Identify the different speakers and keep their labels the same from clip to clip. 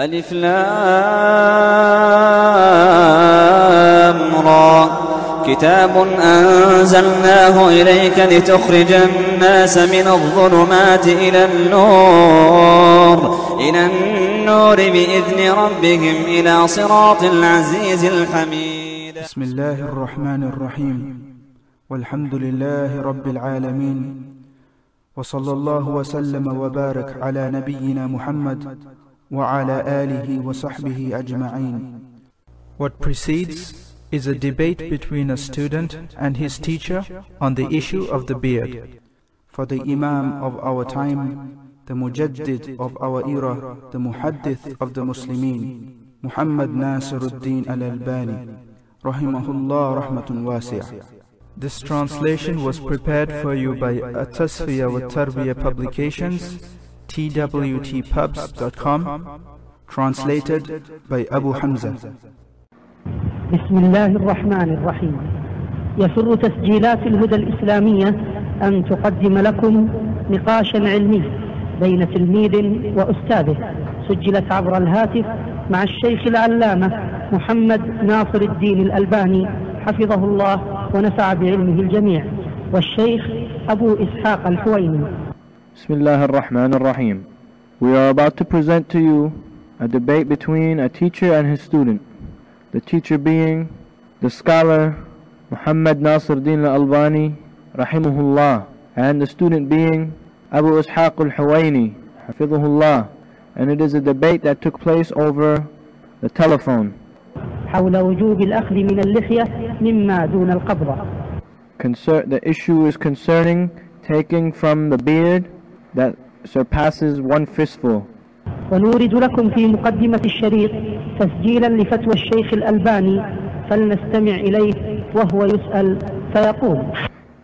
Speaker 1: ألف لام را. كتاب أنزلناه إليك لتخرج الناس من الظلمات إلى النور. إلى النور بإذن ربهم إلى صراط العزيز الحميد.
Speaker 2: بسم الله الرحمن الرحيم. والحمد لله رب العالمين. وصلى الله وسلم وبارك على نبينا محمد وعلى آله وصحبه أجمعين What precedes is a debate between a student and his teacher on the issue of the beard. For the Imam of our time, the Mujaddid of our era, the Muhaddith of the Muslimin, Muhammad Nasiruddin al-Albani, rahimahullah rahmatun wasi'ah. This translation was prepared for you by Atasfiya wa Tarbiya Publications, twtpubs.com, translated by Abu Hamza.
Speaker 3: بسم الله الرحمن الرحيم يسر تسجيلات الهدى الإسلامية أن تقدم لكم نقاشا علمي بين تلميذ وأستاذه سجلت عبر الهاتف مع الشيخ العلامة محمد ناصر الدين الألباني حفظه الله ونفع بعلمه الجميع والشيخ أبو إسحاق الحويني
Speaker 4: Bismillah ar-Rahman ar-Rahim. We are about to present to you a debate between a teacher and his student. The teacher being the scholar Muhammad Nasiruddin al-Albani rahimahullah and the student being Abu Ishaq al-Huwaini hafidhahullah and it is a debate that took place over the telephone
Speaker 3: حول وجوب الأخذ من اللحية مما دون القبضة
Speaker 4: Concer- the issue is concerning taking from the beard that surpasses one fistful
Speaker 3: ونورد لكم في مقدمة الشريط تسجيلا لفتوى الشيخ الألباني فلنستمع إليه وهو يسأل فيقول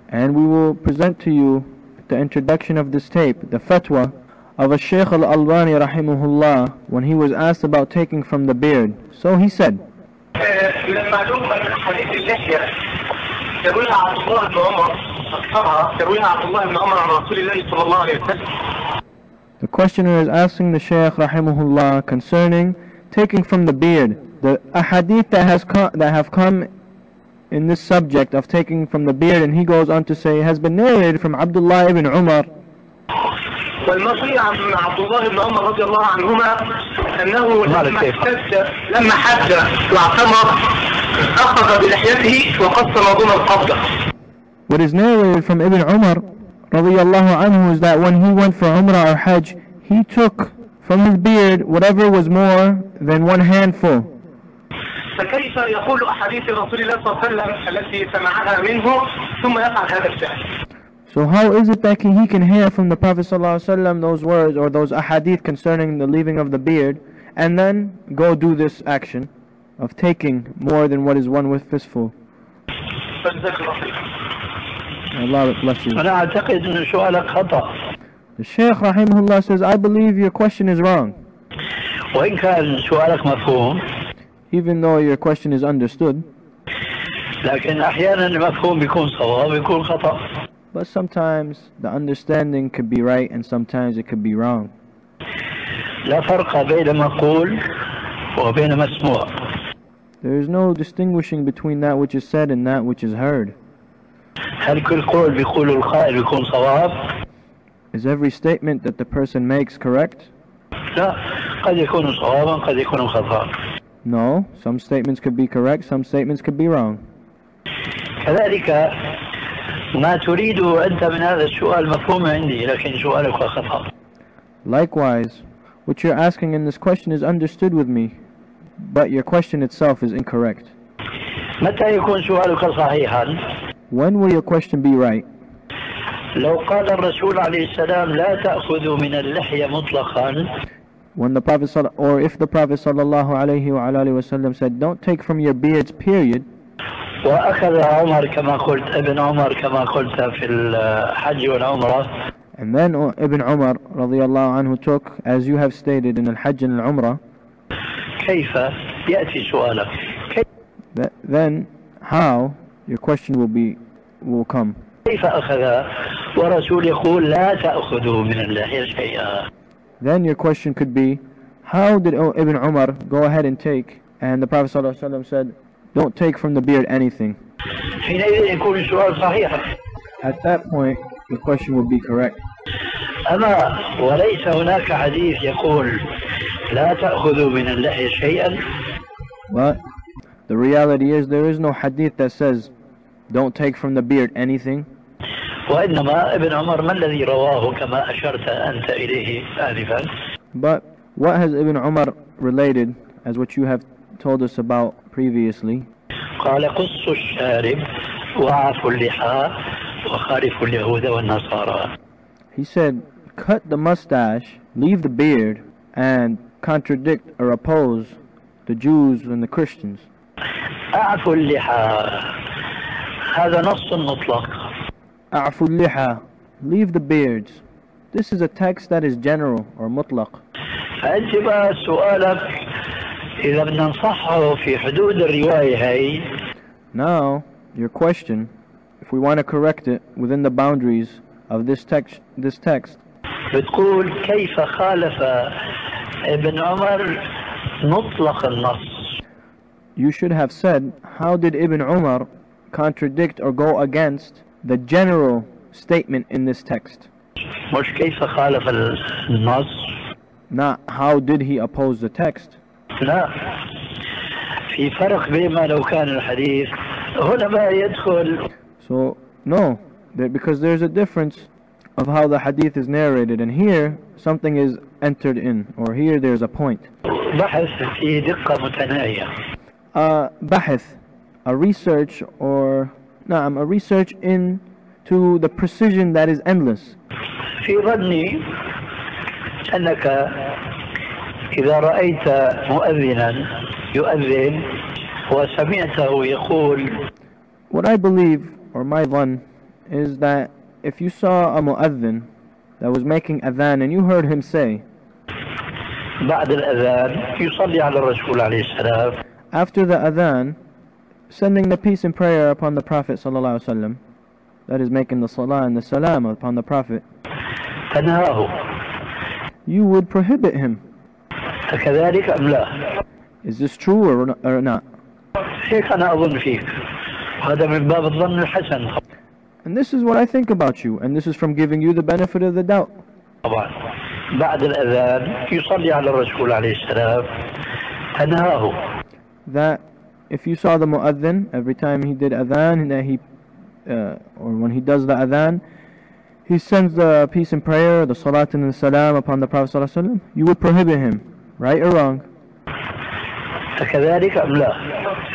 Speaker 4: And we will present to you the introduction of this tape, the fatwa of a Shaykh al-Albani rahimahullah when he was asked about taking from the beard. So he said,
Speaker 5: من المعلوم ان حديث اللحيه يرويها عبد الله بن عمر اكثرها يرويها عبد الله بن عمر عن رسول الله صلى الله عليه وسلم
Speaker 4: the questioner is asking the Shaykh rahimahullah concerning taking from the beard. The ahadith that, has co- that have come in this subject of taking from the beard and he goes on to say has been narrated from Abdullah ibn Umar
Speaker 5: والمروي عن عبد الله بن عمر رضي الله عنهما أنه لما احتج لما حج واعتمر أخذ بلحيته وقص دون القبضة.
Speaker 4: What is narrated from Ibn Umar radiyallahu anhu is that when he went for Umrah or Hajj, he took from his beard whatever was more than one handful.
Speaker 5: فكيف يقول أحاديث رسول الله صلى الله عليه وسلم التي سمعها منه ثم يفعل هذا الفعل؟
Speaker 4: So how is it that he can hear from the Prophet ﷺ those words or those ahadith concerning the leaving of the beard and then go do this action of taking more than what is one with fistful?
Speaker 5: فجزاك الله خير
Speaker 4: Allah bless you.
Speaker 6: أنا أعتقد أن سؤالك خطأ
Speaker 4: The Shaykh rahimahullah says, I believe your question is wrong.
Speaker 6: وإن كان سؤالك مفهوم
Speaker 4: Even though your question is understood,
Speaker 6: لكن أحيانا المفهوم بيكون صواب بيكون خطأ
Speaker 4: but sometimes the understanding could be right and sometimes it could be wrong.
Speaker 6: لا فرق بين مقول وبين مسموع
Speaker 4: There is no distinguishing between that which is said and that which is heard.
Speaker 6: هل كل قول بيقوله القائل بيكون صواب؟
Speaker 4: Is every statement that the person makes correct?
Speaker 6: لا قد يكون صوابا قد يكون خطأ
Speaker 4: No. Some statements could be correct, some statements could be wrong.
Speaker 6: كذلك ما تريد أنت من هذا السؤال مفهوم عندي لكن سؤالك خطأ
Speaker 4: Likewise, what you're asking in this question is understood with me, but your question itself is incorrect.
Speaker 6: متى يكون سؤالك صحيحا؟
Speaker 4: When will your question be right?
Speaker 6: لو قال الرسول عليه السلام لا تأخذوا من اللحية مطلقا
Speaker 4: When the Prophet sall- or if the Prophet sallallahu alaihi wa alihi wasallam said, "Don't take from your beards, period,"
Speaker 6: وأخذ عمر كما قلت ابن عمر كما قلت في الحج والعمرة
Speaker 4: and then uh, Ibn Umar radiyallahu anhu took, as you have stated in al-Hajj and al-Umrah,
Speaker 6: كيف يأتي سؤالك
Speaker 4: then how your question will be will come.
Speaker 6: كيف أخذ ورسول يقول لا تأخذوا من اللحية شيئا
Speaker 4: Then your question could be, how did Ibn Umar go ahead and take, and the Prophet ﷺ said, don't take from the beard anything?
Speaker 6: حينئذ يكون السؤال صحيحا
Speaker 4: At that point, the question would be correct.
Speaker 6: أما وليس هناك حديث يقول لا تأخذوا من اللحية شيئا
Speaker 4: But the reality is there is no hadith that says, don't take from the beard anything.
Speaker 6: وإنما ابن عمر ما الذي رواه كما أشرت أنت إليه آنفا
Speaker 4: But what has Ibn Umar related, as what you have told us about previously?
Speaker 6: قال قصوا الشارب وعفوا اللحى وخالفوا اليهود والنصارى
Speaker 4: He said, cut the mustache, leave the beard, and contradict or oppose the Jews and the Christians.
Speaker 6: أعفوا اللحى هذا نص مطلق
Speaker 4: أعفوا اللحى, leave the beards. This is a text that is general or mutlaq.
Speaker 6: فأنت بقى سؤالك إذا بدنا نصحه في حدود الرواية هي
Speaker 4: Now, your question, if we want to correct it within the boundaries of this text, this text,
Speaker 6: بتقول كيف خالف ابن عمر مطلق النص
Speaker 4: you should have said, how did Ibn Umar contradict or go against the general statement in this text?
Speaker 6: مش كيف خالف النص
Speaker 4: Not how did he oppose the text.
Speaker 6: لا في فرق بين ما لو كان الحديث هنا بقى يدخل
Speaker 4: So, no, there, because there's a difference of how the hadith is narrated, and here something is entered in, or here there's a point.
Speaker 6: بحث في دقة متناهية
Speaker 4: Uh, bahith, a research, or نعم, a research into the precision that is endless.
Speaker 6: في ظني أنك إذا رأيت مؤذنا يؤذن وسمعته يقول
Speaker 4: What I believe, or my one, is that if you saw a mu'adhin that was making adhan and you heard him say,
Speaker 6: بعد الأذان يصلي على الرسول عليه السلام
Speaker 4: after the adhan, sending the peace and prayer upon the Prophet sallallahu alaihi wasallam, that is making the salah and the salam upon the Prophet,
Speaker 6: تنهاه
Speaker 4: you would prohibit him.
Speaker 6: أكذلك أم لا؟
Speaker 4: Is this true or, or not?
Speaker 6: هيك أنا أظن فيك هذا من باب الظن الحسن
Speaker 4: And this is what I think about you, and this is from giving you the benefit of the doubt.
Speaker 6: طبعا بعد الأذان يصلي على الرسول عليه السلام تنهاه
Speaker 4: That if you saw the mu'adhin every time he did adhan, that he, uh, or when he does the adhan, he sends the peace and prayer, the salat and the salam upon the Prophet sallallahu alaihi wasallam, you would prohibit him, right or wrong?
Speaker 6: أكذلك أم لا؟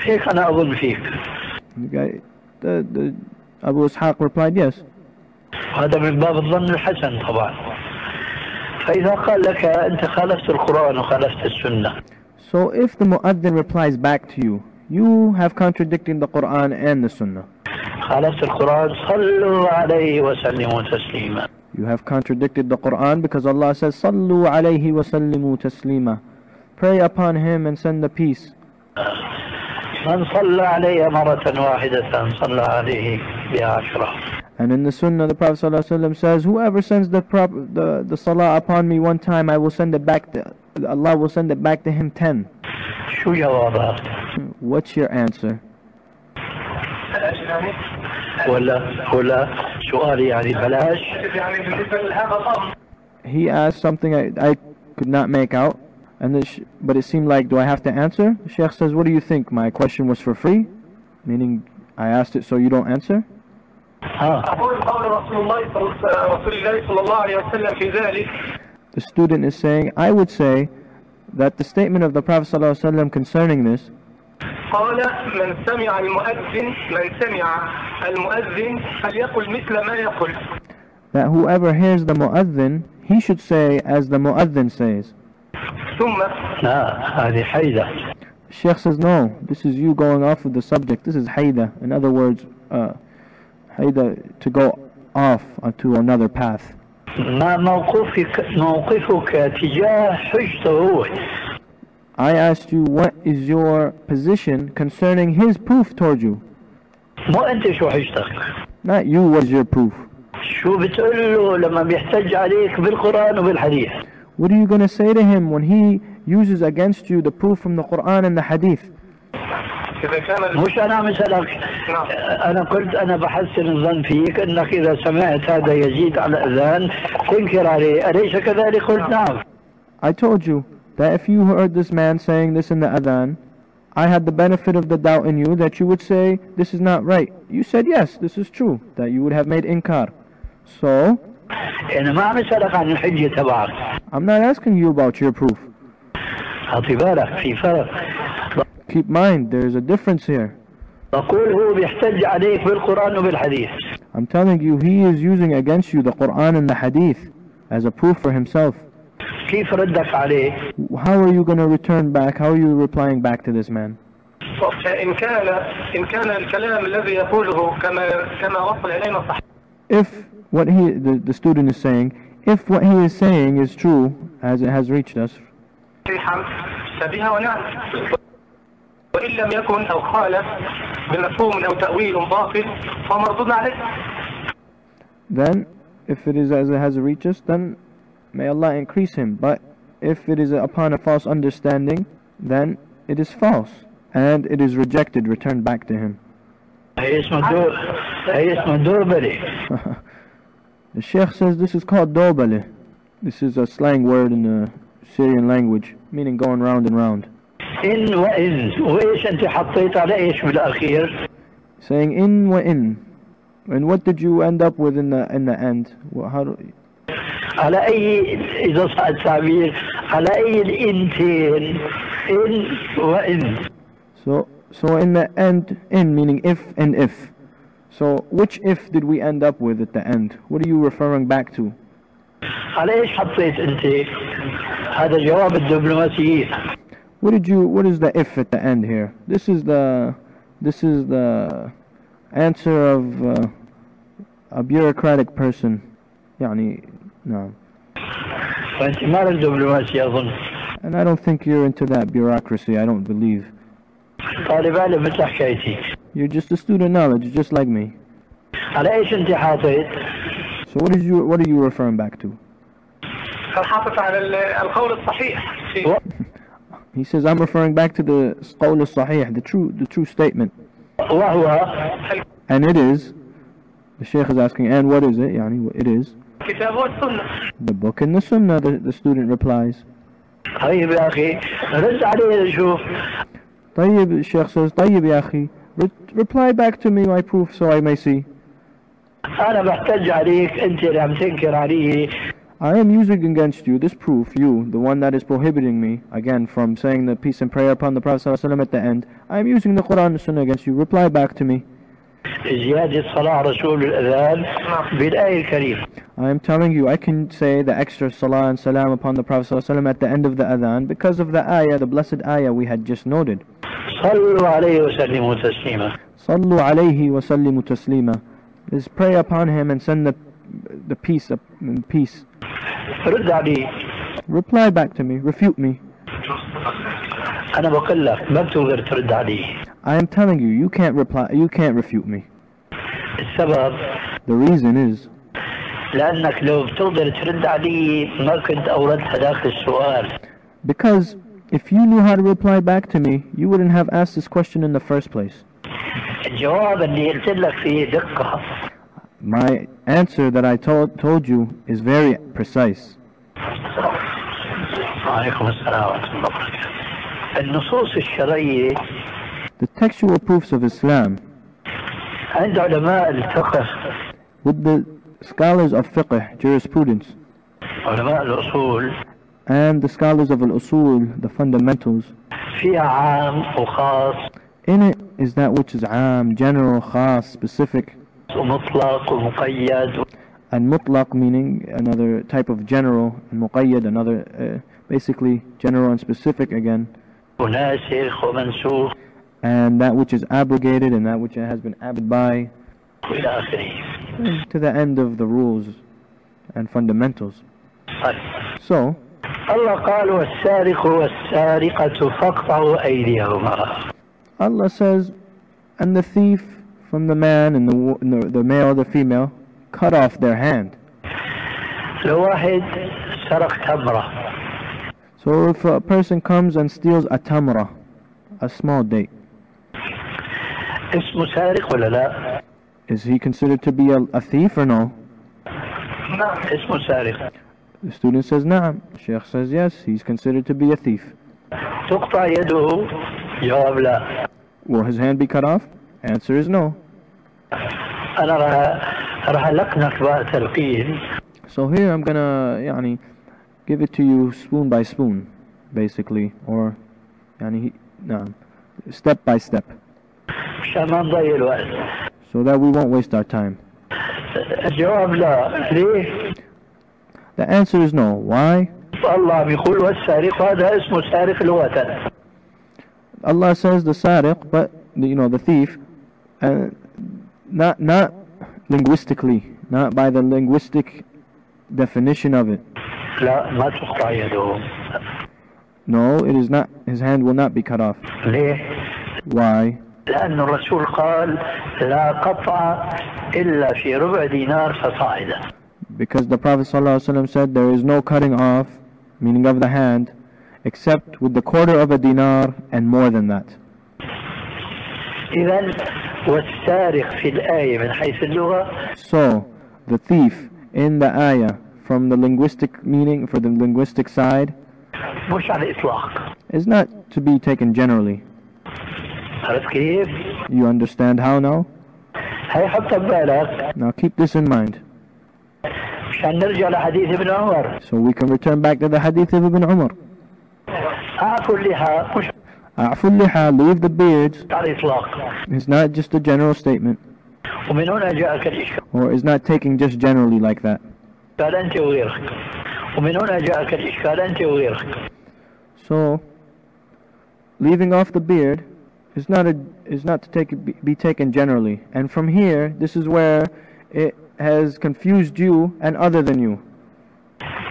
Speaker 6: هيك أنا أظن فيك
Speaker 4: The guy, the, the Abu Ishaq replied, yes.
Speaker 6: هذا من باب الظن الحسن طبعا فإذا قال لك أنت خالفت القرآن وخالفت السنة
Speaker 4: So if the mu'adhin replies back to you, you have contradicted the Quran and the Sunnah.
Speaker 6: خالفت القرآن صلوا عليه وسلموا تسليما
Speaker 4: You have contradicted the Quran because Allah says, Sallu alayhi wa sallimu taslima. Pray upon him and send the peace.
Speaker 6: من صلى علي مرة واحدة صلى عليه بعشرة
Speaker 4: And in the Sunnah, the Prophet ﷺ says, Whoever sends the, prop- the the salah upon me one time, I will send it back to Allah will send it back to him ten.
Speaker 6: شو جوابها
Speaker 4: What's your answer?
Speaker 6: ولا ولا سؤالي يعني بلاش
Speaker 5: يعني بالنسبة لهذا الأمر
Speaker 4: He asked something I, I could not make out, and the sh- but it seemed like, do I have to answer? The Sheikh says, What do you think? My question was for free? Meaning, I asked it so you don't answer?
Speaker 6: ها
Speaker 5: أقول قول رسول الله صلى رسول الله صلى الله عليه وسلم في ذلك
Speaker 4: The student is saying, I would say that the statement of the Prophet ﷺ concerning this
Speaker 5: قال من سمع المؤذن من سمع المؤذن فليقل مثل ما يقول
Speaker 4: that whoever hears the mu'adhin, he should say as the mu'adhin says.
Speaker 5: ثم
Speaker 6: لا هذه حيدة
Speaker 4: Sheikh says, no, this is you going off of the subject. This is haida. In other words, uh, haida, to go off onto another path.
Speaker 6: ما موقفك موقفك تجاه حجته هو
Speaker 4: I asked you, what is your position concerning his proof towards you?
Speaker 6: مو أنت شو حجتك
Speaker 4: Not you, what is your proof?
Speaker 6: شو بتقول له لما بيحتج عليك بالقرآن وبالحديث
Speaker 4: What are you going to say to him when he uses against you the proof from the Quran and the Hadith.
Speaker 5: إذا كان
Speaker 6: مش انا مسألك
Speaker 5: نعم.
Speaker 6: انا قلت انا بحسن الظن فيك انك اذا سمعت هذا يزيد على الاذان تنكر عليه اليس كذلك قلت نعم
Speaker 4: I told you that if you heard this man saying this in the adhan, I had the benefit of the doubt in you that you would say, this is not right. You said, yes, this is true, that you would have made inkar. So, I'm not asking you about your proof. Keep mind, there's a difference here. I'm telling you, he is using against you the Quran and the Hadith as a proof for himself.
Speaker 6: كيف ردك عليه
Speaker 4: How are you going to return back? How are you replying back to this man?
Speaker 5: إن كان إن كان الكلام الذي يقوله كما كما وصل إلينا صحيح
Speaker 4: If what he, the, the student is saying, if what he is saying is true, as it has reached us,
Speaker 5: صحيحا فبها ونعم وإن لم يكن أو خالف بمفهوم أو تأويل باطل فمردود عليه
Speaker 4: then if it is as it has reached us, then may Allah increase him. But if it is upon a false understanding, then it is false. And it is rejected, returned back to him.
Speaker 6: هي اسمه دو هي اسمه دوبلي
Speaker 4: The Sheikh says this is called dobale. This is a slang word in the Syrian language, meaning going round and round.
Speaker 6: ان وان وايش انت حطيت على ايش بالاخير
Speaker 4: Saying in wa in. And what did you end up with in the in the end? Well, how do,
Speaker 6: على اي اذا صح التعبير على اي الانتين ان وان
Speaker 4: so so in the end in meaning if and if. So which if did we end up with at the end? What are you referring back to?
Speaker 6: على ايش حطيت انت هذا جواب الدبلوماسيين
Speaker 4: What did you what is the if at the end here? This is the this is the answer of uh, a bureaucratic person. يعني نعم.
Speaker 6: فانت ما لك دبلوماسي اظن
Speaker 4: And I don't think you're into that bureaucracy. I don't believe.
Speaker 6: طالب علم مثل حكايتي
Speaker 4: You're just a student knowledge, just like me.
Speaker 6: على ايش انت حاطيت
Speaker 4: So what is you what are you referring back to?
Speaker 5: فالحافظ على ال- القول الصحيح في
Speaker 4: He says I'm referring back to the qawl al-sahih, the true the true statement.
Speaker 6: وهو
Speaker 4: And it is the Sheikh is asking, and what is it? Yani it is
Speaker 5: الكتاب والسنة
Speaker 4: the book and the sunnah, the, the student replies.
Speaker 6: طيب يا اخي رد عليه شوف
Speaker 4: طيب الشيخ says طيب يا أخي Re- reply back to me my proof so I may see
Speaker 6: انا بحتج عليك انت اللي عم تنكر عليه
Speaker 4: I am using against you this proof you the one that is prohibiting me again from saying the peace and prayer upon the Prophet ﷺ at the end I am using the Quran and Sunnah against you reply back to me
Speaker 6: زيادة صلاة رسول الأذان بالآية الكريمة
Speaker 4: I am telling you I can say the extra salah and salam upon the Prophet ﷺ at the end of the adhan because of the ayah the blessed ayah we had just noted
Speaker 6: صلوا عليه وسلموا تسليما
Speaker 4: صلوا عليه وسلموا تسليما is pray upon him and send the the peace up peace
Speaker 6: رد عليه
Speaker 4: reply back to me refute me
Speaker 6: أنا بقول لك ما بتقدر ترد عليه
Speaker 4: I am telling you, you can't reply, you can't refute me.
Speaker 6: السبب
Speaker 4: The reason is
Speaker 6: لأنك لو بتقدر ترد عليه ما كنت أوردت هذاك السؤال
Speaker 4: because if you knew how to reply back to me, you wouldn't have asked this question in the first place.
Speaker 6: الجواب اللي قلت لك فيه دقة
Speaker 4: My answer that I told told you is very precise.
Speaker 6: وعليكم السلام ورحمة الله وبركاته النصوص الشرعية
Speaker 4: The textual proofs of Islam
Speaker 6: عند علماء الفقه
Speaker 4: with the scholars of fiqh, jurisprudence,
Speaker 6: علماء الأصول
Speaker 4: and the scholars of al-usul, the fundamentals,
Speaker 6: فيها عام وخاص
Speaker 4: in it is that which is am, general, khas, specific,
Speaker 6: ومطلق ومقيد
Speaker 4: and mutlaq meaning another type of general, and muqayyad another, uh, basically general and specific again.
Speaker 6: وناسخ ومنسوخ
Speaker 4: and that which is abrogated and that which has been added by
Speaker 6: إلى آخره
Speaker 4: to the end of the rules and fundamentals.
Speaker 6: طيب
Speaker 4: So,
Speaker 6: الله قال والسارق والسارقة فاقطعوا أيديهما
Speaker 4: Allah says, and the thief from the man and the, wo- and the, the male or the female, cut off their hand.
Speaker 6: لو واحد سرق تمرة
Speaker 4: So if a person comes and steals a tamra, a small date,
Speaker 6: اسمه سارق ولا لا؟
Speaker 4: is he considered to be a, a thief or no?
Speaker 6: نعم اسمه سارق
Speaker 4: The student says نعم. Sheikh says yes, he's considered to be a thief.
Speaker 6: تقطع يده جواب لا
Speaker 4: Will his hand be cut off? Answer is no.
Speaker 6: انا راح راح القنك بقى تلقين
Speaker 4: So here I'm gonna يعني give it to you spoon by spoon, basically, or and he, no, step by step. So that we won't waste our time. The answer is no. Why? Allah says the sariq, but you know the thief, and not not linguistically, not by the linguistic definition of it.
Speaker 6: لا ما تقطع يده
Speaker 4: No, it is not. His hand will not be cut off.
Speaker 6: ليه؟
Speaker 4: Why?
Speaker 6: لأن الرسول قال لا قطع إلا في ربع دينار فصاعدا
Speaker 4: Because the Prophet ﷺ said there is no cutting off, meaning of the hand, except with the quarter of a dinar and more than that.
Speaker 6: إذا والسارق في الآية من حيث اللغة
Speaker 4: So, the thief in the ayah, from the linguistic meaning, for the linguistic side,
Speaker 6: مش على الإطلاق
Speaker 4: is not to be taken generally.
Speaker 6: عرفت كيف؟
Speaker 4: You understand how now?
Speaker 6: هي حطها ببالك
Speaker 4: Now keep this in mind.
Speaker 6: مشان نرجع لحديث ابن عمر
Speaker 4: So we can return back to the hadith of Ibn Umar.
Speaker 6: أعفوا اللحى مش
Speaker 4: أعفوا اللحى, leave the beards,
Speaker 6: على الإطلاق
Speaker 4: is not just a general statement,
Speaker 6: ومن هنا جاءك الإشكال
Speaker 4: or is not taken just generally like that.
Speaker 6: أنت وغيرك ومن هنا جاءك الإشكال أنت وغيرك
Speaker 4: So, leaving off the beard is not a is not to take be, be taken generally. And from here, this is where it has confused you and other than you.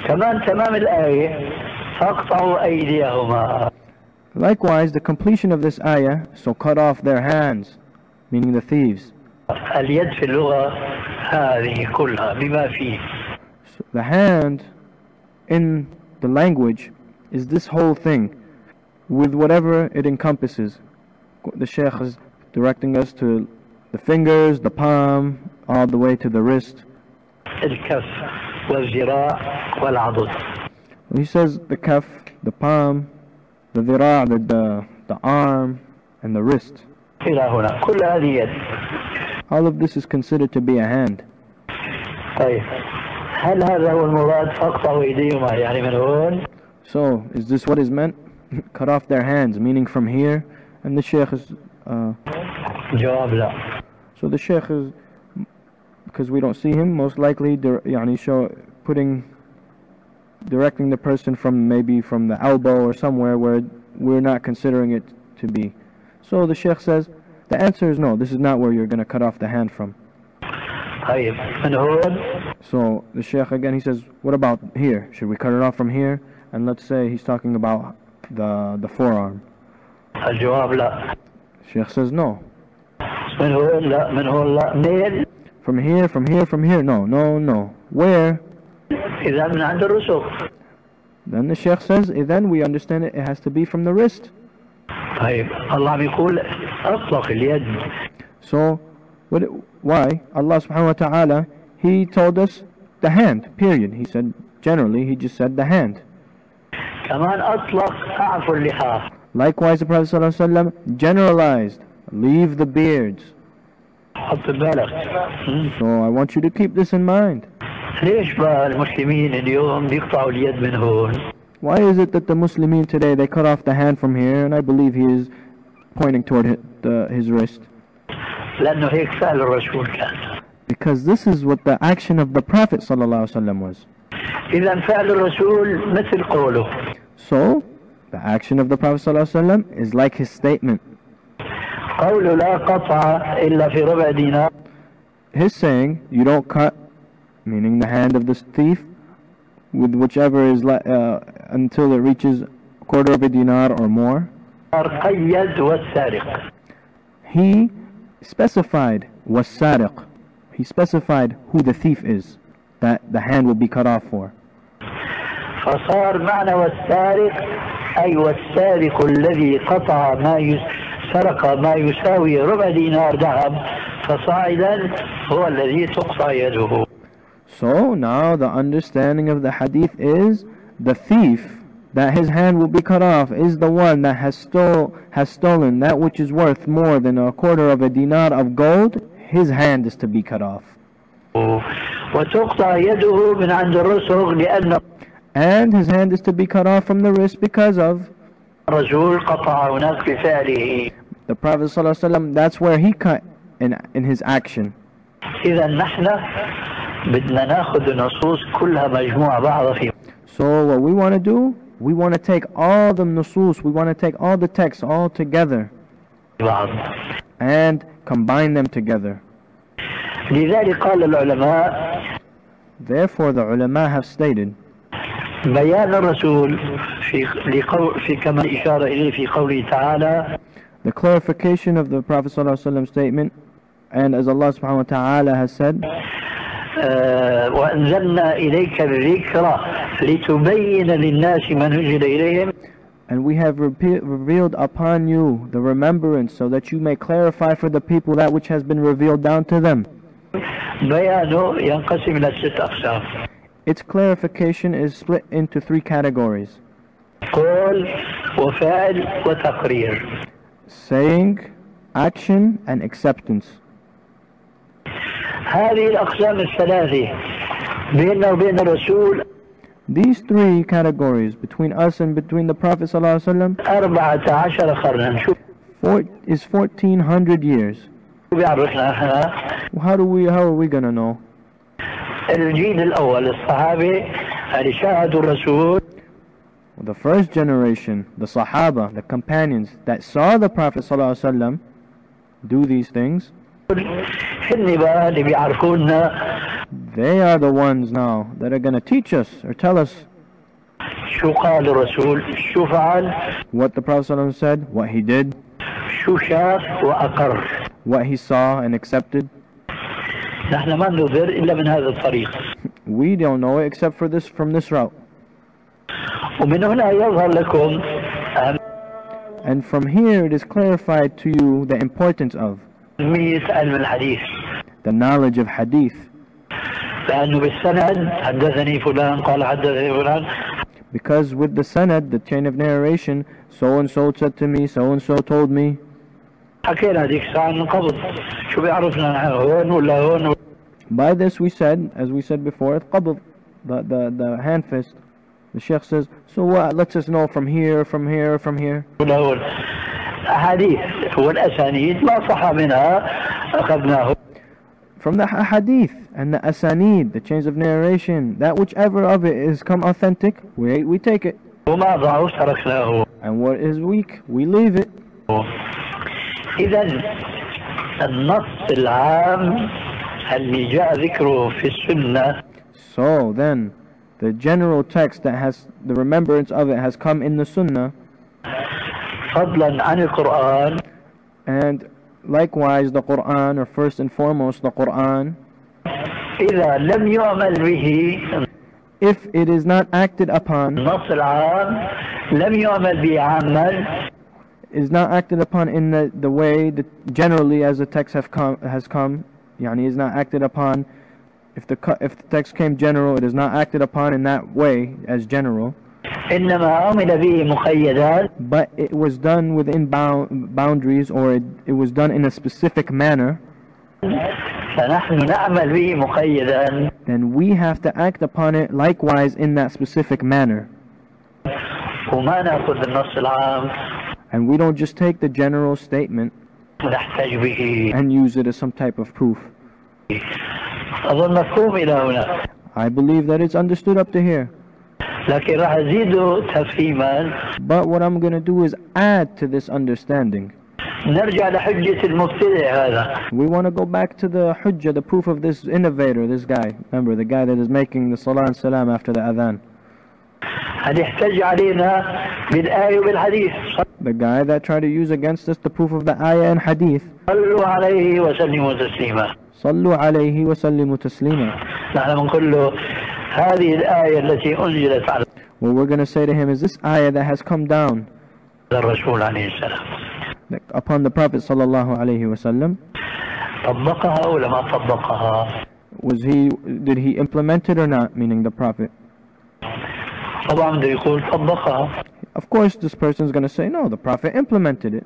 Speaker 6: كمان تمام الآية فاقطعوا أيديهما
Speaker 4: Likewise, the completion of this ayah, so cut off their hands, meaning the thieves.
Speaker 6: اليد في اللغة هذه كلها بما فيه
Speaker 4: So the hand in the language is this whole thing with whatever it encompasses. The Sheikh is directing us to the fingers, the palm, all the way to the wrist. He says the kaf, the palm, the dira the, the, the arm, and the wrist. All of this is considered to be a hand.
Speaker 6: طيب هل هذا هو المراد فاقطعوا أيديهما يعني من هون
Speaker 4: So, is this what is meant? Cut off their hands, meaning from here? And the Sheikh is, uh,
Speaker 6: جواب لا
Speaker 4: so the Sheikh is, because we don't see him, most likely, dir- يعني show, putting, directing the person from maybe from the elbow or somewhere where we're not considering it to be. So the Sheikh says, the answer is no, this is not where you're going to cut off the hand from.
Speaker 6: طيب من هون
Speaker 4: So the Sheikh again, he says, what about here? Should we cut it off from here? And let's say he's talking about the, the forearm.
Speaker 6: الجواب لا
Speaker 4: Sheikh says, no.
Speaker 6: من هون لا من هون لا منين
Speaker 4: From here, from here, from here, no, no, no. Where?
Speaker 6: إذا من عند الرسوخ
Speaker 4: Then the Sheikh says, eh, then we understand it, it has to be from the wrist.
Speaker 6: طيب الله بيقول أطلق اليد
Speaker 4: So, what, why? Allah subhanahu wa ta'ala, He told us the hand, period. He said, generally, He just said the hand. Likewise, the Prophet ﷺ generalized, leave the beards. So I want you to keep this in mind. Why is it that the Muslimin today, they cut off the hand from here, and I believe he is pointing toward his, the, his wrist.
Speaker 6: لأنه هيك فعل الرسول كان
Speaker 4: Because this is what the action of the Prophet sallallahu alaihi wasallam was.
Speaker 6: إذا فعل الرسول مثل قوله
Speaker 4: So, the action of the Prophet ﷺ is like his statement.
Speaker 6: قوله لا قطع إلا في ربع دينار
Speaker 4: His saying, you don't cut, meaning the hand of this thief, with whichever is le- uh, until it reaches a quarter of a dinar or more.
Speaker 6: قيد والسارق
Speaker 4: He specified was sariq. He specified who the thief is, that the hand will be cut off for.
Speaker 6: فصار معنى والسارق أي والسارق الذي قطع ما يس سرق ما يساوي ربع دينار ذهب فصاعدا هو الذي تقطع يده
Speaker 4: So now the understanding of the hadith is the thief that his hand will be cut off is the one that has, stole, has stolen that which is worth more than a quarter of a dinar of gold, his hand is to be cut off. And his hand is to be cut off from the wrist because of the Prophet ﷺ, that's where he cut in, in his action. So what we want to do we want to take all the nusus we want to take all the texts all together
Speaker 6: بعض
Speaker 4: and combine them together
Speaker 6: لذلك قال العلماء
Speaker 4: therefore the ulama have stated
Speaker 6: بيان الرسول في لقول في كما إشارة إليه في قوله تعالى
Speaker 4: the clarification of the Prophet ﷺ statement and as Allah subhanahu wa ta'ala has said
Speaker 6: آه، وأنزلنا إليك الذكر لتبين للناس ما نزل إليهم
Speaker 4: and we have repe- revealed upon you the remembrance so that you may clarify for the people that which has been revealed down to them
Speaker 6: بيانه ينقسم إلى ست أقسام
Speaker 4: its clarification is split into three categories
Speaker 6: قول وفعل وتقرير
Speaker 4: saying action and acceptance
Speaker 6: هذه الأقسام الثلاثة بيننا وبين الرسول
Speaker 4: these three categories between us and between the Prophet ﷺ
Speaker 6: أربعة عشر قرنا شو
Speaker 4: four, is 1400 years
Speaker 6: بيعرفنا احنا
Speaker 4: how do we how are we gonna know
Speaker 6: الجيل الأول الصحابة اللي شاهدوا الرسول
Speaker 4: the first generation the Sahaba the companions that saw the Prophet ﷺ do these things they are the ones now that are going to teach us or tell us what the Prophet said, what he did, what he saw and accepted. We don't know it except for this from this route. And from here it is clarified to you the importance of the knowledge of hadith
Speaker 6: لأنه بالسند حدثني فلان قال حدثني فلان
Speaker 4: because with the sanad the chain of narration so and so said to me so and so told me
Speaker 6: حكينا هذيك الساعة عن القبض شو بيعرفنا نحن هون ولا هون
Speaker 4: by this we said as we said before qabd the, the, the hand fist the sheikh says so what lets us know from here from here from here
Speaker 6: ولا هون أحاديث والأسانيد ما صح منها أخذناه
Speaker 4: from the hadith and the asanid the chains of narration that whichever of it is come authentic we, we take it
Speaker 6: وما ضعف تركناه
Speaker 4: and what is weak we leave it
Speaker 6: إذا النص العام اللي جاء ذكره في السنة
Speaker 4: so then the general text that has the remembrance of it has come in the sunnah
Speaker 6: فضلا عن القرآن
Speaker 4: and likewise the Quran or first and foremost the Quran
Speaker 6: إذا لم يعمل به
Speaker 4: if it is not acted upon
Speaker 6: النص العام لم يعمل به عاما
Speaker 4: is not acted upon in the, the way that generally as the text have come has come yani is not acted upon if the cu- if the text came general it is not acted upon in that way as general But it was done within bound, boundaries or it, it was done in a specific manner. Then we have to act upon it likewise in that specific manner. And we don't just take the general statement and use it as some type of proof. I believe that it's understood up to here.
Speaker 6: لكن راح أزيده تفهيما
Speaker 4: but what I'm going to do is add to this understanding
Speaker 6: نرجع لحجة المبتدع هذا
Speaker 4: We want to go back to the hujjah, the proof of this innovator, this guy. Remember, the guy that is making the salah and salam after the adhan.
Speaker 6: هل يحتج علينا بالآية وبالحديث
Speaker 4: The guy that tried to use against us the proof of the ayah and hadith.
Speaker 6: صلوا عليه وسلموا تسليما
Speaker 4: صلوا عليه وسلموا تسليما.
Speaker 6: نحن بنقول له هذه الآية التي أنزلت على
Speaker 4: what we're going to say to him is this ayah that has come down
Speaker 6: الرسول عليه السلام
Speaker 4: like, upon the Prophet sallallahu alaihi wasallam.
Speaker 6: طبقها ولا ما طبقها
Speaker 4: Was he did he implement it or not? Meaning the Prophet.
Speaker 6: طبعا بده يقول طبقها
Speaker 4: Of course, this person is going to say no. The Prophet implemented it.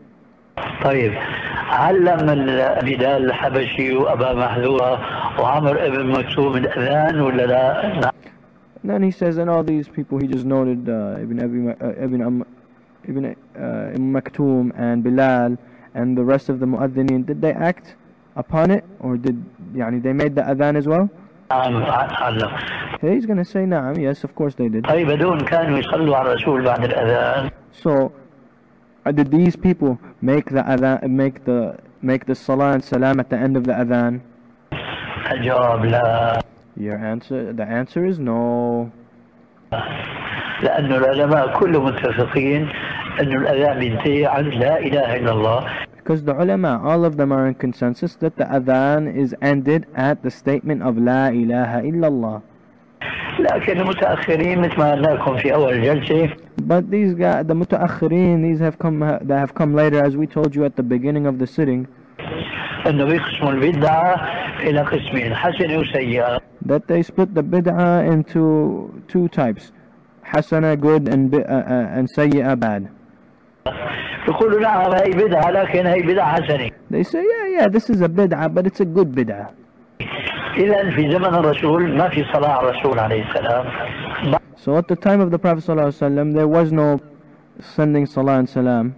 Speaker 6: طيب علم ال- بلال الحبشي وابا محذوره وعمر ابن مكتوم الاذان ولا لا؟
Speaker 4: And then he says, and all these people, he just noted uh, Ibn Abi, uh, Ibn um, Ibn uh, Ibn Maktoum and Bilal and the rest of the muadhineen. Did they act upon it, or did يعني they made the adhan as well?
Speaker 6: نعم
Speaker 4: He's going to say, نعم, yes, of course they did.
Speaker 6: طيب هذول كانوا يصلوا على الرسول بعد الاذان
Speaker 4: So, uh, did these people make the adhan, make the make the salah and salam at the end of the adhan?
Speaker 6: الجواب لا
Speaker 4: Your answer, the answer is no.
Speaker 6: لأن العلماء كلهم متفقين أن الأذان بينتهي عن لا إله إلا الله
Speaker 4: Because the ulama, all of them are in consensus that the adhan is ended at the statement of La ilaha illallah.
Speaker 6: لكن المتأخرين مثل ما قلنا لكم في أول جلسة
Speaker 4: But these guys, the mutaakhirin, these have come, that have come later, as we told you at the beginning of the sitting,
Speaker 6: أنه بيقسموا البدعة إلى قسمين حسنة وسيئة
Speaker 4: that they split the bid'ah into two types, hasana good and uh, uh, and sayyi'ah bad.
Speaker 6: يقولوا نعم هي بدعة لكن هي بدعة حسنة
Speaker 4: They say, yeah, yeah, this is a bid'ah, but it's a good bid'ah.
Speaker 6: إذا في زمن الرسول ما في صلاة على الرسول عليه السلام
Speaker 4: So at the time of the Prophet ﷺ, there was no sending salah and salam,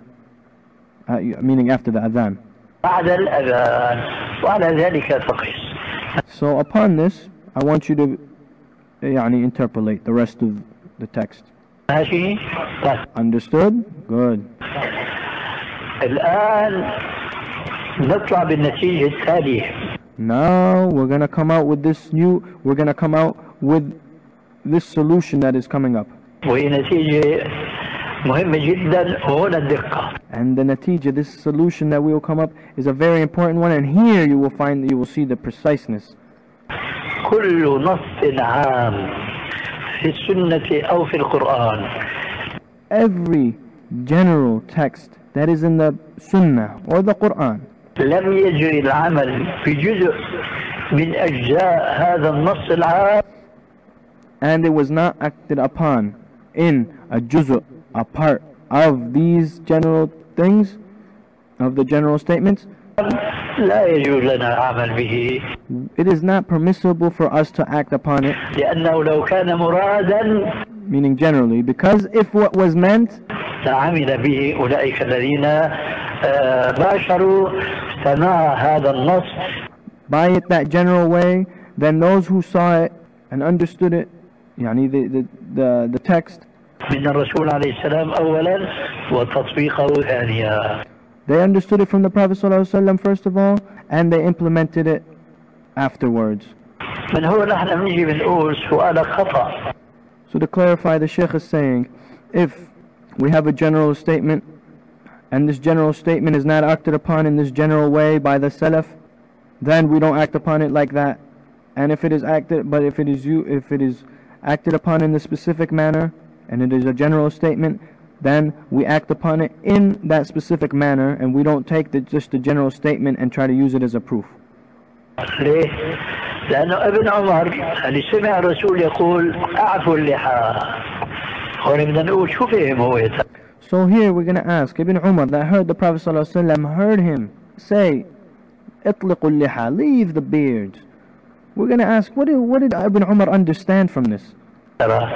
Speaker 4: uh, meaning after the adhan.
Speaker 6: بعد الأذان وعلى ذلك فقس
Speaker 4: So upon this, I want you to يعني, interpolate the rest of the text.
Speaker 6: ماشي طيب
Speaker 4: Understood? Good.
Speaker 6: الآن نطلع بالنتيجة التالية
Speaker 4: Now we're gonna come out with this new. We're gonna come out with this solution that is coming up,
Speaker 6: وهي نتيجة مهمة جدا وهنا الدقة
Speaker 4: and the natija, this solution that we will come up, is a very important one. And here you will find, you will see the preciseness.
Speaker 6: كل نص عام في السنة أو في القرآن
Speaker 4: Every general text that is in the Sunnah or the Quran
Speaker 6: لم يجري العمل في جزء من أجزاء هذا النص العام
Speaker 4: and it was not acted upon in a juzu, a part of these general things, of the general statements,
Speaker 6: لا يجوز لنا العمل به
Speaker 4: it is not permissible for us to act upon it,
Speaker 6: لأنه لو كان مرادا
Speaker 4: meaning generally, because if what was meant,
Speaker 6: لعمل به أولئك الذين آه، باشروا سماع هذا النص
Speaker 4: by it that general way, then those who saw it and understood it, يعني the, the, the, the text,
Speaker 6: من الرسول عليه السلام أولا وتطبيقه ثانيا
Speaker 4: they understood it from the Prophet ﷺ first of all, and they implemented it afterwards.
Speaker 6: من هو نحن بنيجي بنقول سؤالك خطأ
Speaker 4: So to clarify, the Sheikh is saying, if we have a general statement, and this general statement is not acted upon in this general way by the Salaf, then we don't act upon it like that. And if it is acted, but if it is you, if it is acted upon in the specific manner, and it is a general statement, then we act upon it in that specific manner, and we don't take the, just the general statement and try to use it as a proof.
Speaker 6: ليه؟ لأنه ابن عمر اللي سمع الرسول يقول أعفوا اللحى هون بدنا نقول شو فهم هو يا
Speaker 4: So here we're going to ask Ibn Umar that heard the Prophet ﷺ heard him say, اطلقوا اللحى, leave the beards. We're going to ask, what did, what did Ibn Umar understand from this?
Speaker 6: ترى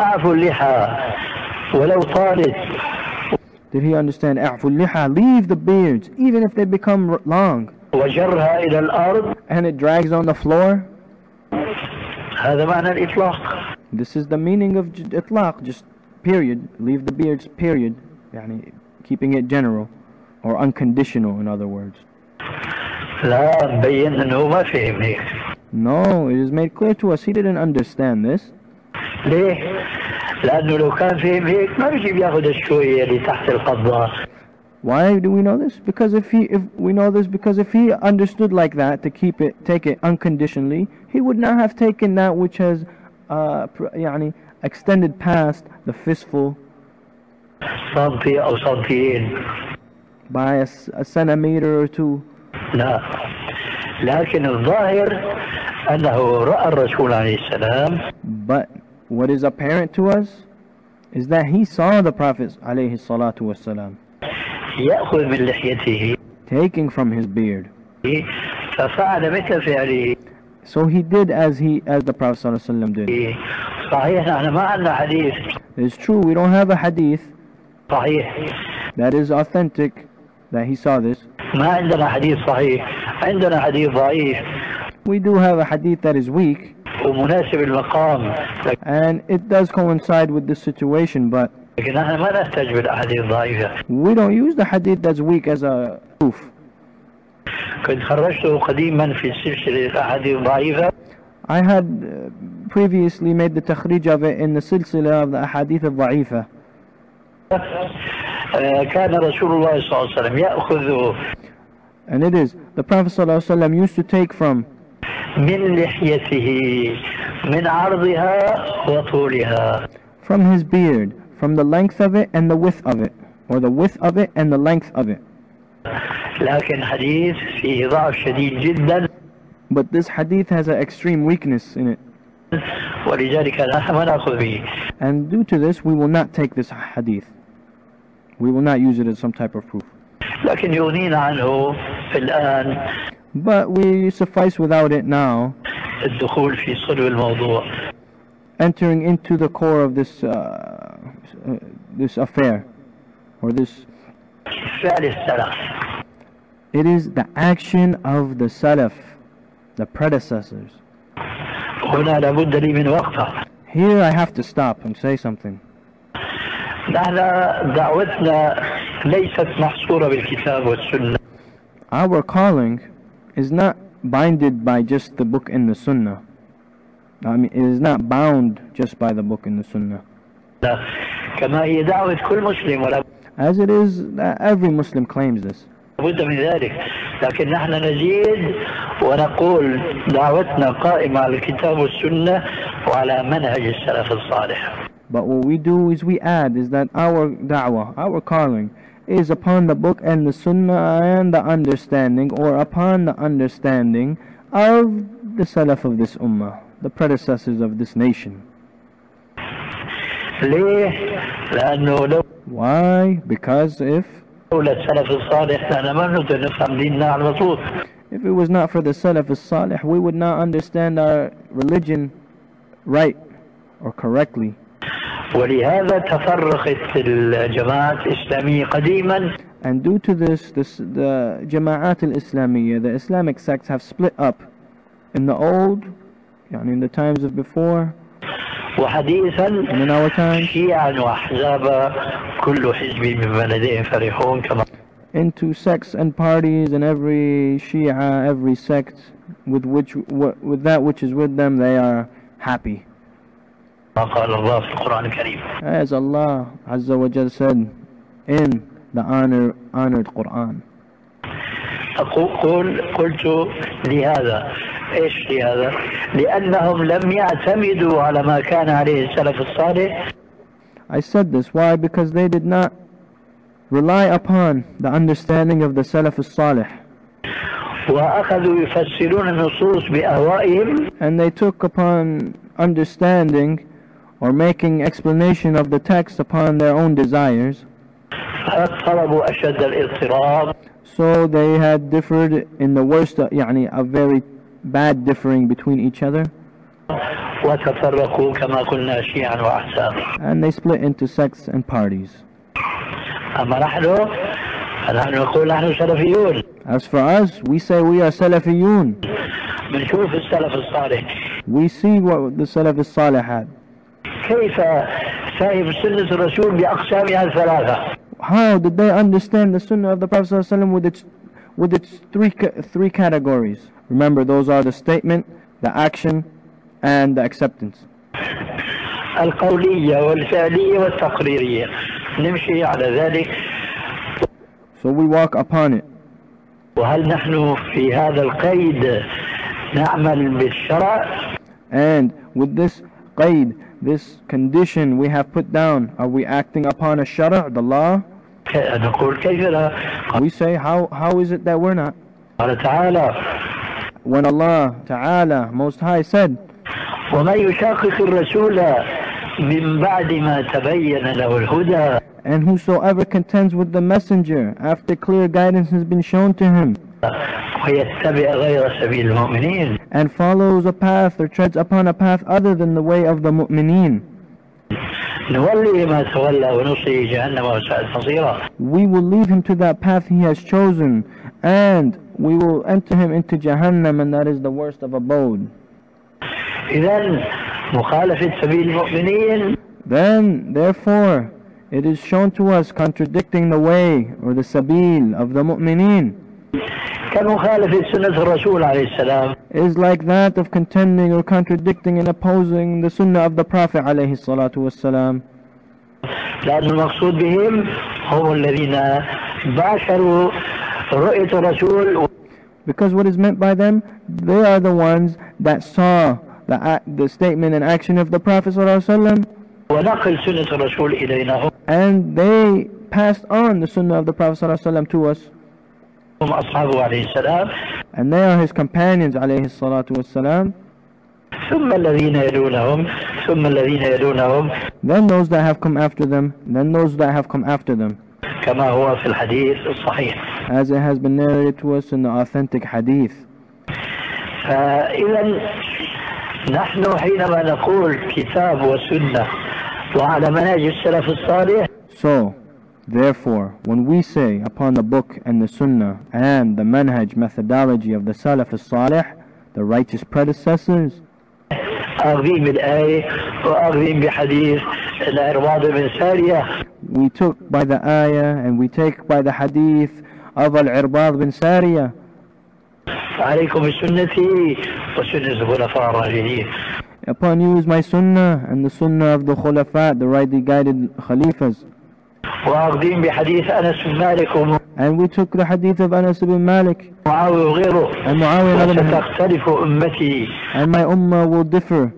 Speaker 6: أعفوا اللحى ولو طالت
Speaker 4: Did he understand, اعفوا اللحى, leave the beards, even if they become r- long,
Speaker 6: وجرها إلى الأرض
Speaker 4: and it drags on the floor?
Speaker 6: هذا معنى الإطلاق
Speaker 4: This is the meaning of j- itlaq, just period, leave the beards, period. يعني keeping it general, or unconditional in other words.
Speaker 6: لا مبين أنه ما فهم هيك
Speaker 4: No, it is made clear to us, he didn't understand this.
Speaker 6: ليه؟ لأنه لو كان فهم هيك ما بيجي بياخذ الشوية اللي تحت القبضة
Speaker 4: Why do we know this? Because if he, if we know this, because if he understood like that to keep it, take it unconditionally, he would not have taken that which has, uh, pr- يعني, extended past the fistful
Speaker 6: سنتي أو سنتيين
Speaker 4: by a, s- a centimeter or two.
Speaker 6: لا لكن الظاهر أنه رأى الرسول عليه السلام
Speaker 4: But what is apparent to us is that he saw the Prophet alayhi salatu wasalam
Speaker 6: يأخذ من لحيته
Speaker 4: taking from his beard.
Speaker 6: ففعل مثل فعله
Speaker 4: So he did as he as the Prophet sallallahu alaihi wasallam did.
Speaker 6: صحيح نحن ما عندنا حديث
Speaker 4: It's true we don't have a hadith
Speaker 6: صحيح
Speaker 4: that is authentic that he saw this.
Speaker 6: ما عندنا حديث صحيح عندنا حديث ضعيف
Speaker 4: We do have a hadith that is weak
Speaker 6: ومناسب المقام
Speaker 4: and it does coincide with the situation but
Speaker 6: لكن نحن ما نحتاج بالأحاديث الضعيفة
Speaker 4: we don't use the hadith that's weak as a proof.
Speaker 6: كنت خرجته قديما في سلسلة الأحاديث الضعيفة
Speaker 4: I had uh, previously made the takhrij of it in the silsila of the al-dha'ifa
Speaker 6: آه، كان رسول الله صلى الله عليه وسلم يأخذ
Speaker 4: and it is the Prophet sallallahu alaihi wasallam used to take from
Speaker 6: من لحيته من عرضها وطولها
Speaker 4: from his beard from the length of it and the width of it or the width of it and the length of it
Speaker 6: لكن حديث فيه ضعف شديد جدا
Speaker 4: but this hadith has an extreme weakness in it
Speaker 6: ولذلك نحن ما نأخذ به
Speaker 4: and due to this we will not take this hadith we will not use it as some type of proof
Speaker 6: لكن يغنينا عنه الآن
Speaker 4: but we suffice without it now
Speaker 6: الدخول في صلب الموضوع
Speaker 4: entering into the core of this uh, uh, this affair or this it is the action of the salaf the predecessors. Here I have to stop and say something. Our calling is not binded by just the book and the sunnah. I mean it is not bound just by the book and the sunnah
Speaker 6: كما هي دعوة كل مسلم ولا
Speaker 4: as it is that every Muslim claims this
Speaker 6: بد من ذلك لكن نحن نزيد ونقول دعوتنا قائمة على الكتاب والسنة وعلى منهج السلف الصالح
Speaker 4: But what we do is we add is that our da'wah, our calling, is upon the book and the sunnah and the understanding, or upon the understanding of the salaf of this ummah, the predecessors of this nation. Why? Because if if it was not for the Salaf al-Salih, we would not understand our religion right or correctly. And due to this, this the Jama'at al-Islamiyya, the Islamic sects have split up in the old يعني in the times of before,
Speaker 6: وحديثا
Speaker 4: and in our times,
Speaker 6: شيعا وأحزابا كل حزب مما لديهم فرحون كما
Speaker 4: into sects and parties and every Shia, every sect with which with that which is with them, they are happy.
Speaker 6: قال الله في القرآن الكريم
Speaker 4: As Allah Azza wa Jal said in the honor, honored Quran.
Speaker 6: أقول قلت لهذا ايش لهذا؟ لأنهم لم يعتمدوا على ما كان عليه السلف الصالح
Speaker 4: I said this. Why? Because they did not rely upon the understanding of the Salaf as-Salih.
Speaker 6: وأخذوا يفسرون النصوص بأهوائهم
Speaker 4: And they took upon understanding or making explanation of the text upon their own desires.
Speaker 6: فاضطربوا أشد الاضطراب
Speaker 4: So they had differed in the worst, uh, يعني, a very bad differing between each other.
Speaker 6: وتفرقوا كما قلنا شيعا وأحزابا
Speaker 4: And they split into sects and parties.
Speaker 6: أما نحن فنحن نقول نحن سلفيون
Speaker 4: As for us, we say we are Salafiyun.
Speaker 6: بنشوف السلف الصالح
Speaker 4: We see what the Salaf as-Salih had.
Speaker 6: كيف فهم سنة الرسول بأقسامها الثلاثة
Speaker 4: How did they understand the Sunnah of the Prophet ﷺ with its with its three ca- three categories? Remember, those are the statement, the action, and the acceptance.
Speaker 6: القولية والفعلية والتقريرية نمشي على ذلك
Speaker 4: So we walk upon it.
Speaker 6: وهل نحن في هذا القيد نعمل بالشرع
Speaker 4: And with this qaid, this condition we have put down, are we acting upon a shara, the law?
Speaker 6: ك- نقول كيف لا
Speaker 4: We say, how, how is it that we're not?
Speaker 6: قال تعالى
Speaker 4: When Allah Ta'ala, Most High said,
Speaker 6: ومن يشاقق الرسول من بعد ما تبين له الهدى
Speaker 4: And whosoever contends with the messenger after clear guidance has been shown to him,
Speaker 6: ويتبع غير سبيل المؤمنين
Speaker 4: and follows a path or treads upon a path other than the way of the mu'mineen,
Speaker 6: نولي ما تولى ونصلي جهنم وساءت مصيرا
Speaker 4: we will leave him to that path he has chosen, and we will enter him into Jahannam, and that is the worst of abode.
Speaker 6: إذا مخالفة سبيل المؤمنين
Speaker 4: Then, therefore, it is shown to us contradicting the way or the sabil of the mu'mineen
Speaker 6: كمخالفة سنة الرسول عليه السلام
Speaker 4: is like that of contending or contradicting and opposing the sunnah of the Prophet alayhi salatu wassalam.
Speaker 6: لأن المقصود بهم هم الذين باشروا رؤية الرسول
Speaker 4: Because what is meant by them, they are the ones that saw the, act, the statement and action of the Prophet ﷺ,
Speaker 6: ونقل سنة الرسول إلينا
Speaker 4: and they passed on the sunnah of the Prophet ﷺ to us,
Speaker 6: هم أصحابه عليه السلام
Speaker 4: and they are his companions alayhi salatu wassalam.
Speaker 6: ثم الذين يلونهم ثم الذين يلونهم
Speaker 4: Then those that have come after them, then those that have come after them,
Speaker 6: كما هو في الحديث الصحيح
Speaker 4: as it has been narrated to us in the authentic hadith.
Speaker 6: فإذا نحن حينما نقول كتاب وسنة وعلى منهج السلف الصالح
Speaker 4: So, therefore, when we say upon the book and the sunnah and the manhaj methodology of the Salaf as-Salih, the righteous predecessors,
Speaker 6: آخذين بالآية وآخذين بحديث العرباض بن سارية
Speaker 4: we took by the ayah and we take by the hadith of Al-Irbad bin Sariyah.
Speaker 6: عليكم بسنتي وسنة الخلفاء الراشدين
Speaker 4: Upon you is my sunnah and the sunnah of the khulafat, the rightly guided khalifas.
Speaker 6: وآخذين بحديث أنس بن مالك
Speaker 4: And we took the hadith of Anas ibn Malik
Speaker 6: ومعاوية وغيره
Speaker 4: and Muawiyah ibn Abi-
Speaker 6: وستختلف أمتي
Speaker 4: and my ummah will differ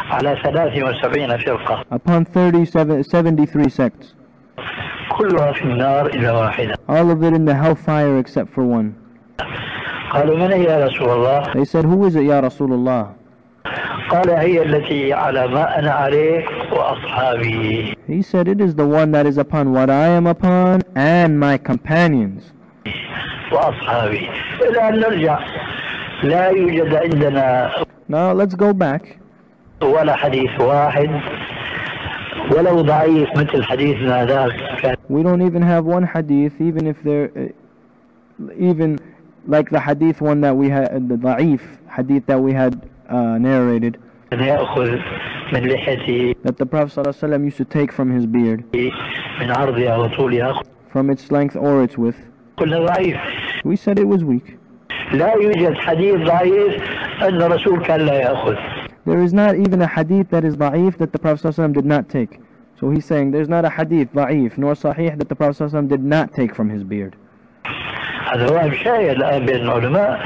Speaker 6: على 73 فرقة
Speaker 4: upon 37, 73 sects.
Speaker 6: كلها في النار إلا واحدة
Speaker 4: All of it in the hellfire except for one.
Speaker 6: قالوا من هي يا رسول الله
Speaker 4: They said, who is it, Ya Rasulullah?
Speaker 6: قال
Speaker 4: He said, it is the one that is upon what I am upon and my companions. Now let's go back. We don't even have one hadith, even if there, even like the hadith one that we had, the da'if hadith that we had uh, narrated,
Speaker 6: يأخذ من لحيته
Speaker 4: that the Prophet ﷺ used to take from his beard,
Speaker 6: من عرضها وطولها
Speaker 4: from its length or its width.
Speaker 6: قلنا ضعيف
Speaker 4: We said it was weak.
Speaker 6: لا يوجد حديث ضعيف أن الرسول كان لا يأخذ
Speaker 4: There is not even a hadith that is da'if that the Prophet ﷺ did not take. So he's saying there's not a hadith da'if nor sahih that the Prophet ﷺ did not take from his beard.
Speaker 6: هذا وهم شائع الآن بين العلماء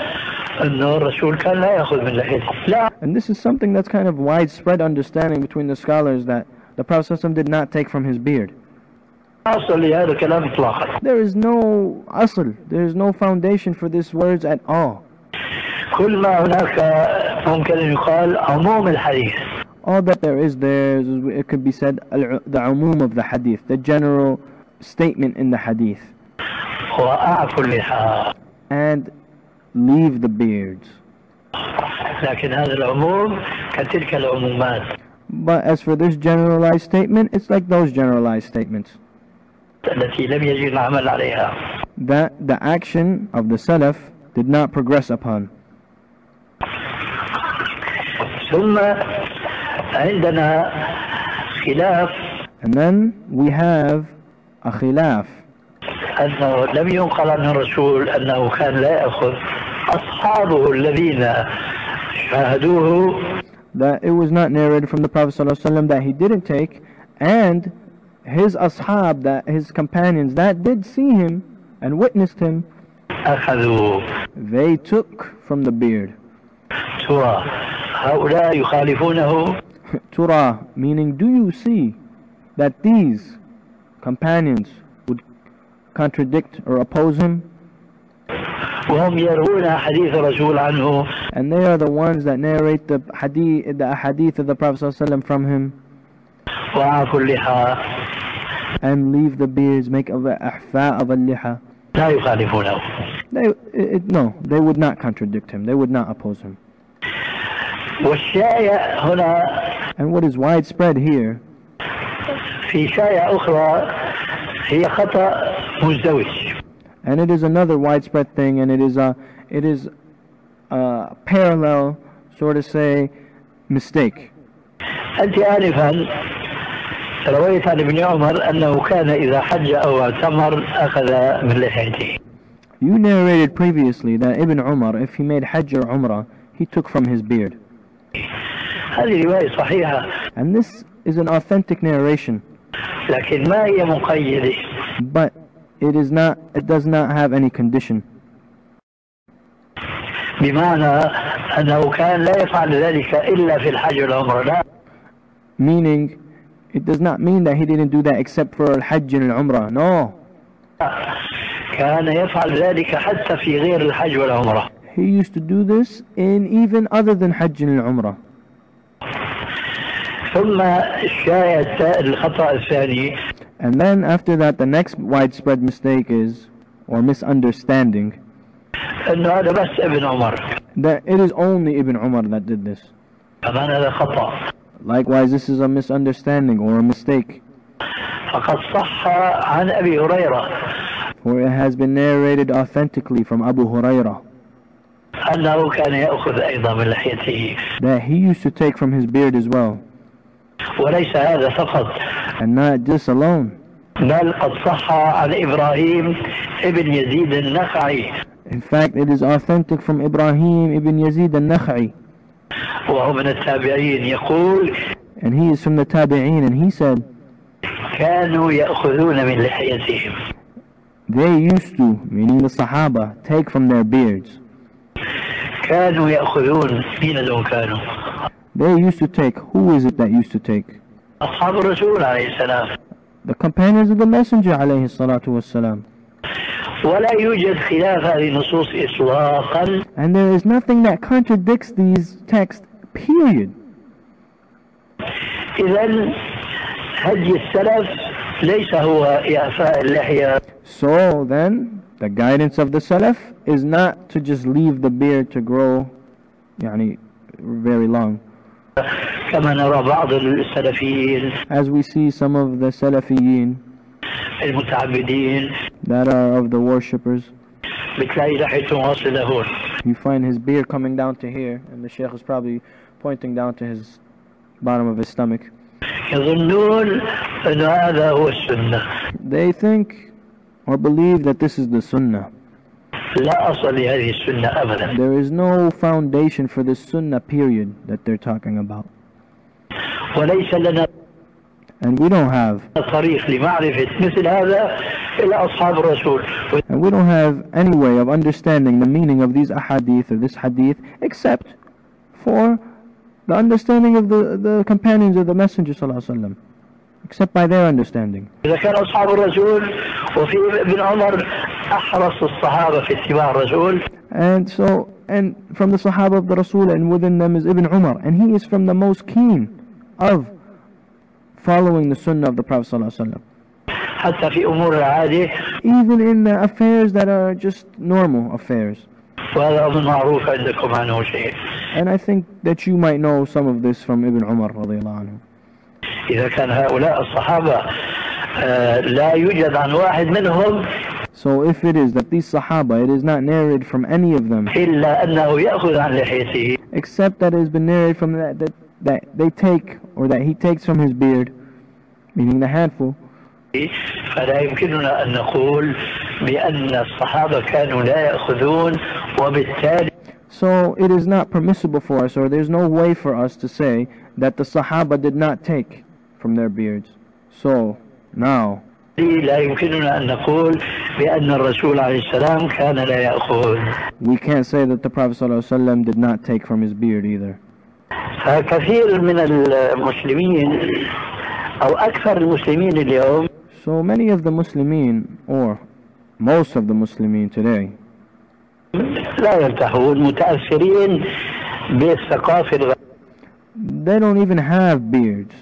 Speaker 6: أنه الرسول كان لا يأخذ من لحيته لا
Speaker 4: And this is something that's kind of widespread understanding between the scholars that the Prophet ﷺ did not take from his beard.
Speaker 6: أصل لهذا الكلام إطلاقا
Speaker 4: There is no asl, there is no foundation for these words at all.
Speaker 6: كل ما هناك ممكن أن يقال عموم الحديث
Speaker 4: All that there is there is, it could be said, al- the umum of the hadith, the general statement in the hadith.
Speaker 6: وأعفو اللحى
Speaker 4: And leave the beards.
Speaker 6: لكن هذا العموم كتلك العمومات
Speaker 4: But as for this generalized statement, it's like those generalized statements.
Speaker 6: التي لم يجري العمل عليها
Speaker 4: That the action of the Salaf did not progress upon.
Speaker 6: ثم عندنا خلاف
Speaker 4: And then we have a khilaf.
Speaker 6: أنه لم ينقل عن الرسول أنه كان لا يأخذ أصحابه الذين شاهدوه
Speaker 4: That it was not narrated from the Prophet ﷺ that he didn't take, and his ashab, that his companions that did see him and witnessed him,
Speaker 6: أخذوا
Speaker 4: they took from the beard.
Speaker 6: سوى هؤلاء يخالفونه
Speaker 4: Tura, meaning do you see that these companions would contradict or oppose him?
Speaker 6: وهم يروون حديث الرسول عنه
Speaker 4: And they are the ones that narrate the hadith, the hadith of the Prophet ﷺ from him
Speaker 6: وعافوا اللحى
Speaker 4: and leave the beards, make of ihfa of al-liha.
Speaker 6: لا يخالفونه
Speaker 4: They, it, it- no, they would not contradict him. They would not oppose him.
Speaker 6: والشايع هنا
Speaker 4: And what is widespread here
Speaker 6: في شايع أخرى هي خطأ مزدوج
Speaker 4: and it is another widespread thing, and it is a, it is a parallel, sort of say, mistake.
Speaker 6: أنت آنفا رويت عن ابن عمر أنه كان إذا حج أو اعتمر أخذ من لحيته
Speaker 4: You narrated previously that Ibn Umar, if he made Hajj or Umrah, he took from his beard.
Speaker 6: هذه رواية صحيحة
Speaker 4: And this is an authentic narration,
Speaker 6: لكن ما هي مقيدة
Speaker 4: but it is not, it does not have any condition.
Speaker 6: بمعنى أنه كان لا يفعل ذلك إلا في الحج والعمرة لا
Speaker 4: Meaning, it does not mean that he didn't do that except for Al-Hajj and Al-Umrah. No.
Speaker 6: كان يفعل ذلك حتى في غير الحج والعمرة
Speaker 4: He used to do this in even other than Hajj and Al-Umrah.
Speaker 6: ثم الشائع التا- الخطأ الثاني
Speaker 4: And then after that, the next widespread mistake is, or misunderstanding, that it is only Ibn Umar that did this. Likewise, this is a misunderstanding or a mistake. For it has been narrated authentically from Abu Hurairah. That he used to take from his beard as well.
Speaker 6: وليس هذا فقط
Speaker 4: And not this alone.
Speaker 6: بل قد صح عن إبراهيم ابن يزيد النخعي
Speaker 4: In fact, it is authentic from Ibrahim ibn Yazid al-Nakh'i,
Speaker 6: وهو من التابعين يقول
Speaker 4: and he is from the Tabi'een, and he said,
Speaker 6: كانوا يأخذون من لحيتهم
Speaker 4: they used to, meaning the Sahaba, take from their beards.
Speaker 6: كانوا يأخذون كانوا
Speaker 4: They used to take, who is it that used to take?
Speaker 6: أصحاب الرسول عليه السلام
Speaker 4: The companions of the Messenger alayhi salatu wassalam.
Speaker 6: ولا يوجد خلاف هذه النصوص إطلاقا
Speaker 4: And there is nothing that contradicts these texts, period.
Speaker 6: إذا هدي السلف ليس هو إعفاء اللحية
Speaker 4: So then, the guidance of the Salaf is not to just leave the beard to grow يعني, very long. As we see some of the Salafiyin that are of the worshippers you find his beard coming down to here and the sheikh is probably pointing down to his bottom of his stomach. they think or believe that this is the sunnah.
Speaker 6: لا أصل لهذه السنة أبدا
Speaker 4: There is no foundation for this Sunnah period that they're talking about.
Speaker 6: وليس لنا
Speaker 4: And we don't have,
Speaker 6: طريق لمعرفة مثل هذا إلا أصحاب الرسول
Speaker 4: and we don't have any way of understanding the meaning of these ahadith or this hadith except for the understanding of the, the companions of the Messenger sallallahu alaihi wasallam, except by their understanding.
Speaker 6: إذا كان أصحاب الرسول وفي ابن عمر أحرص الصحابة في اتباع الرسول
Speaker 4: And so, and from the Sahaba of the Rasul, and within them is Ibn Umar, and he is from the most keen of following the Sunnah of the Prophet sallallahu alaihi wasallam.
Speaker 6: حتى في أمور العادة
Speaker 4: even in the affairs that are just normal affairs.
Speaker 6: وهذا أظن معروف عندكم عنه شيء
Speaker 4: And I think that you might know some of this from Ibn Umar radiallahu anhu.
Speaker 6: إذا كان هؤلاء الصحابة آه، لا يوجد عن واحد منهم
Speaker 4: So if it is that these Sahaba, it is not narrated from any of them,
Speaker 6: إلا أنه يأخذ عن لحيته
Speaker 4: except that it has been narrated from that, that, that they take, or that he takes from his beard, meaning the handful,
Speaker 6: فلا يمكننا أن نقول بأن الصحابة كانوا لا يأخذون وبالتالي
Speaker 4: So it is not permissible for us, or there's no way for us to say that the Sahaba did not take from their beards. So now,
Speaker 6: لا يمكننا أن نقول بأن الرسول عليه السلام كان لا يأخذ
Speaker 4: we can't say that the Prophet ﷺ did not take from his beard either.
Speaker 6: فكثير من المسلمين أو أكثر المسلمين اليوم
Speaker 4: So many of the Muslimin, or most of the Muslimin today,
Speaker 6: لا يرتاحون متأثرين بالثقافة الغربية
Speaker 4: they don't even have beards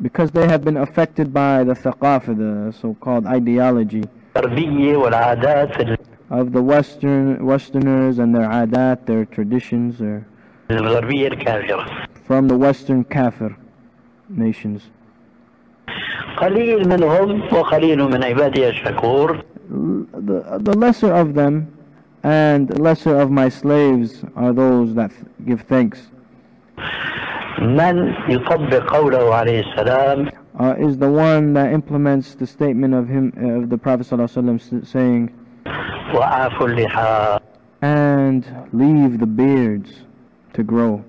Speaker 4: because they have been affected by the thaqafa, the so-called ideology of the Western Westerners and their adat, their traditions,
Speaker 6: their
Speaker 4: from the Western kafir nations. The, the lesser of them and lesser of my slaves are those that give thanks
Speaker 6: من يطبق قوله عليه السلام
Speaker 4: uh, is the one that implements the statement of him uh, of the Prophet ﷺ saying,
Speaker 6: وأعفوا اللحى
Speaker 4: "And leave the beards to grow,"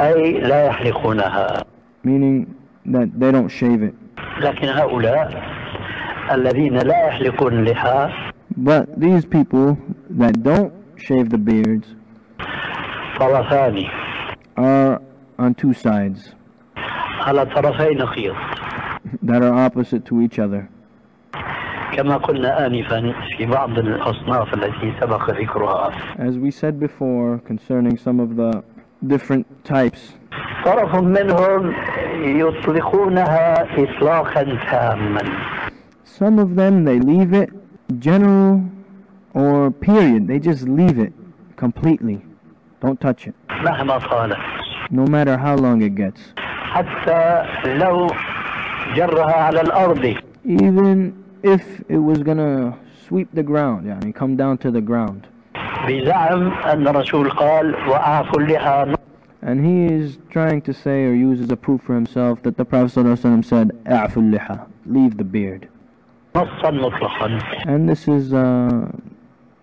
Speaker 6: أي لا يحلقونها
Speaker 4: meaning that they don't shave it.
Speaker 6: لكن هؤلاء الذين لا يحلقون اللحى
Speaker 4: But these people that don't shave the beards
Speaker 6: طرفان
Speaker 4: are on two sides
Speaker 6: على طرفي نقيض
Speaker 4: that are opposite to each other.
Speaker 6: كما قلنا آنفا في بعض الأصناف التي سبق ذكرها
Speaker 4: As we said before concerning some of the different types,
Speaker 6: طرف منهم يطلقونها إطلاقا تاما
Speaker 4: some of them they leave it general or period. They just leave it completely. Don't touch it.
Speaker 6: مهما طالت
Speaker 4: no matter how long it gets.
Speaker 6: حتى لو جرها على الأرض
Speaker 4: Even if it was gonna sweep the ground, يعني come down to the ground.
Speaker 6: بزعم أن الرسول قال وأعفوا اللحى
Speaker 4: And he is trying to say or use as a proof for himself that the Prophet ﷺ said, أعفوا اللحى, leave the beard.
Speaker 6: نصا مطلقا
Speaker 4: And this is a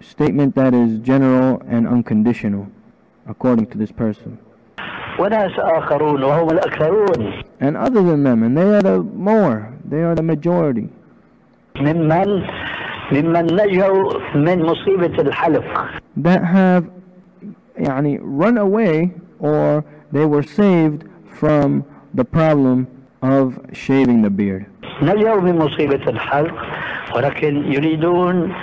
Speaker 4: statement that is general and unconditional, according to this person.
Speaker 6: وناس آخرون وهم الأكثرون
Speaker 4: And other than them, and they are the more, they are the majority,
Speaker 6: ممن ممن نجوا من مصيبة الحلق
Speaker 4: that have يعني, run away or they were saved from the problem of shaving the beard.
Speaker 6: نجوا من مصيبة الحلق ولكن يريدون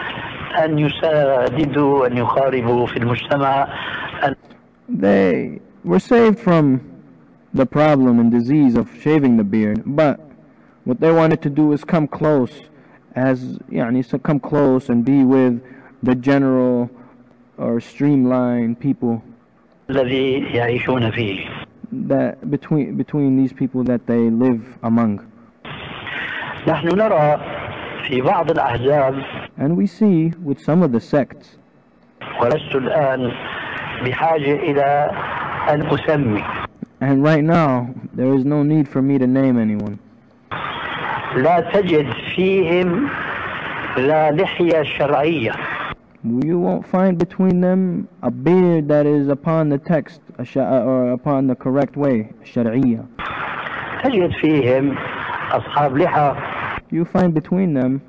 Speaker 6: أن يساددوا أن يقاربوا في المجتمع أن
Speaker 4: they were saved from the problem and disease of shaving the beard, but what they wanted to do is come close as yani to come close and be with the general or streamlined people that between between these people that they live among. and we see with some of the sects.
Speaker 6: بحاجة إلى أن أسمي
Speaker 4: and right now there is no need for me to name anyone.
Speaker 6: لا تجد فيهم لا لحية شرعية
Speaker 4: You won't find between them a beard that is upon the text a sha- or upon the correct way, sharia.
Speaker 6: تجد فيهم أصحاب لحى
Speaker 4: You find between them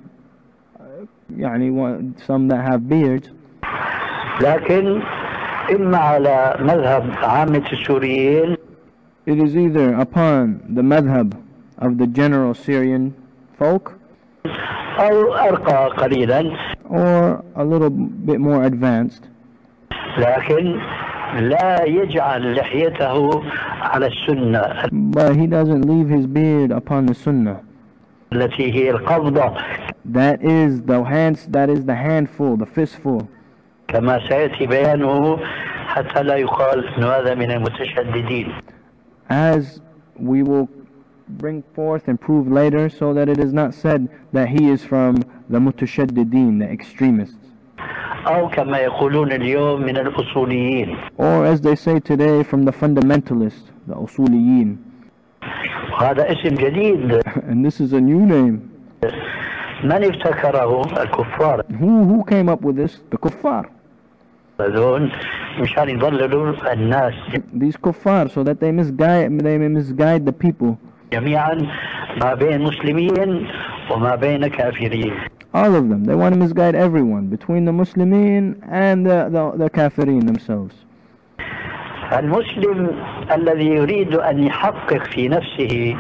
Speaker 4: uh, يعني one- some that have beards,
Speaker 6: لكن إما على مذهب عامة السوريين
Speaker 4: it is either upon the madhab of the general Syrian folk
Speaker 6: أو أرقى قليلا
Speaker 4: or a little bit more advanced,
Speaker 6: لكن لا يجعل لحيته على السنة
Speaker 4: but he doesn't leave his beard upon the sunnah.
Speaker 6: التي هي القبضة
Speaker 4: That is the hands, that is the handful, the fistful,
Speaker 6: كما سيأتي بيانه حتى لا يقال أن هذا من المتشددين
Speaker 4: as we will bring forth and prove later, so that it is not said that he is from the mutashaddideen, the extremists.
Speaker 6: أو كما يقولون اليوم من الأصوليين
Speaker 4: Or as they say today, from the fundamentalists, the usuliyin.
Speaker 6: وهذا اسم جديد
Speaker 4: And this is a new name.
Speaker 6: من ابتكره الكفار
Speaker 4: Who, who came up with this? The kuffar.
Speaker 6: هذول مشان يضللوا الناس
Speaker 4: These kuffar, so that they misguide, they may misguide the people.
Speaker 6: جميعا ما بين مسلمين وما بين كافرين
Speaker 4: All of them. They want to misguide everyone, between the Muslimin and the, the, the kafirin themselves.
Speaker 6: المسلم الذي يريد أن يحقق في نفسه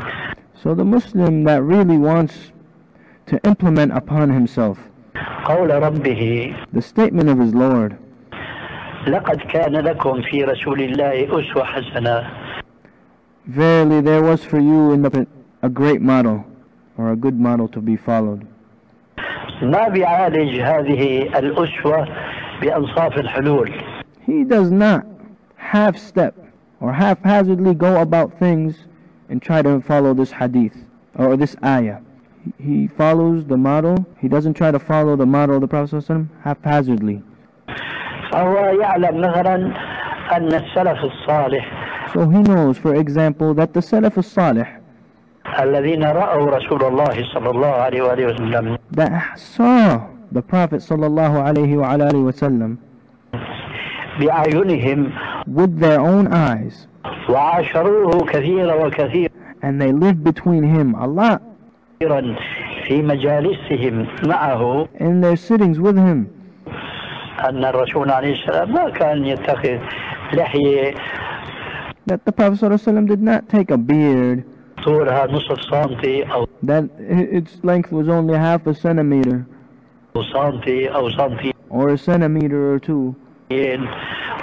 Speaker 4: So the Muslim that really wants to implement upon himself. The statement of his Lord. Verily there was for you in the, a great model or a good model to be followed. He does not half step or haphazardly go about things and try to follow this hadith or this ayah He- He follows the model, he doesn't try to follow the model of the Prophet ﷺ haphazardly.
Speaker 6: فهو يعلم مثلا أن السلف الصالح
Speaker 4: So he knows, for example, that the Salaf al-Salih
Speaker 6: الذين رأوا رسول الله صلى الله عليه وآله وسلم
Speaker 4: that saw the Prophet sallallahu alaihi wa alihi wasallam
Speaker 6: بأعينهم
Speaker 4: with their own eyes
Speaker 6: وعاشروه كثيرا وكثيرا
Speaker 4: and they lived between him a lot
Speaker 6: في مجالسهم معه
Speaker 4: in their sittings with him
Speaker 6: أن الرسول عليه السلام ما كان يتخذ لحية
Speaker 4: that the Prophet sallallahu alaihi wasallam did not take a beard
Speaker 6: طولها نصف سنتي أو
Speaker 4: that i- its length was only half a centimeter
Speaker 6: سنتي أو سنتين
Speaker 4: or a centimeter or two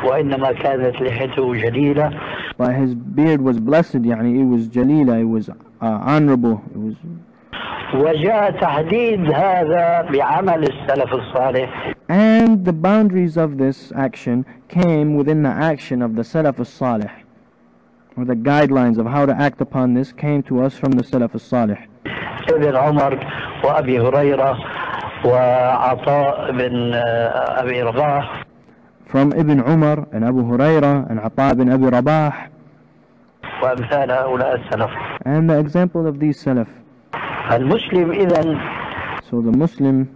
Speaker 6: وإنما كانت لحيته جليلة
Speaker 4: but his beard was blessed يعني it was jalila it was uh, honorable it was
Speaker 6: وجاء تحديد هذا بعمل السلف الصالح
Speaker 4: and the boundaries of this action came within the action of the Salaf al-Salih or the guidelines of how to act upon this came to us from the Salaf al-Salih
Speaker 6: ابن عمر وأبي هريرة وعطاء بن آه، أبي رباح
Speaker 4: from Ibn Umar and Abu Huraira and Ata bin Abi Rabah
Speaker 6: وأمثال هؤلاء السلف
Speaker 4: and the example of these Salaf
Speaker 6: المسلم إذا
Speaker 4: so the Muslim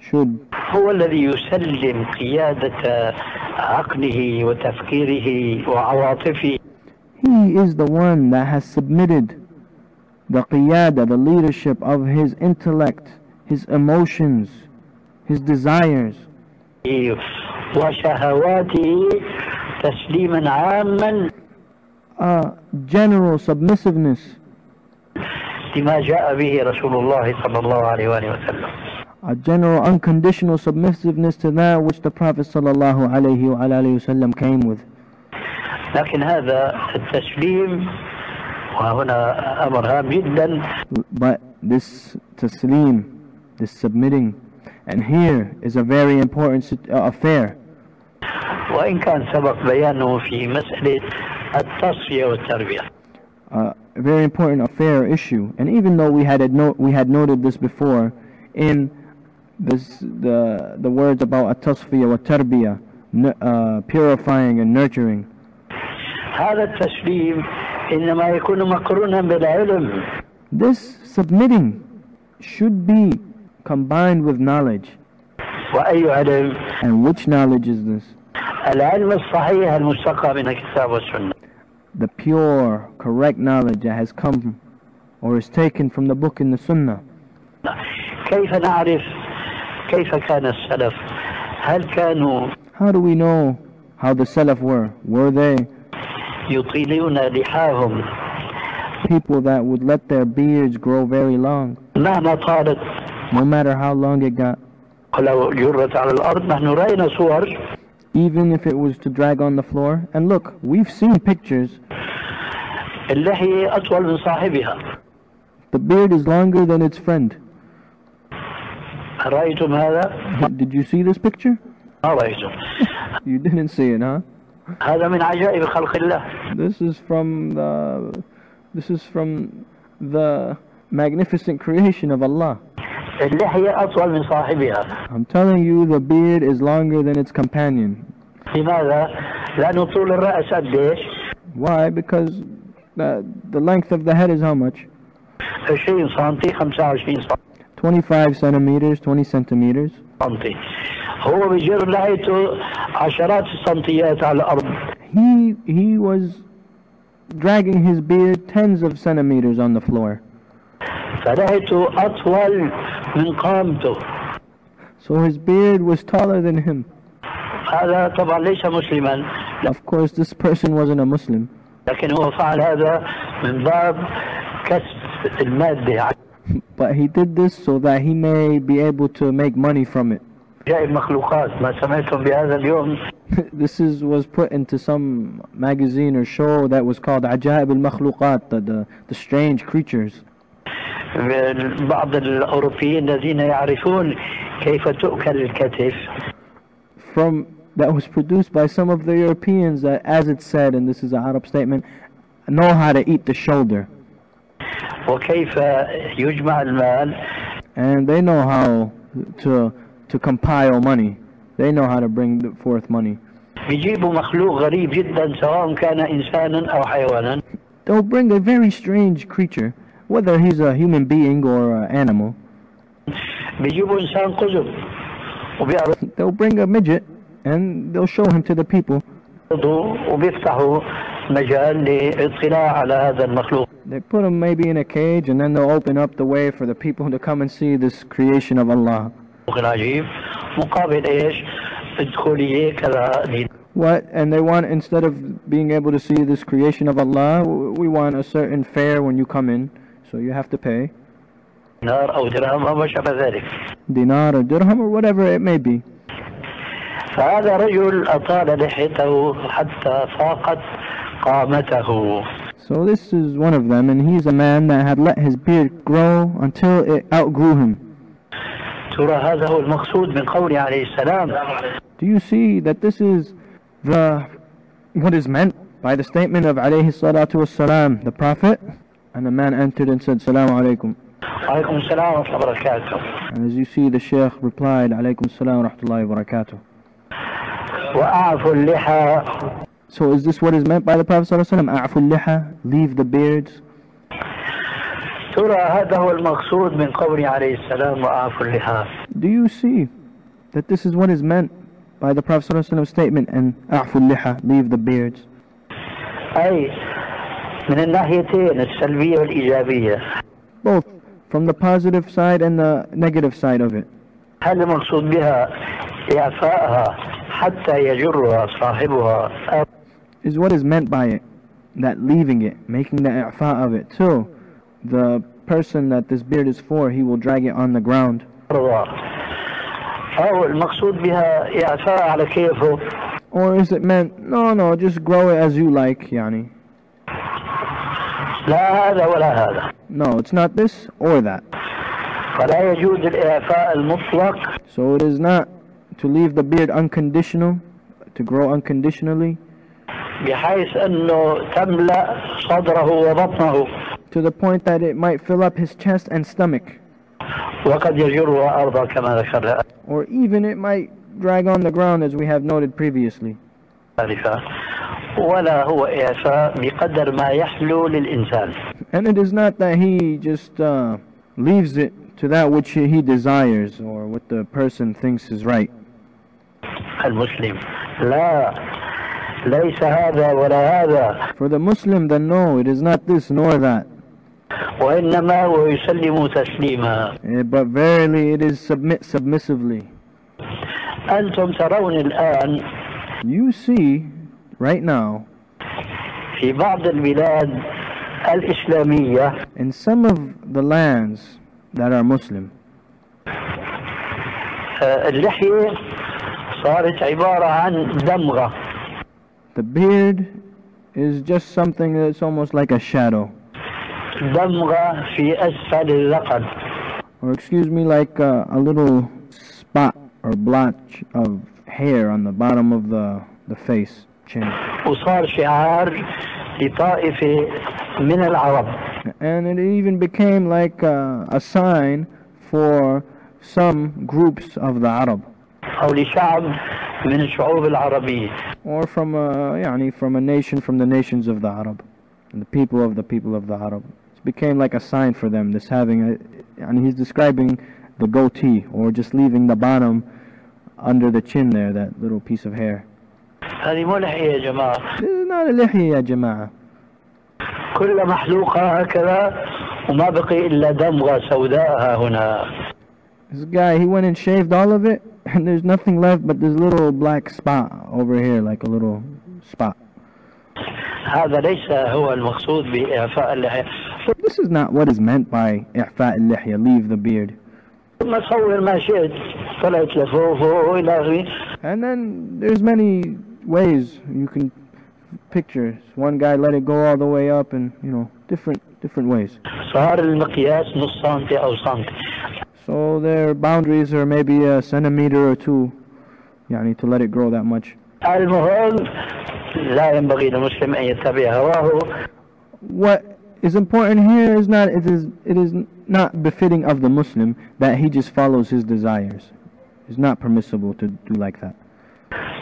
Speaker 4: should
Speaker 6: هو الذي يسلم قيادة عقله وتفكيره وعواطفه
Speaker 4: He is the one that has submitted the qiyada, the leadership of his intellect, his emotions, his desires,
Speaker 6: وشهواته تسليما عاما
Speaker 4: a general submissiveness
Speaker 6: لما جاء به رسول الله صلى الله عليه وآله وسلم
Speaker 4: a general unconditional submissiveness to that which the Prophet sallallahu alaihi wasallam came with.
Speaker 6: لكن هذا التسليم وهنا أمر هام جدا
Speaker 4: But this taslim, this submitting, and here is a very important sit- uh, affair.
Speaker 6: وإن كان سبق بيانه في مسألة التصفية والتربية
Speaker 4: uh, a very important affair issue. And even though we had no- we had noted this before in this the the words about at-tasfiya wa tarbiya, uh, purifying and nurturing.
Speaker 6: هذا التسليم إنما يكون مقرونا بالعلم
Speaker 4: This submitting should be combined with knowledge.
Speaker 6: وأي علم
Speaker 4: And which knowledge is this?
Speaker 6: العلم الصحيح المستقى من الكتاب والسنة
Speaker 4: The pure, correct knowledge that has come or is taken from the book and the sunnah.
Speaker 6: كيف نعرف كيف كان السلف هل كانوا
Speaker 4: How do we know how the Salaf were? Were they
Speaker 6: يطيلون لحاهم
Speaker 4: people that would let their beards grow very long,
Speaker 6: مهما طالت
Speaker 4: no matter how long it got,
Speaker 6: ولو جرت على الأرض نحن رأينا صور
Speaker 4: even if it was to drag on the floor? And look, we've seen pictures.
Speaker 6: اللحية أطول من صاحبها
Speaker 4: The beard is longer than its friend.
Speaker 6: رأيتم هذا؟
Speaker 4: Did you see this picture?
Speaker 6: ما رأيتم
Speaker 4: You didn't see it, huh?
Speaker 6: هذا من عجائب خلق الله
Speaker 4: This is from the this is from the magnificent creation of Allah.
Speaker 6: اللحية أطول من صاحبها
Speaker 4: I'm telling you the beard is longer than its companion.
Speaker 6: لماذا؟ لأنه طول الرأس قديش؟
Speaker 4: Why? Because the, the length of the head is how much?
Speaker 6: 20 سنتي 25
Speaker 4: 25 centimeters, 20 centimeters.
Speaker 6: سنتي هو بيجر لحيته عشرات السنتيات على الأرض
Speaker 4: He he was dragging his beard tens of centimeters on the floor.
Speaker 6: فلحيته أطول من قامته
Speaker 4: So his beard was taller than him.
Speaker 6: هذا طبعا ليس مسلما
Speaker 4: Of course, this person wasn't a Muslim,
Speaker 6: لكن هو فعل هذا من باب كسب المادة
Speaker 4: but he did this so that he may be able to make money from it.
Speaker 6: جاء مخلوقات ما سمعتم بهذا اليوم
Speaker 4: this is was put into some magazine or show that was called Ajaib al-Makhluqat, the, the, the strange creatures.
Speaker 6: بعض الأوروبيين الذين يعرفون كيف تؤكل الكتف
Speaker 4: From that was produced by some of the Europeans that, as it said, and this is an Arab statement, know how to eat the shoulder.
Speaker 6: وكيف يجمع المال
Speaker 4: And they know how to, to compile money. They know how to bring forth money.
Speaker 6: بيجيبوا مخلوق غريب جدا سواء كان إنسانا أو حيوانا
Speaker 4: They'll bring a very strange creature, whether he's a human being or an animal.
Speaker 6: بيجيبوا إنسان قزم وبيعرضوا
Speaker 4: They'll bring a midget and they'll show him to the people. They put him maybe in a cage and then they'll open up the way for the people to come and see this creation of Allah. What? And they want, instead of being able to see this creation of Allah, we want a certain fare when you come in, so you have to pay. Dinar or dirham or whatever it may be.
Speaker 6: فهذا رجل أطال لحيته حتى فاقت قامته
Speaker 4: So this is one of them, and he's a man that had let his beard grow until it outgrew him.
Speaker 6: ترى هذا هو المقصود من قوله عليه السلام
Speaker 4: Do you see that this is the what is meant by the statement of alayhi salatu wassalam, the Prophet? And the man entered and said, Salaam alaikum.
Speaker 6: وعليكم السلام ورحمة الله وبركاته
Speaker 4: And as you see, the Shaykh replied, Alaykum salam wa rahmatullahi wa barakatuh.
Speaker 6: وأعفوا اللحى
Speaker 4: So is this what is meant by the Prophet sallallahu alaihi wasallam? A'ful liha, leave the beards.
Speaker 6: ترى هذا هو المقصود من قوله عليه السلام وأعفوا اللحى
Speaker 4: Do you see that this is what is meant by the Prophet sallallahu alaihi wasallam statement and a'ful liha, leave the beards?
Speaker 6: أي من الناحيتين السلبية والإيجابية
Speaker 4: Both from the positive side and the negative side of it.
Speaker 6: هل المقصود بها إعفائها حتى يجرها صاحبها أو
Speaker 4: is what is meant by it. That leaving it, making the i'fa of it till the person that this beard is for, he will drag it on the ground.
Speaker 6: يرضى أو المقصود بها إعفاء على كيفه
Speaker 4: Or is it meant, no, no, just grow it as you like, yani.
Speaker 6: لا هذا ولا هذا
Speaker 4: No, it's not this or that.
Speaker 6: فلا يجوز الإعفاء المطلق
Speaker 4: So it is not to leave the beard unconditional, to grow unconditionally,
Speaker 6: بحيث أنه تملأ صدره وبطنه
Speaker 4: to the point that it might fill up his chest and stomach.
Speaker 6: وقد يجرها أرضا كما ذكرنا
Speaker 4: Or even it might drag on the ground as we have noted previously.
Speaker 6: آنفا ولا هو إعفاء بقدر ما يحلو للإنسان
Speaker 4: And it is not that he just uh, leaves it to that which he desires or what the person thinks is right.
Speaker 6: المسلم لا ليس هذا ولا هذا
Speaker 4: For the Muslim, then no, it is not this nor that.
Speaker 6: وإنما هو يسلم تسليما
Speaker 4: Eh, But verily, it is submit submissively.
Speaker 6: أنتم ترون الآن
Speaker 4: You see, right now,
Speaker 6: في بعض البلاد الإسلامية
Speaker 4: in some of the lands that are Muslim,
Speaker 6: آه، اللحية صارت عبارة عن دمغة
Speaker 4: the beard is just something that's almost like a shadow.
Speaker 6: دمغة في أسفل الذقن
Speaker 4: Or excuse me, like uh, a little spot or blotch of hair on the bottom of the, the face, chin.
Speaker 6: وصار شعار لطائفة من العرب
Speaker 4: And it even became like uh, a sign for some groups of the Arab.
Speaker 6: أو لشعب من الشعوب العربية
Speaker 4: Or from a, يعني, from a nation from the nations of the Arab. And the people of the people of the Arab. It became like a sign for them, this having a, and he's describing the goatee, or just leaving the bottom under the chin there, that little piece of hair.
Speaker 6: هذه مو لحية يا جماعة
Speaker 4: This is not a lihya, ya jama'ah.
Speaker 6: كل محلوقة هكذا وما بقي إلا دمغة سوداء ها هنا
Speaker 4: This guy, he went and shaved all of it, and there's nothing left but this little black spot over here, like a little spot.
Speaker 6: هذا ليس هو المقصود بإعفاء اللحية
Speaker 4: This is not what is meant by إعفاء اللحية, leave the beard.
Speaker 6: ثم صور ما شئت طلعت لفوق فوق إلى آخره
Speaker 4: And then there's many ways you can picture. One guy let it go all the way up and, you know, different different ways.
Speaker 6: صار المقياس نص سنتي أو سنتي
Speaker 4: So their boundaries are maybe a centimeter or two, يعني to let it grow that much.
Speaker 6: المهم لا ينبغي للمسلم أن يتبع هواه
Speaker 4: What is important here is not it is it is not befitting of the Muslim that he just follows his desires. It's not permissible to do like that.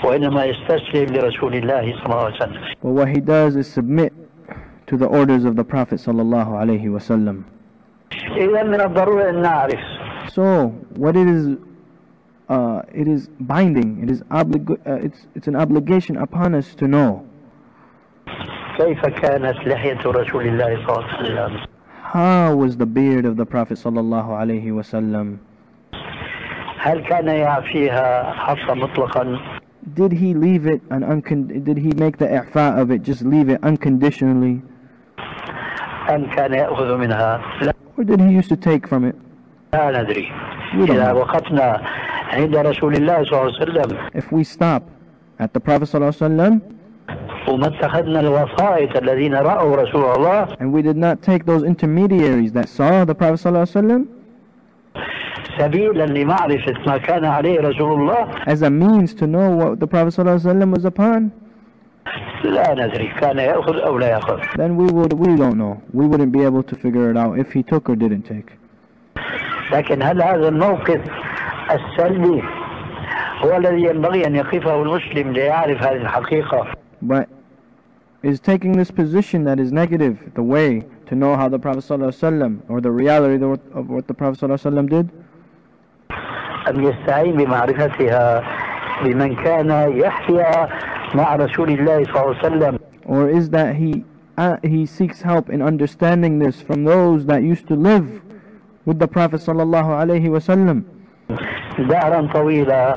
Speaker 6: وإنما يستسلم لرسول الله صلى الله عليه وسلم
Speaker 4: But what he does is submit to the orders of the Prophet sallallahu alaihi wasallam.
Speaker 6: إذا من الضروري أن نعرف
Speaker 4: So what it is, uh, it is binding. It is oblig- uh, It's it's an obligation upon us to know
Speaker 6: كيف كانت لحية رسول الله صلى الله عليه وسلم
Speaker 4: how was the beard of the Prophet sallallahu alaihi wasallam.
Speaker 6: هل كان يعفيها حفا مطلقا
Speaker 4: Did he leave it and uncon- Did he make the i'fa of it? Just leave it unconditionally,
Speaker 6: أم كان يأخذ منها لا,
Speaker 4: or did he used to take from it?
Speaker 6: لا ندري
Speaker 4: We don't
Speaker 6: إذا
Speaker 4: know.
Speaker 6: وقفنا عند رسول الله صلى الله عليه وسلم
Speaker 4: If we stop at the Prophet sallallahu alaihi wasallam
Speaker 6: وما اتخذنا الوسائط الذين رأوا رسول الله
Speaker 4: and we did not take those intermediaries that saw the Prophet sallallahu alaihi wasallam
Speaker 6: سبيلا لمعرفة ما كان عليه رسول الله
Speaker 4: as a means to know what the Prophet sallallahu alaihi wasallam was upon,
Speaker 6: لا ندري كان يأخذ أو لا يأخذ
Speaker 4: then we would we don't know. We wouldn't be able to figure it out if he took or didn't take.
Speaker 6: لكن هل هذا الموقف السلبي هو الذي ينبغي أن يقفه المسلم ليعرف هذه الحقيقة
Speaker 4: But is taking this position that is negative the way to know how the Prophet ﷺ or the reality of what- of what the Prophet ﷺ did?
Speaker 6: أن يستعين بمعرفتها بمن كان يحيا مع رسول الله صلى الله عليه وسلم
Speaker 4: Or is that he uh, he seeks help in understanding this from those that used to live with the Prophet ﷺ
Speaker 6: دهرا طويلا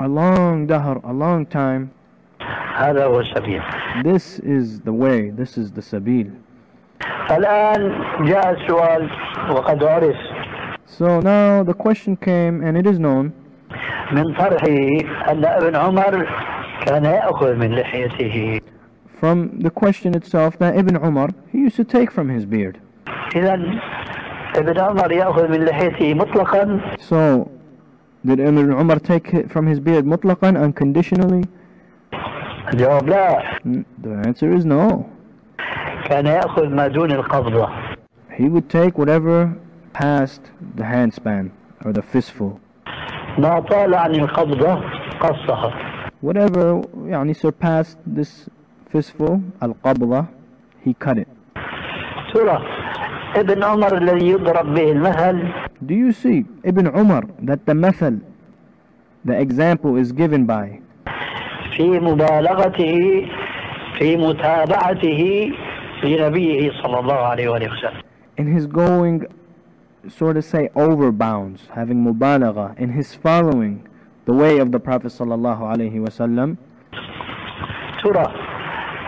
Speaker 4: a long dahr, a long time?
Speaker 6: هذا هو السبيل
Speaker 4: This is the way, this is the sabil.
Speaker 6: الآن جاء السؤال وقد عرف
Speaker 4: So now the question came, and it is known
Speaker 6: من طرحه أن ابن عمر كان يأخذ من لحيته
Speaker 4: from the question itself that Ibn Umar, he used to take from his beard.
Speaker 6: إذا ابن عمر يأخذ من لحيته مطلقا
Speaker 4: So, did Ibn Umar take it from his beard mutlaqan, unconditionally?
Speaker 6: الجواب لا
Speaker 4: N- The answer is no.
Speaker 6: كان يأخذ ما دون القبضة
Speaker 4: He would take whatever passed the handspan or the fistful.
Speaker 6: ما طال عن القبضة قصها
Speaker 4: Whatever يعني surpassed this fistful, al-qabla, he cut it.
Speaker 6: ترى ابن عمر الذي يضرب به المثل
Speaker 4: Do you see Ibn Umar that the method, the example is given by
Speaker 6: في مبالغته في متابعته لنبيه صلى الله عليه وآله وسلم
Speaker 4: in his going, sort of say, over bounds, having mubalagha, in his following the way of the Prophet sallallahu alaihi wasallam,
Speaker 6: ترى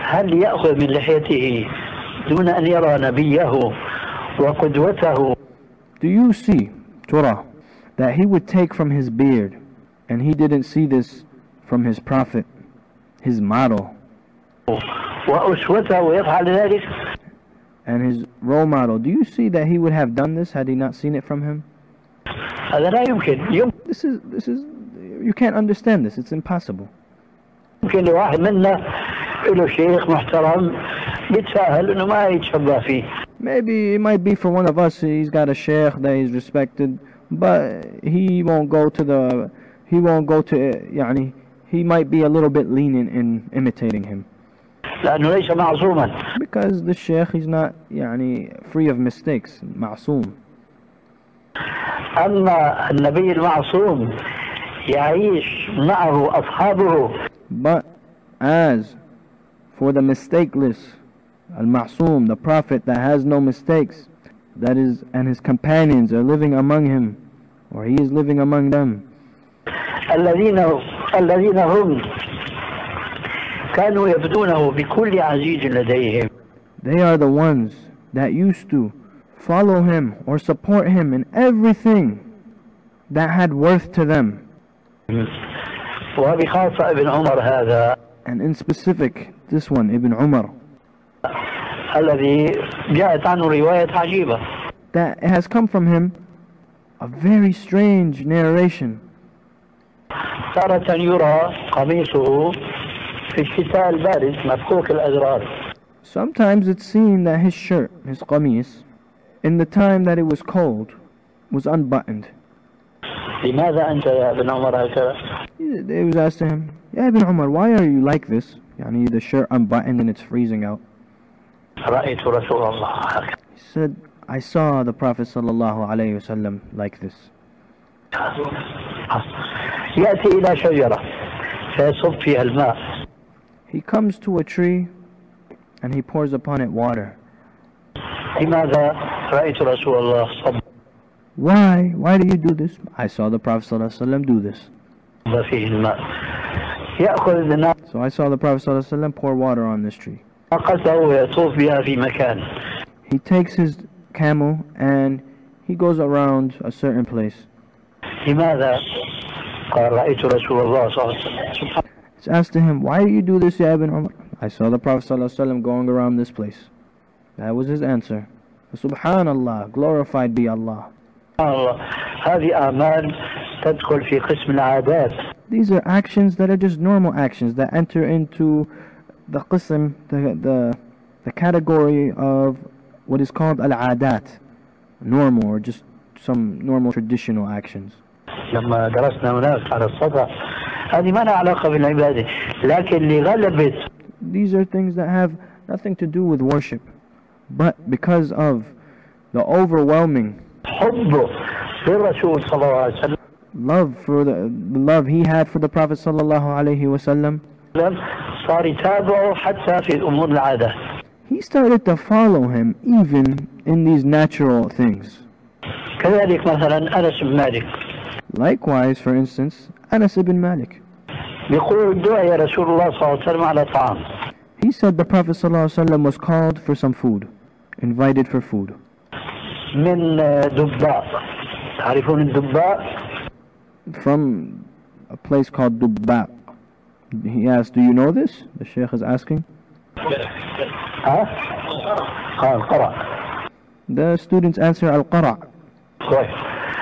Speaker 6: هل يأخذ من لحيته دون أن يرى نبيه وقدوته
Speaker 4: do you see, Turah, that he would take from his beard, and he didn't see this from his Prophet, his model,
Speaker 6: وأسوته ويفعل ذلك
Speaker 4: and his role model? Do you see that he would have done this had he not seen it from him?
Speaker 6: هذا لا يمكن يمكن
Speaker 4: This is, this is, you can't understand this. It's impossible.
Speaker 6: لواحد منا له شيخ محترم بيتساهل انه ما يتشبه فيه
Speaker 4: Maybe it might be for one of us. He's got a sheikh that he's respected, but he won't go to the. He won't go to. Yani, he might be a little bit lenient in imitating him
Speaker 6: لأنه ليس معصوما
Speaker 4: because the sheikh is not yani free of mistakes. معصوم.
Speaker 6: اما النبي المعصوم يعيش معه اصحابه
Speaker 4: But as for the mistakeless, al-ma'soom, the prophet that has no mistakes, that is, and his companions are living among him, or he is living among them.
Speaker 6: الذين الذين هم كانوا يبدونه بكل عزيز لديهم
Speaker 4: They are the ones that used to follow him or support him in everything that had worth to them.
Speaker 6: وبخاصة ابن عمر هذا
Speaker 4: And in specific, this one, Ibn Umar,
Speaker 6: الذي جاءت عنه رواية عجيبة
Speaker 4: that it has come from him a very strange narration.
Speaker 6: تارة يرى قميصه في الشتاء البارد مفكوك الأزرار
Speaker 4: Sometimes it's seen that his shirt, his qamis, in the time that it was cold, was unbuttoned.
Speaker 6: لماذا أنت يا ابن عمر هكذا؟
Speaker 4: They was asked to him, Yeah, Ibn Umar, why are you like this? Yani the shirt unbuttoned and it's freezing out.
Speaker 6: رأيت رسول الله هكذا
Speaker 4: He said, I saw the Prophet sallallahu alaihi wasallam like this.
Speaker 6: يأتي إلى شجرة فيصب فيها الماء
Speaker 4: he comes to a tree and he pours upon it water. Why? Why do you do this? I saw the Prophet ﷺ do this. So I saw the Prophet ﷺ pour water on this tree. He takes his camel and he goes around a certain place.
Speaker 6: لماذا؟ قال رأيت رسول الله صلى الله عليه وسلم سبحان
Speaker 4: It's asked to him, Why do you do this, Ya Ibn Umar? I saw the Prophet sallallahu alaihi wasallam going around this place. That was his answer. Subhanallah, glorified be Allah.
Speaker 6: الله هذه أعمال تدخل في قسم العادات
Speaker 4: These are actions that are just normal actions that enter into the qism, the, the, the category of what is called al-adat, normal or just some normal traditional actions.
Speaker 6: لما درسنا هناك على السطح هذه ما لها علاقة بالعبادة لكن لغلبة
Speaker 4: These are things that have nothing to do with worship, but because of the overwhelming
Speaker 6: حبه للرسول صلى الله عليه وسلم
Speaker 4: love for the, the love he had for the Prophet sallallahu alaihi wasallam,
Speaker 6: صار يتابعه حتى في الأمور العادات
Speaker 4: he started to follow him even in these natural things.
Speaker 6: كذلك مثلا أنس بن مالك
Speaker 4: Likewise, for instance, Anas ibn Malik.
Speaker 6: يقول دعي رسول الله صلى الله عليه وسلم على طعام
Speaker 4: He said the Prophet ﷺ was called for some food, invited for food,
Speaker 6: من دباء تعرفون الدباء
Speaker 4: from a place called Dubba. He asked, Do you know this? The Sheikh is asking.
Speaker 6: ها قال قرأ
Speaker 4: The students answer Al Qara.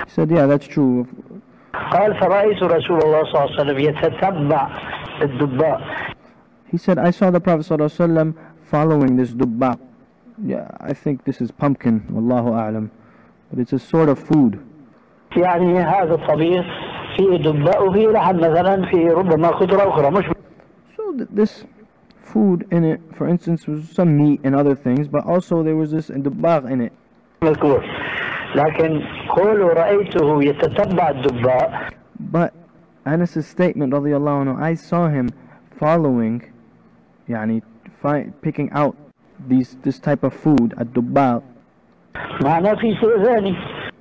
Speaker 6: كويس
Speaker 4: He said, Yeah, that's true.
Speaker 6: قال فرأيت رسول الله صلى الله عليه وسلم يتتبع الدباء
Speaker 4: He said, I saw the Prophet ﷺ following this Dubba. Yeah, I think this is pumpkin, Wallahu A'lam. But it's a sort of food.
Speaker 6: يعني هذا الطبيخ فيه دباء وفيه لحم مثلا فيه ربما خضرة أخرى مش
Speaker 4: So th- this food in it, for instance, was some meat and other things, but also there was this Dubba in it.
Speaker 6: مذكور لكن قولوا رأيته يتتبع الدباء
Speaker 4: But Anas' statement, radiallahu anhu, I saw him following, yani, fi- picking out these this type of food at Dubbaq,
Speaker 6: معناه في شيء ثاني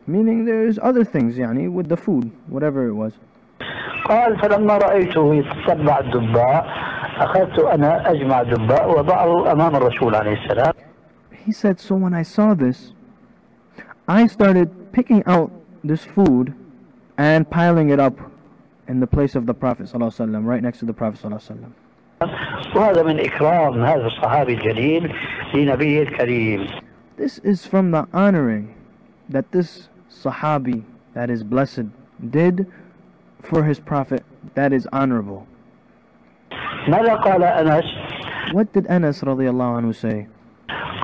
Speaker 4: meaning there's other things, yani, with the food, whatever it was.
Speaker 6: قال فلما رأيته يتتبع الدباء أخذت أنا أجمع الدباء وضعه أمام الرسول عليه السلام
Speaker 4: He said, so when I saw this, I started picking out this food and piling it up in the place of the Prophet sallallahu alaihi wasallam, right next to the Prophet sallallahu alaihi wasallam.
Speaker 6: وهذا من إكرام هذا الصحابي الجليل لنبيه الكريم
Speaker 4: This is from the honoring that this Sahabi that is blessed did for his Prophet that is honorable.
Speaker 6: ماذا قال أنس
Speaker 4: What did Anas radiallahu anhu say?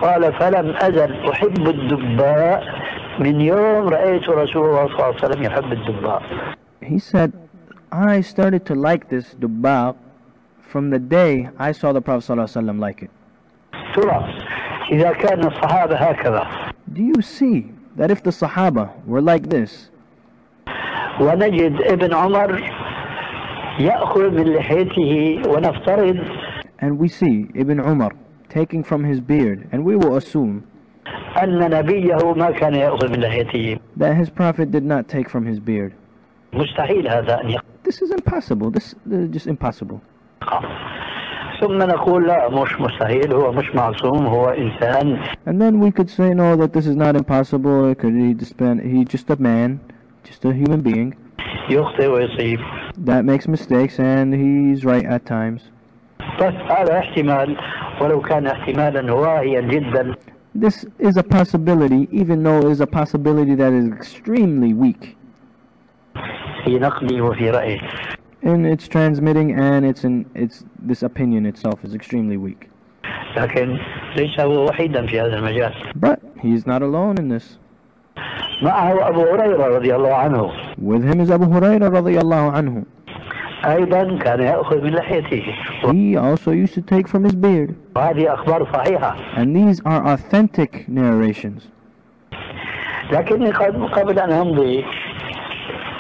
Speaker 6: قال فلم أزل أحب الدباء من يوم رأيت رسول الله صلى الله عليه وسلم يحب الدباء.
Speaker 4: He said, I started to like this dubba from the day I saw the Prophet صلى الله عليه وسلم like it.
Speaker 6: إذا كان الصحابة هكذا.
Speaker 4: Do you see that if the Sahaba were like this?
Speaker 6: ونجد ابن عمر يأخذ من لحيته ونفترض
Speaker 4: And we see Ibn Umar taking from his beard, and we will assume that his prophet did not take from his beard. This is impossible. This is just impossible. And then we could say no that this is not impossible. It could he just been he just a man, just a human being. That makes mistakes and he's right at times.
Speaker 6: بس هذا احتمال ولو كان احتمالا واهيا جدا
Speaker 4: This is a possibility, even though it is a possibility that is extremely weak
Speaker 6: في نقلي وفي رأيي
Speaker 4: in its transmitting and it's in its this opinion itself is extremely weak.
Speaker 6: لكن ليس هو وحيدا في هذا المجال
Speaker 4: But he's not alone in this.
Speaker 6: معه أبو هريرة رضي الله عنه
Speaker 4: With him is Abu Hurairah radiyallahu anhu.
Speaker 6: أيضا
Speaker 4: He also used to take from his beard.
Speaker 6: وهذه أخبار صحيحة
Speaker 4: And these are authentic narrations.
Speaker 6: لكني قد- قبل أن أمضي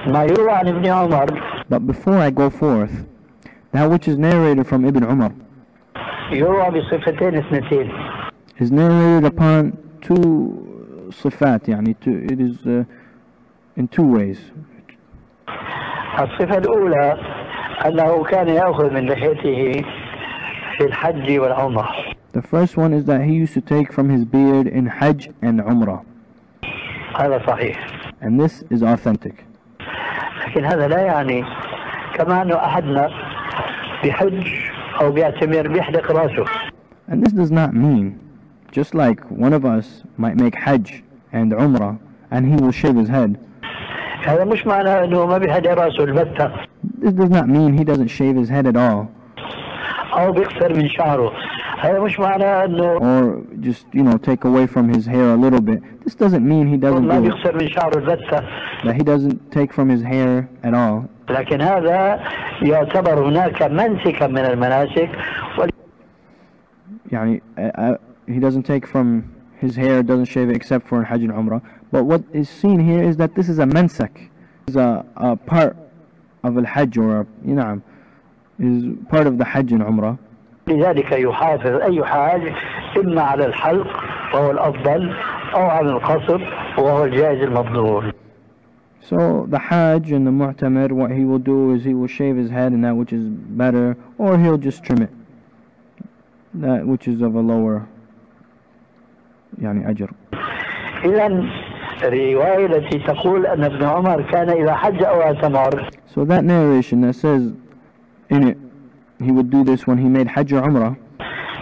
Speaker 6: ما يروى عن ابن عمر
Speaker 4: But before I go forth, that which is narrated from Ibn Umar
Speaker 6: يروى بصفتين اثنتين
Speaker 4: is narrated upon two sifat, يعني two, it is uh, in two ways.
Speaker 6: الصفة الأولى أنه كان يأخذ من لحيته في الحج والعمرة
Speaker 4: The first one is that he used to take from his beard in Hajj and Umrah.
Speaker 6: هذا صحيح
Speaker 4: And this is authentic.
Speaker 6: لكن هذا لا يعني كما أنه أحدنا بحج أو بيعتمر بيحلق راسه
Speaker 4: And this does not mean, just like one of us might make Hajj and Umrah and he will shave his head,
Speaker 6: هذا مش معناه أنه ما بيحلق راسه البتة
Speaker 4: this does not mean he doesn't shave his head at all
Speaker 6: أو بيكثر من شعره هذا مش معناه أنه
Speaker 4: or just, you know, take away from his hair a little bit. This doesn't mean he doesn't
Speaker 6: ما
Speaker 4: do it,
Speaker 6: بيكثر من شعره البتة
Speaker 4: that he doesn't take from his hair at all.
Speaker 6: لكن هذا يعتبر هناك منسكا من المناسك
Speaker 4: يعني, uh, uh, he doesn't take from his hair, doesn't shave it except for in Hajj and Umrah. But what is seen here is that this is a mansak, is a, a part of al Hajj or a, you know, is part of the Hajj and Umrah.
Speaker 6: لذلك يحافظ أي حاج إما على الحلق وهو الأفضل أو على القصر وهو الجائز المفضول
Speaker 4: So the Hajj and the Mu'tamir, what he will do is he will shave his head and that which is better, or he'll just trim it. That which is of a lower يعني أجر.
Speaker 6: إذا الرواية التي تقول أن ابن عمر كان إذا حج أو اعتمر
Speaker 4: So that narration that says in it, he would do this when he made Hajj or Umrah,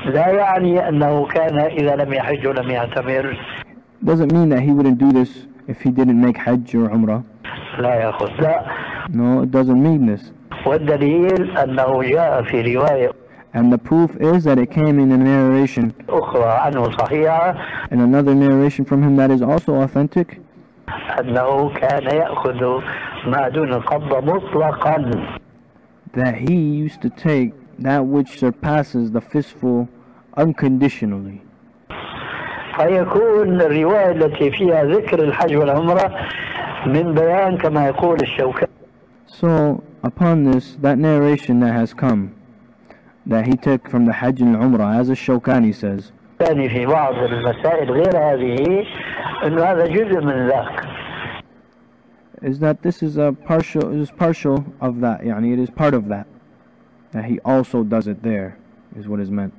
Speaker 6: لا يعني أنه كان إذا لم يحج ولم يعتمر
Speaker 4: doesn't mean that he wouldn't do this if he didn't make Hajj or Umrah.
Speaker 6: لا يأخذ لا
Speaker 4: No, it doesn't mean this.
Speaker 6: والدليل أنه جاء في رواية
Speaker 4: And the proof is that it came in a narration,
Speaker 6: أخرى عنه صحيحة
Speaker 4: in another narration from him that is also authentic,
Speaker 6: أنه كان يأخذ ما دون القبضة مطلقا
Speaker 4: that he used to take that which surpasses the fistful unconditionally.
Speaker 6: فيكون الرواية التي فيها ذكر الحج والعمرة من بيان كما يقول الشوكاني
Speaker 4: So, upon this, that narration that has come, that he took from the Hajj and Umrah, as Shawkani says,
Speaker 6: في بعض المسائل غير هذه أنه هذا جزء من ذاك
Speaker 4: is that this is a partial, is partial of that, يعني it is part of that, that he also does it there, is what is meant.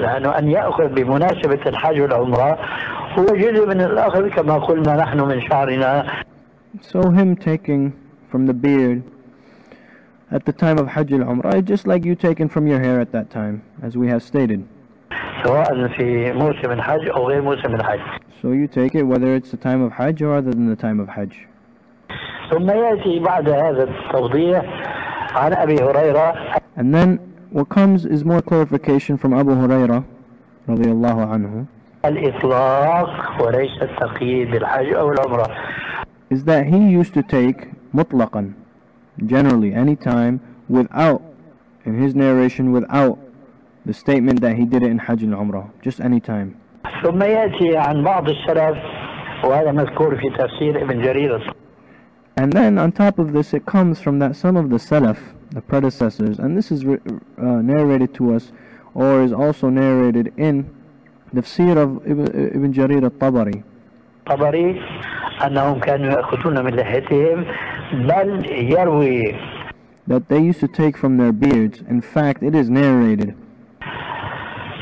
Speaker 6: لأنه أن يأخذ بمناسبة الحج والعمرة هو جزء من الأخذ كما قلنا نحن من شعرنا
Speaker 4: So him taking from the beard at the time of Hajj al-Umrah, it's just like you taking from your hair at that time, as we have stated.
Speaker 6: سواء في موسم الحج أو غير موسم الحج
Speaker 4: So you take it whether it's the time of Hajj or other than the time of Hajj.
Speaker 6: ثم يأتي بعد هذا التوضيح عن أبي هريرة
Speaker 4: And then what comes is more clarification from Abu Hurairah radiallahu anhu
Speaker 6: الإطلاق وليس التقييد بالحج أو العمرة
Speaker 4: is that he used to take mutlaqan generally any time without in his narration without the statement that he did it in Hajj and Umrah just any time
Speaker 6: ثم يأتي عن بعض السلف وهذا مذكور في تفسير ابن جرير
Speaker 4: and then on top of this it comes from that some of the Salaf the predecessors and this is uh, narrated to us or is also narrated in the tafsir of Ibn, Ibn Jarir al-Tabari
Speaker 6: الطبري أنهم كانوا يأخذون من لحيتهم بل يروي
Speaker 4: that they used to take from their beards. In fact, it is narrated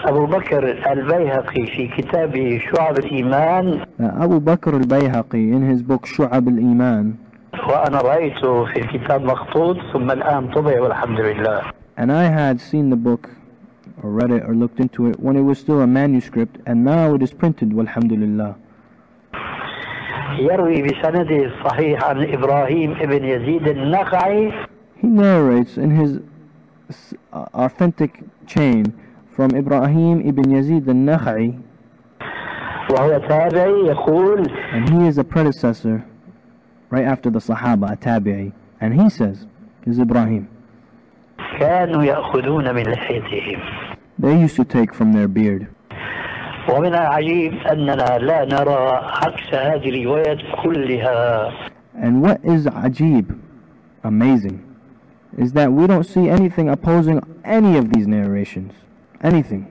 Speaker 6: أبو بكر البيهقي في كتابه شعب الإيمان
Speaker 4: that Abu Bakr al-Bayhaqi in his book Shu'ab al-Iman
Speaker 6: وأنا رأيته في الكتاب مخطوط ثم الآن طبع والحمد لله
Speaker 4: and I had seen the book or read it or looked into it when it was still a manuscript and now it is printed walhamdulillah
Speaker 6: يروي بسنده الصحيح عن إبراهيم ابن يزيد النخعي
Speaker 4: he narrates in his uh, authentic chain from Ibrahim ibn Yazid al-Nakha'i
Speaker 6: وهو تابعي يقول
Speaker 4: and he is a predecessor right after the Sahaba, a tabi'i and he says is Ibrahim
Speaker 6: كانوا يأخذون من لحيتهم
Speaker 4: they used to take from their beard
Speaker 6: ومن العجيب أننا لا نرى عكس هذه الروايات كلها
Speaker 4: And what is ajib, amazing, is that we don't see anything opposing any of these narrations. Anything.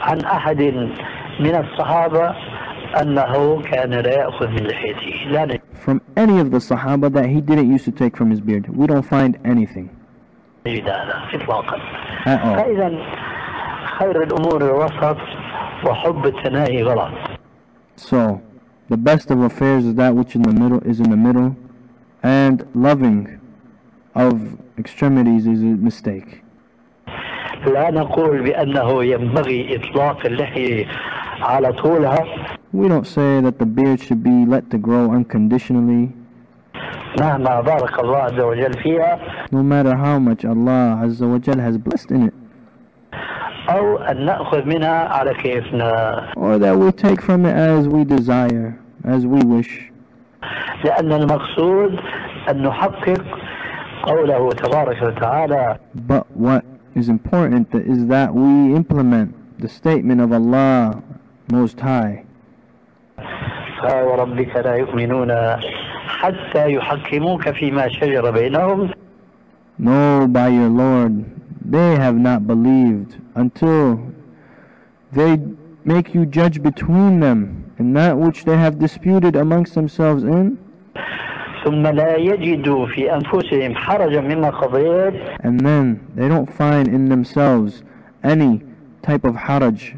Speaker 6: عن أحد من الصحابة أنه كان لا يأخذ من لحيته لا نجد
Speaker 4: From any of the Sahaba that he didn't used to take from his beard. We don't find anything
Speaker 6: هذا إطلاقا
Speaker 4: at all.
Speaker 6: فإذا خير الأمور الوسط وحب التناهي غلط
Speaker 4: So, the best of affairs is that which in the middle is in the middle, and loving of extremities is a mistake.
Speaker 6: لا نقول بأنه ينبغي إطلاق اللحية على طولها
Speaker 4: We don't say that the beard should be let to grow unconditionally,
Speaker 6: مهما بارك الله عز وجل فيها
Speaker 4: no matter how much Allah Azza wa Jal has blessed in it.
Speaker 6: أو أن نأخذ منها على كيفنا
Speaker 4: or that we take from it as we desire, as we wish.
Speaker 6: لأن المقصود أن نحقق قوله تبارك وتعالى
Speaker 4: But what is important that is that we implement the statement of Allah Most High.
Speaker 6: فوربك لا يؤمنون حتى يحكموك فيما شجر بينهم
Speaker 4: No, by your Lord, they have not believed until they make you judge between them in that which they have disputed amongst themselves in,
Speaker 6: ثم لا يجدوا في أنفسهم حرجا مما قضيت
Speaker 4: and then they don't find in themselves any type of haraj,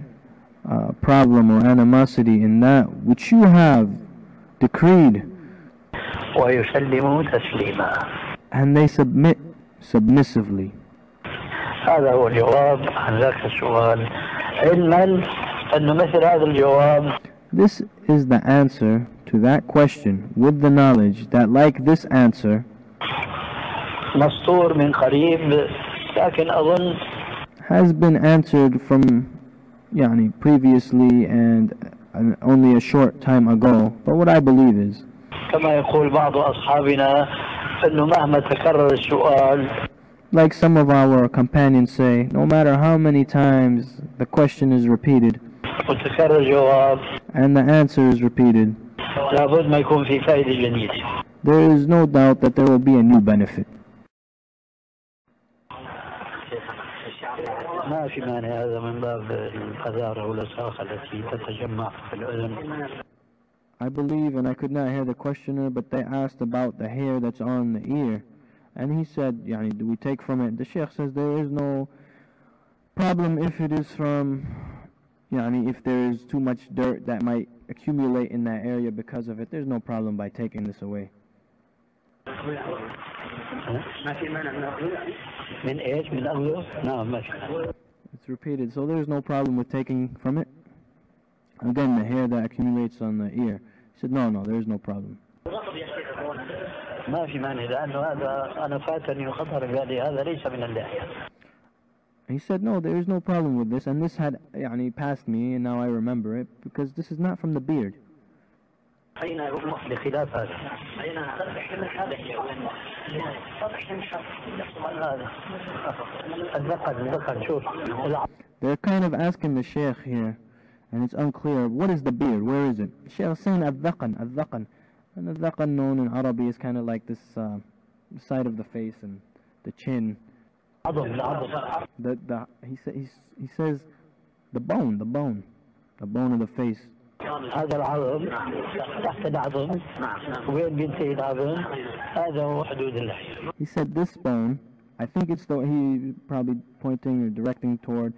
Speaker 4: uh, problem or animosity in that which you have decreed,
Speaker 6: ويسلموا تسليما
Speaker 4: and they submit submissively.
Speaker 6: هذا هو الجواب عن ذاك السؤال علما أن مثل هذا الجواب
Speaker 4: This is the answer to that question with the knowledge that like this answer
Speaker 6: مسطور من قريب لكن أظن
Speaker 4: has been answered from yani, previously and uh, only a short time ago. But what I believe is
Speaker 6: كما يقول بعض أصحابنا أنه مهما تكرر السؤال
Speaker 4: like some of our companions say, no matter how many times the question is repeated
Speaker 6: وتكرر الجواب
Speaker 4: and the answer is repeated,
Speaker 6: لابد ما يكون في فائدة جديدة
Speaker 4: there is no doubt that there will be a new benefit.
Speaker 6: ما في مانع هذا من باب القذارة والأساخة التي تتجمع في الأذن
Speaker 4: I believe, and I could not hear the questioner, but they asked about the hair that's on the ear. And he said, yani, do we take from it? The Sheikh says there is no problem if it is from, yani, if there is too much dirt that might accumulate in that area because of it. There's no problem by taking this away. It's repeated, so there's no problem with taking from it. Again, the hair that accumulates on the ear. He said, no, no, there's no problem.
Speaker 6: ما في مانع لأنه هذا أنا فاتني وخطر بالي هذا ليس من اللحية
Speaker 4: He said, no, there is no problem with this, and this had يعني, passed me, and now I remember it, because this is not from the beard.
Speaker 6: بخلاف هذا الذقن الذقن شوف
Speaker 4: They're kind of asking the sheikh here, and it's unclear, what is the beard, where is it? The sheikh is saying al-dhaqan, al-dhaqan. And al-dhaqan known in Arabic is kind of like this uh, side of the face and the chin.
Speaker 6: عظم العظم
Speaker 4: The, the, he, sa- he's, he says the bone, the bone, the bone of the face.
Speaker 6: هذا العظم تحت العظم وين بينتهي العظم هذا هو حدود اللحية
Speaker 4: He said this bone, I think it's the, he probably pointing or directing toward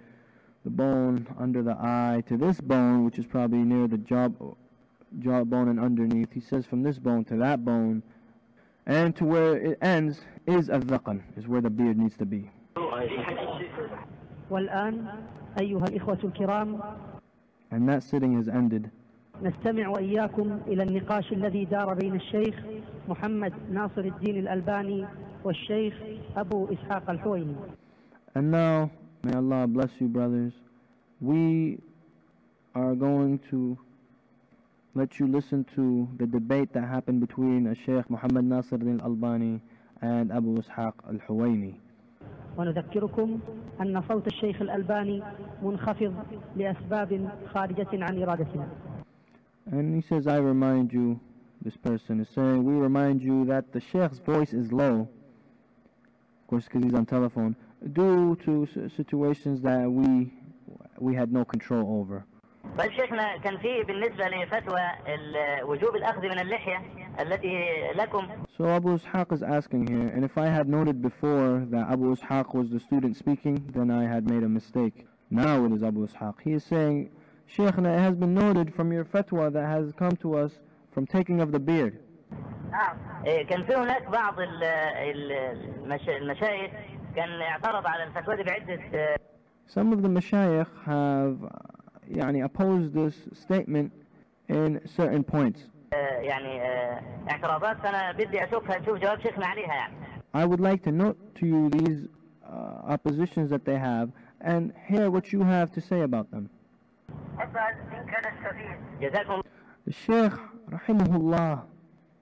Speaker 4: the bone under the eye to this bone, which is probably near the jaw, jawbone and underneath. He says from this bone to that bone, and to where it ends is a dhaqan, is where the beard needs to be.
Speaker 3: والآن أيها الإخوة الكرام
Speaker 4: And that sitting has ended.
Speaker 3: نستمع وإياكم إلى النقاش الذي دار بين الشيخ محمد ناصر الدين الألباني والشيخ أبو إسحاق الحويني
Speaker 4: And now, may Allah bless you, brothers. We are going to let you listen to the debate that happened between Sheikh Muhammad Nasir al Albani and Abu Ishaq al Huwaini.
Speaker 3: ونذكركم أن صوت الشيخ الألباني منخفض لأسباب خارجة عن إرادتنا
Speaker 4: And he says, I remind you, this person is saying, we remind you that the Sheikh's voice is low, of course, because he's on telephone, due to s- situations that we we had no control over.
Speaker 7: طيب شيخنا كان في بالنسبة لفتوى وجوب الأخذ من اللحية التي لكم
Speaker 4: So Abu Ishaq is asking here, and if I had noted before that Abu Ishaq was the student speaking, then I had made a mistake. Now it is Abu Ishaq. He is saying, Sheikhna, it has been noted from your fatwa that has come to us from taking of the beard.
Speaker 7: إيه، كان في هناك بعض ال- ال- المشا- المشايخ كان اعترض على الفتوى دي بعدة آه،
Speaker 4: Some of the mashayikh have uh, يعني, opposed this statement in certain points.
Speaker 7: آه، يعني آه، اعتراضات فأنا بدي أشوفها نشوف جواب شيخنا عليها يعني
Speaker 4: I would like to note to you these uh, oppositions that they have and hear what you have to say about them.
Speaker 7: تفضل إن كان السفير جزاكم
Speaker 4: The Shaykh, rahimahullah,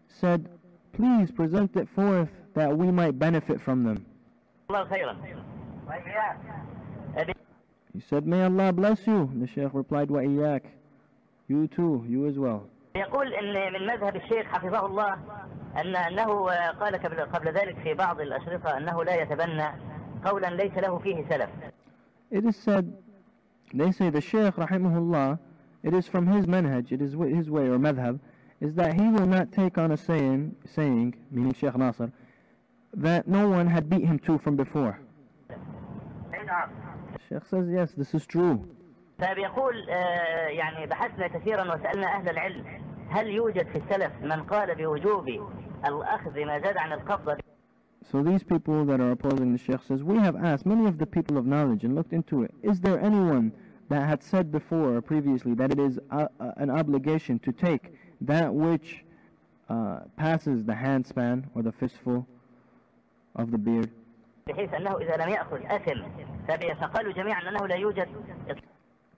Speaker 4: said, please present it forth that we might benefit from them.
Speaker 7: الله خيرا أبي-
Speaker 4: He said, may Allah bless you. The Shaykh replied, wa iyyak. You too, you as well.
Speaker 7: يقول ان من مذهب الشيخ حفظه الله ان انه آه، قال قبل قبل ذلك في بعض الاشرطه انه لا يتبنى قولا ليس له فيه سلف
Speaker 4: It is said, they say the Shaykh, rahimahullah, it is from his manhaj, it is wi- his way or madhab, is that he will not take on a saying, saying, meaning Shaykh Nasr, that no one had beat him to from before. The Shaykh says, yes, this is true.
Speaker 7: فبيقول آه، يعني بحثنا كثيرا وسالنا اهل العلم هل يوجد في السلف من قال بوجوب الاخذ ما زاد عن القبضه
Speaker 4: So these people that are opposing the Shaykh says, we have asked many of the people of knowledge and looked into it. Is there anyone that had said before or previously that it is a, a, an obligation to take that which uh, passes the handspan or the fistful of the beard?
Speaker 7: بحيث انه اذا لم ياخذ اثم فبي- فقالوا جميعا انه لا يوجد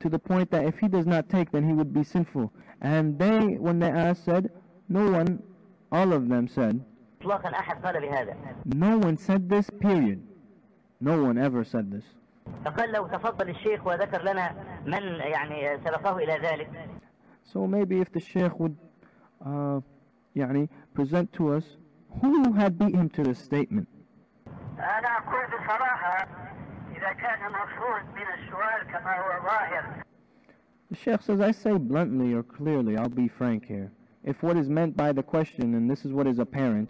Speaker 4: To the point that if he does not take, then he would be sinful. And they, when they asked, said, no one, all of them said,
Speaker 7: اطلاقا احد قال بهذا
Speaker 4: no one said this, period. No one ever said this.
Speaker 7: فقال لو تفضل الشيخ وذكر لنا من يعني سبقه الى ذلك
Speaker 4: So maybe if the Shaykh would uh, يعني, present to us who had beat him to this statement.
Speaker 5: أنا أقول بصراحة إذا كان المفروض من السؤال كما هو ظاهر
Speaker 4: The Shaykh says, I say bluntly or clearly, I'll be frank here. If what is meant by the question, and this is what is apparent,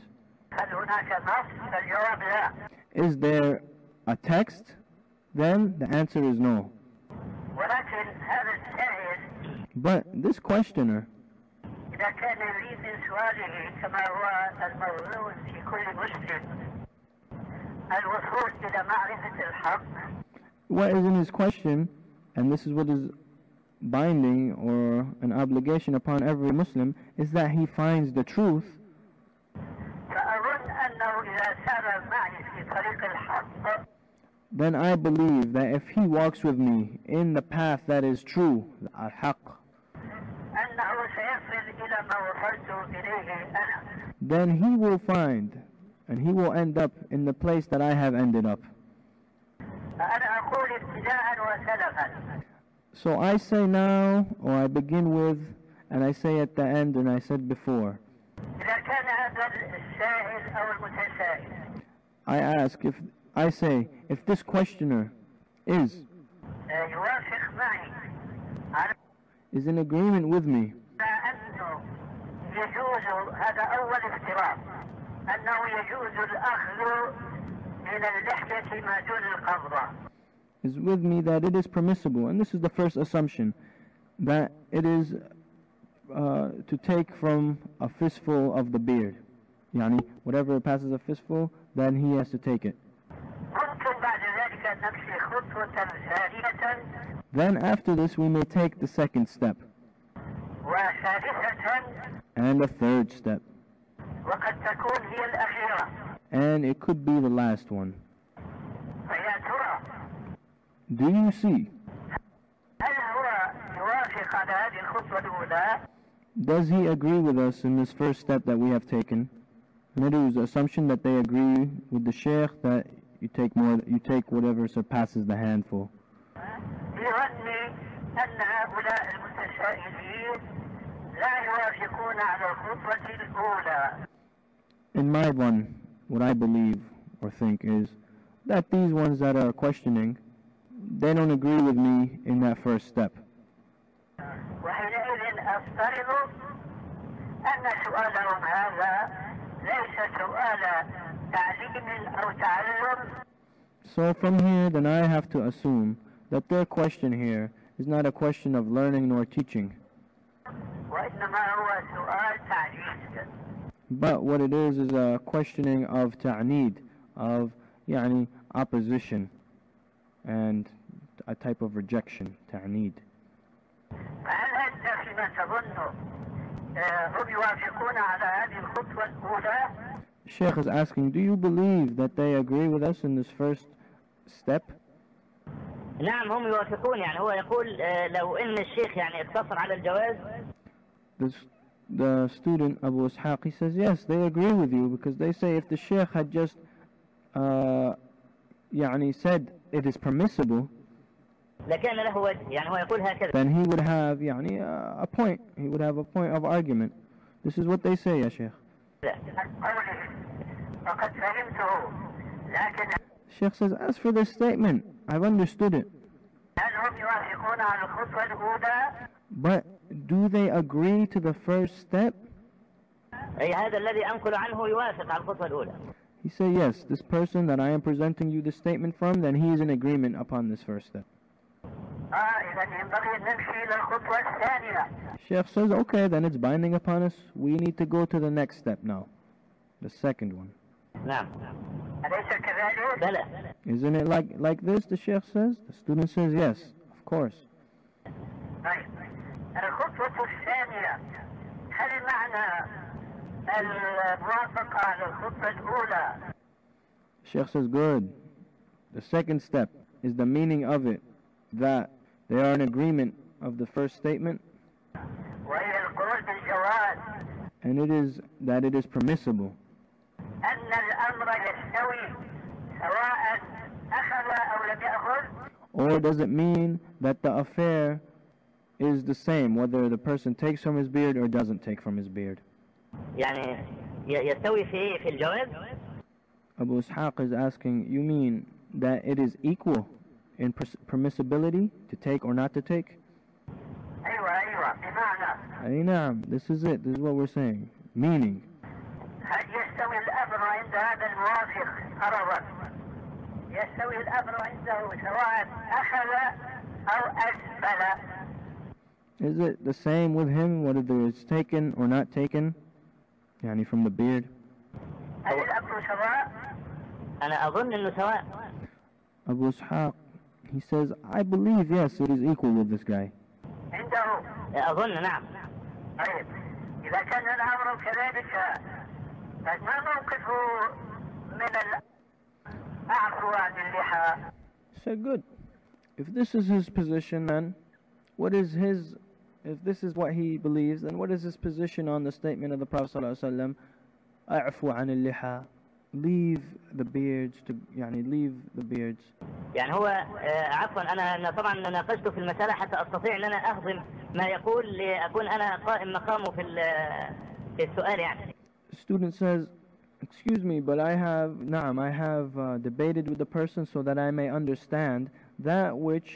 Speaker 5: هل هناك نص فالجواب لا
Speaker 4: is there a text? Then the answer is no.
Speaker 5: ولكن هذا السائل
Speaker 4: But this questioner,
Speaker 5: إذا كان يريد من سؤاله كما هو الموضوع في كل مسلم الوصول إلى معرفة الحق
Speaker 4: what is in his question, and this is what is binding or an obligation upon every Muslim, is that he finds the truth
Speaker 5: فأظن أنه إذا سار معي في طريق الحق
Speaker 4: then I believe that if he walks with me in the path that is true, al-haq,
Speaker 5: أنه سيصل إلى ما وصلت إليه أنا
Speaker 4: then he will find and he will end up in the place that I have ended up. So I say now, or I begin with, and I say at the end, and I said before. I ask if I say if this questioner is is in agreement with me.
Speaker 5: أنه يجوز هذا أول افتراض أنه يجوز الأخذ من اللحية ما دون القبضة
Speaker 4: is with me that it is permissible, and this is the first assumption, that it is uh, to take from a fistful of the beard. Yani, whatever passes a fistful, then he has to take it.
Speaker 8: ممكن بعد ذلك نمشي خطوة ثانية
Speaker 4: Then after this we may take the second step,
Speaker 8: وثالثة
Speaker 4: and a third step,
Speaker 8: وقد تكون هي الأخيرة
Speaker 4: and it could be the last one.
Speaker 8: فيا ترى
Speaker 4: Do you see?
Speaker 8: هل هو يوافق على هذه الخطوة الأولى
Speaker 4: Does he agree with us in this first step that we have taken? And it is the assumption that they agree with the sheikh that you take more, you take whatever surpasses the handful. In my one, what I believe or think is that these ones that are questioning, they don't agree with me in that first step.
Speaker 8: وحينئذ أفترض أن سؤالهم هذا ليس سؤال تعليم أو تعلم
Speaker 4: So from here, then I have to assume that their question here is not a question of learning nor teaching,
Speaker 8: وإنما هو سؤال تعجيز
Speaker 4: but what it is is a questioning of ta'need, of يعني opposition, and a type of rejection, ta'need.
Speaker 8: فهل أنت فيما تظن آه، هم يوافقون على هذه الخطوة الأولى
Speaker 4: Sheikh is asking, do you believe that they agree with us in this first step?
Speaker 7: نعم هم يوافقون يعني هو يقول آه، لو ان الشيخ يعني اقتصر على الجواز
Speaker 4: This, the student Abu Ishaq, he says, yes, they agree with you because they say if the Sheikh had just uh, يعني said it is permissible,
Speaker 7: لكان له وجه يعني هو يقول هكذا
Speaker 4: then he would have يعني uh, a point. He would have a point of argument. This is what they say, ya Sheikh.
Speaker 8: قوله فقد فهمته لكن
Speaker 4: Sheikh says, as for this statement, I've understood it.
Speaker 8: هل هم يوافقون على الخطوة الأولى
Speaker 4: But do they agree to the first step? He said, yes, this person that I am presenting you this statement from, then he is in agreement upon this first step. Sheikh says, okay, then it's binding upon us. We need to go to the next step now. The second one. Isn't it like, like this, the Sheikh says? The student says, yes, of course.
Speaker 8: طيب الخطوة الثانية هل معنى الموافقة على الخطوة الأولى
Speaker 4: Sheikh says, good. The second step is the meaning of it, that they are in agreement of the first statement,
Speaker 8: وهي القول بالجواز
Speaker 4: and it is that it is permissible.
Speaker 8: أن الأمر يستوي سواء أخذ أو لم يأخذ
Speaker 4: Or does it mean that the affair is the same, whether the person takes from his beard or doesn't take from his beard?
Speaker 7: يعني ي- يستوي في في الجواز
Speaker 4: Abu Ishaq is asking, you mean that it is equal in pers- permissibility to take or not to take?
Speaker 8: أيوة أيوة بمعنى
Speaker 4: أي نعم, this is it, this is what we're saying. Meaning,
Speaker 8: هل يستوي الأمر عند هذا الموافق فرضا يستوي الأمر عنده سواء أخذ أو أسفل
Speaker 4: is it the same with him, whether it's taken or not taken? Yani from the beard?
Speaker 8: هل الأمر سواء
Speaker 7: انا اظن انه سواء
Speaker 4: Abu Ishaq, he says, I believe, yes, it is equal with this guy.
Speaker 8: عنده
Speaker 7: اظن نعم
Speaker 8: طيب إذا كان الأمر كذلك فما موقفه من الأعفو عن اللحى
Speaker 4: He said, good. If this is his position, then what is his, if this is what he believes, then what is his position on the statement of the Prophet ﷺ, أعفو عن اللحى, leave the beards, to, يعني leave the beards.
Speaker 7: يعني هو آه، عفوا انا أنا طبعا ناقشته في المساله حتى استطيع ان انا اخدم ما يقول لاكون انا قائم مقامه في ال- في السؤال يعني
Speaker 4: The student says, excuse me, but I have, نعم, I have uh, debated with the person so that I may understand that which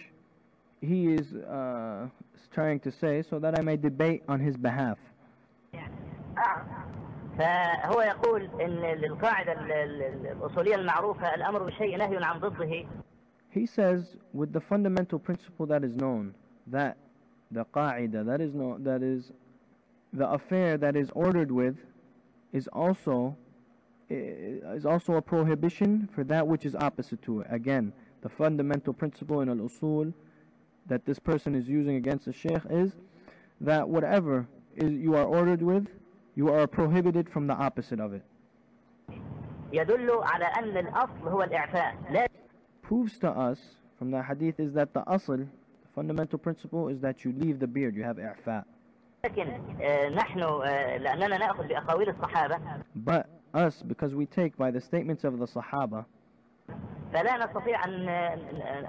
Speaker 4: he is uh, trying to say so that I may debate on his behalf.
Speaker 8: آه.
Speaker 7: فهو يقول ان القاعده ال- ال- الاصوليه المعروفه الامر بشيء نهي عن ضده
Speaker 4: He says with the fundamental principle that is known that the qaida that is known that is the affair that is ordered with is also is also a prohibition for that which is opposite to it. Again, the fundamental principle in al-usul that this person is using against the sheikh is that whatever is you are ordered with, you are prohibited from the opposite of it. Proves to us from the hadith is that the asl, the fundamental principle, is that you leave the beard, you have i'fa. But us, because we take by the statements of the Sahaba,
Speaker 7: فلا نستطيع أن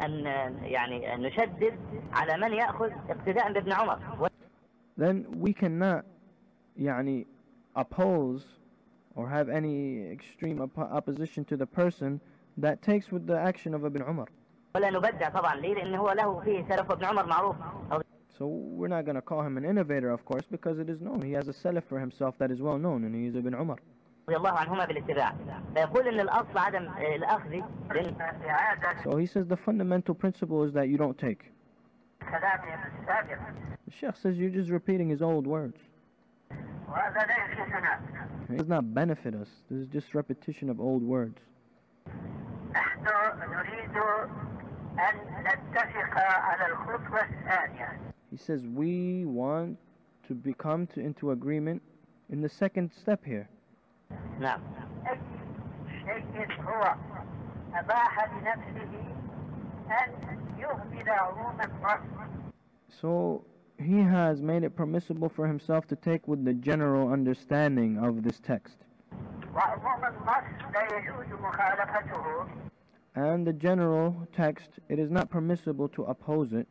Speaker 7: أن يعني أن نشدد على من يأخذ اقتداء بابن عمر
Speaker 4: then we cannot يعني oppose or have any extreme oppo- opposition to the person that takes with the action of Ibn Umar.
Speaker 7: ولا نبدع طبعا ليه لأن هو له فيه سلف ابن عمر معروف
Speaker 4: So we're not going to call him an innovator, of course, because it is known. He has a salaf for himself that is well known, and he is Ibn Umar.
Speaker 7: رضي الله عنهما بالاتباع فيقول ان الاصل عدم آه، الاخذ لأن
Speaker 8: إعادة
Speaker 4: So he says the fundamental principle is that you don't take.
Speaker 8: كلامهم السابق
Speaker 4: The Sheikh says you're just repeating his old words.
Speaker 8: وهذا لا يفيدنا
Speaker 4: It does not benefit us. This is just repetition of old words.
Speaker 8: نحن نريد أن نتفق على الخطوة الثانية
Speaker 4: He says we want to become to, into agreement in the second step here.
Speaker 7: نعم
Speaker 8: أي شيء هو أباح لنفسه أن يهمل عموم النص
Speaker 4: So he has made it permissible for himself to take with the general understanding of this text.
Speaker 8: وعموم النص لا يجوز مخالفته
Speaker 4: And the general text, it is not permissible to oppose it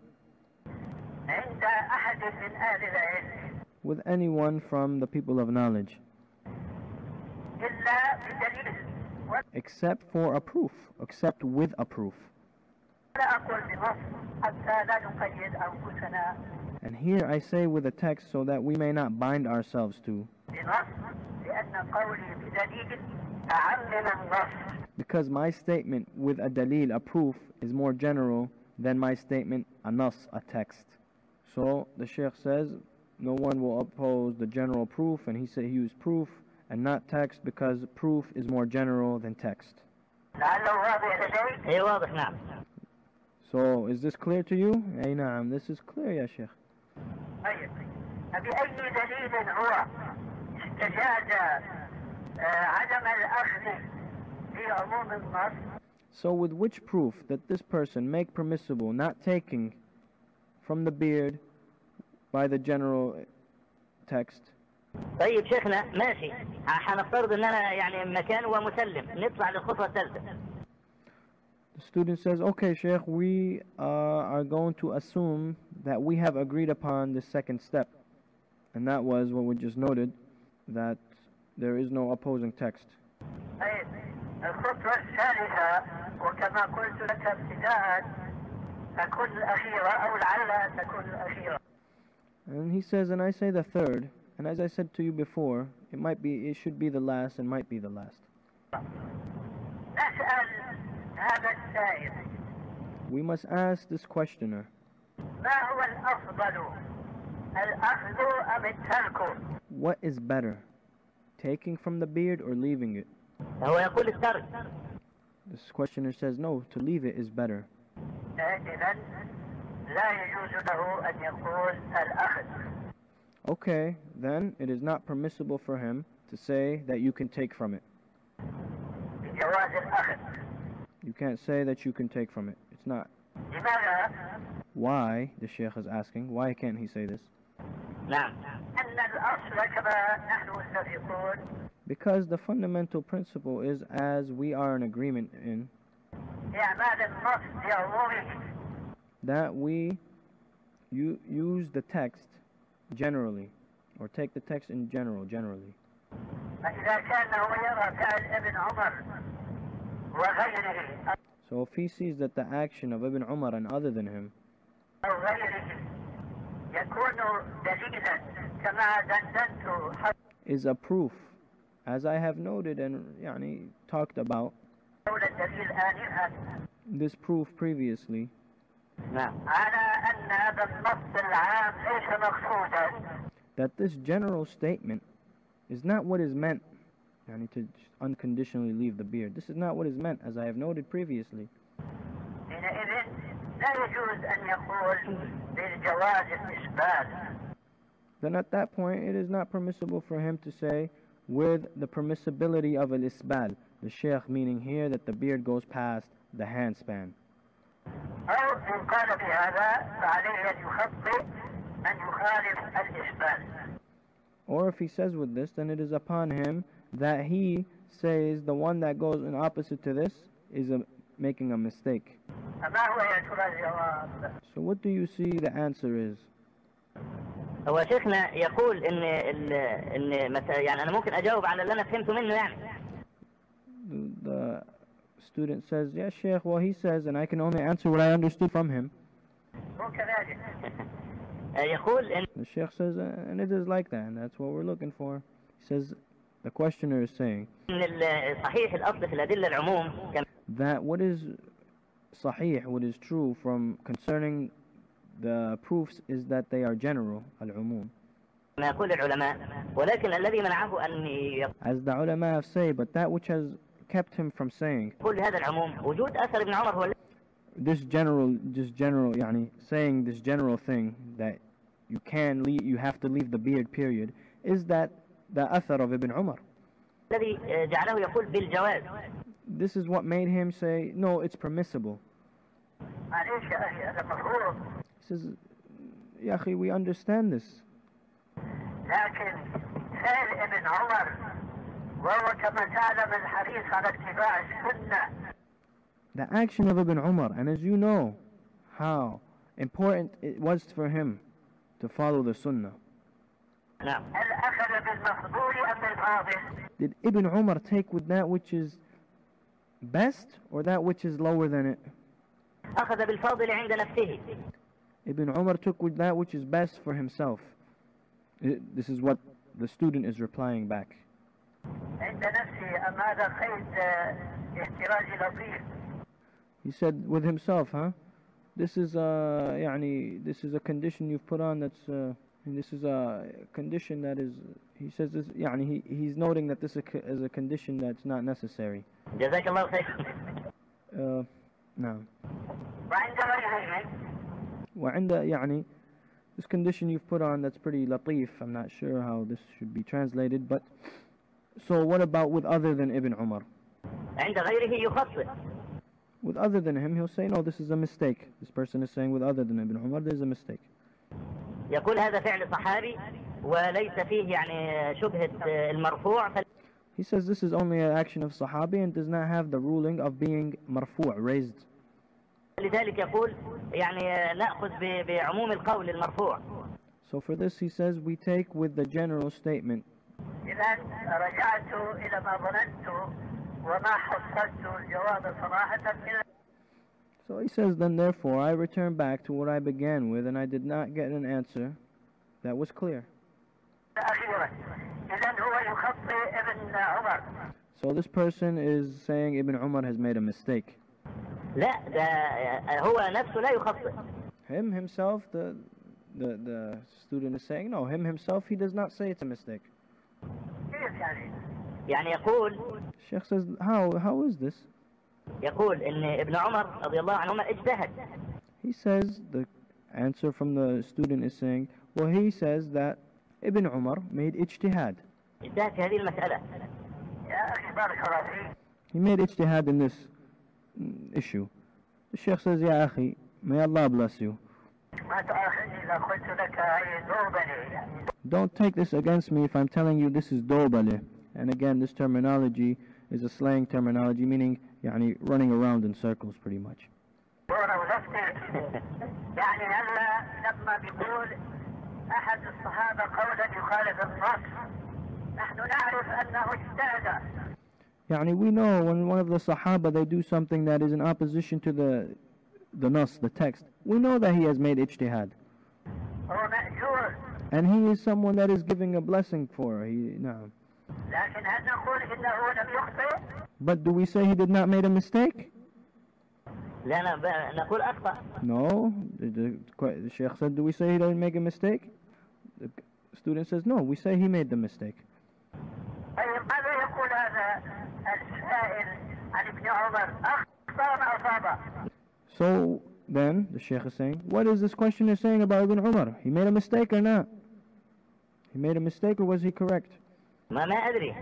Speaker 8: عند أحد من أهل العلم
Speaker 4: with anyone from the people of knowledge,
Speaker 8: إلا بدليل
Speaker 4: except for a proof. Except with a proof. And here I say with a text so that we may not bind ourselves to. Because my statement with a dalil, a proof, is more general than my statement, a nas, a text. So the sheikh says, no one will oppose the general proof, and he said he used proof, and not text because proof is more general than text.
Speaker 8: لعله واضح لديك
Speaker 7: اي واضح نعم
Speaker 4: So is this clear to you? Ay na'am, this is clear, ya Sheikh.
Speaker 8: طيب فبأي دليل هو استجاز آه، عدم الأخذ بعموم النص
Speaker 4: So with which proof that this person make permissible not taking from the beard by the general text
Speaker 7: طيب شيخنا ماشي حنفترض ان انا يعني مكان ومسلم نطلع للخطوه الثالثه
Speaker 4: The student says, okay, Sheikh, we uh, are going to assume that we have agreed upon the second step. And that was what we just noted, that there is no opposing text.
Speaker 8: طيب الخطوة الثالثة وكما قلت لك ابتداء تكون الأخيرة أو لعلها تكون الأخيرة
Speaker 4: And he says, and I say the third, and as I said to you before, it might be, it should be the last and might be the last.
Speaker 8: نسأل هذا السائل
Speaker 4: We must ask this questioner,
Speaker 8: ما هو الأفضل الأخذ أم الترك
Speaker 4: what is better, taking from the beard or leaving it?
Speaker 7: هو يقول الترك
Speaker 4: This questioner says, no, to leave it is better.
Speaker 8: إذا لا يجوز له أن يقول الأخذ
Speaker 4: Okay, then it is not permissible for him to say that you can take from it. You can't say that you can take from it. It's not. Why, the Sheikh is asking, why can't he say this? Because the fundamental principle is as we are in agreement in that we use the text generally or take the text in general generally. So if he sees that the action of Ibn Umar and other than him is a proof as I have noted and yani, talked about this proof previously
Speaker 7: نعم
Speaker 8: على أن هذا النص العام ليس مقصودا
Speaker 4: that this general statement is not what is meant يعني to just unconditionally leave the beard. This is not what is meant, as I have noted previously.
Speaker 8: حينئذ لا يجوز أن يقول بالجواز الإسبال
Speaker 4: Then at that point, it is not permissible for him to say with the permissibility of al isbal, the sheikh meaning here that the beard goes past the handspan.
Speaker 8: أو إن قال بهذا فعليه أن يخطئ أن يخالف الإسبال
Speaker 4: Or if he says with this, then it is upon him that he says the one that goes in opposite to this is a, making a mistake.
Speaker 8: فما هو يا ترى الجواب؟
Speaker 4: So what do you see the answer is?
Speaker 7: هو شيخنا يقول ان ال ان مثلا يعني انا ممكن اجاوب على اللي انا فهمته منه يعني
Speaker 4: The, the student says, "Yes, Sheikh, well, he says, and I can only answer what I understood from him. the Sheikh says, uh, and it is like that, and that's what we're looking for. He says, the questioner is saying that what is sahih, what is true from concerning the proofs is that they are general, al-umum. As the ulama have said, but that which has kept him from saying
Speaker 7: هذا العموم وجود اثر ابن عمر هو الذي
Speaker 4: this general, just general, يعني saying this general thing that you can leave, you have to leave the beard period, is that the athar of Ibn Umar.
Speaker 7: الذي جعله يقول بالجواز
Speaker 4: This is what made him say, no, it's permissible.
Speaker 8: معليش يا أخي هذا مفهوم
Speaker 4: He says, يا أخي, we understand this.
Speaker 8: لكن فعل ابن عمر وهو كما تعلم الحريص على اتباع السنة
Speaker 4: The action of Ibn Umar, and as you know how important it was for him to follow the Sunnah.
Speaker 7: نعم
Speaker 8: هل أخذ بالمفضول أم بالفاضل؟
Speaker 4: Did Ibn Umar take with that which is best or that which is lower than it?
Speaker 7: اخذ بالفاضل عند نفسه
Speaker 4: Ibn Umar took with that which is best for himself. I- This is what the student is replying back.
Speaker 8: عند نفسي أم هذا قيد آه، احترازي لطيف
Speaker 4: He said with himself, huh? This is a, يعني, this is a condition you've put on that's, uh, and this is a condition that is, he says this, يعني, he, he's noting that this is a- is a condition that's not necessary.
Speaker 7: جزاك الله خير
Speaker 4: Uh, no.
Speaker 8: وعند غيرهم
Speaker 4: وعند يعني this condition you've put on that's pretty latif I'm not sure how this should be translated but so what about with other than Ibn Umar
Speaker 7: عند غيره يخطئ
Speaker 4: with other than him he'll say no this is a mistake this person is saying with other than Ibn Umar there's a mistake
Speaker 7: يقول هذا فعل صحابي وليس فيه يعني شبهة المرفوع
Speaker 4: he says this is only an action of Sahabi and does not have the ruling of being marfu' raised
Speaker 7: فلذلك يقول يعني نأخذ ب- بعموم القول المرفوع
Speaker 4: so for this he says we take with the general statement
Speaker 8: إذا رجعت إلى ما ظننت وما حصلت الجواب صراحة إلا
Speaker 4: so he says then therefore I return back to what I began with and I did not get an answer that was clear
Speaker 8: أخيرا إذا هو يخطئ ابن عمر
Speaker 4: So this person is saying Ibn Umar has made a mistake.
Speaker 7: لا ده هو نفسه لا يخطئ
Speaker 4: Him himself, the the the student is saying no. Him himself, he does not say it's a mistake.
Speaker 8: كيف يعني؟
Speaker 7: يعني يقول
Speaker 4: Sheikh says how how is this?
Speaker 7: يقول ان ابن عمر رضي الله عنهما اجتهد
Speaker 4: He says the answer from the student is saying well he says that Ibn Umar made ijtihad.
Speaker 7: اجتهد في هذه المسألة
Speaker 8: يا أخي بارك الله فيك
Speaker 4: He made ijtihad in this mm, issue. The Sheikh says Ya akhi, may Allah bless you.
Speaker 8: ما تؤاخذني إذا قلت لك هي دوبني يعني
Speaker 4: Don't take this against me if I'm telling you this is dobale. And again, this terminology is a slang terminology meaning يعني running around in circles pretty much.
Speaker 8: دورة ولفتك يعني هلا لما بيقول أحد الصحابة قولا يخالف النص نحن نعرف أنه اجتهد
Speaker 4: يعني we know when one of the Sahaba they do something that is in opposition to the the nas, the text, we know that he has made ijtihad.
Speaker 8: هو مأجور
Speaker 4: and he is someone that is giving a blessing for. He,
Speaker 8: no.
Speaker 4: But do we say he did not make a mistake? No. The, the, the Sheikh said, do we say he didn't make a mistake? The student says, no, we say he made the mistake. So then the Sheikh is saying, what is this questioner saying about Ibn Umar? He made a mistake or not? He made a mistake or was he correct?
Speaker 7: ما ما أدري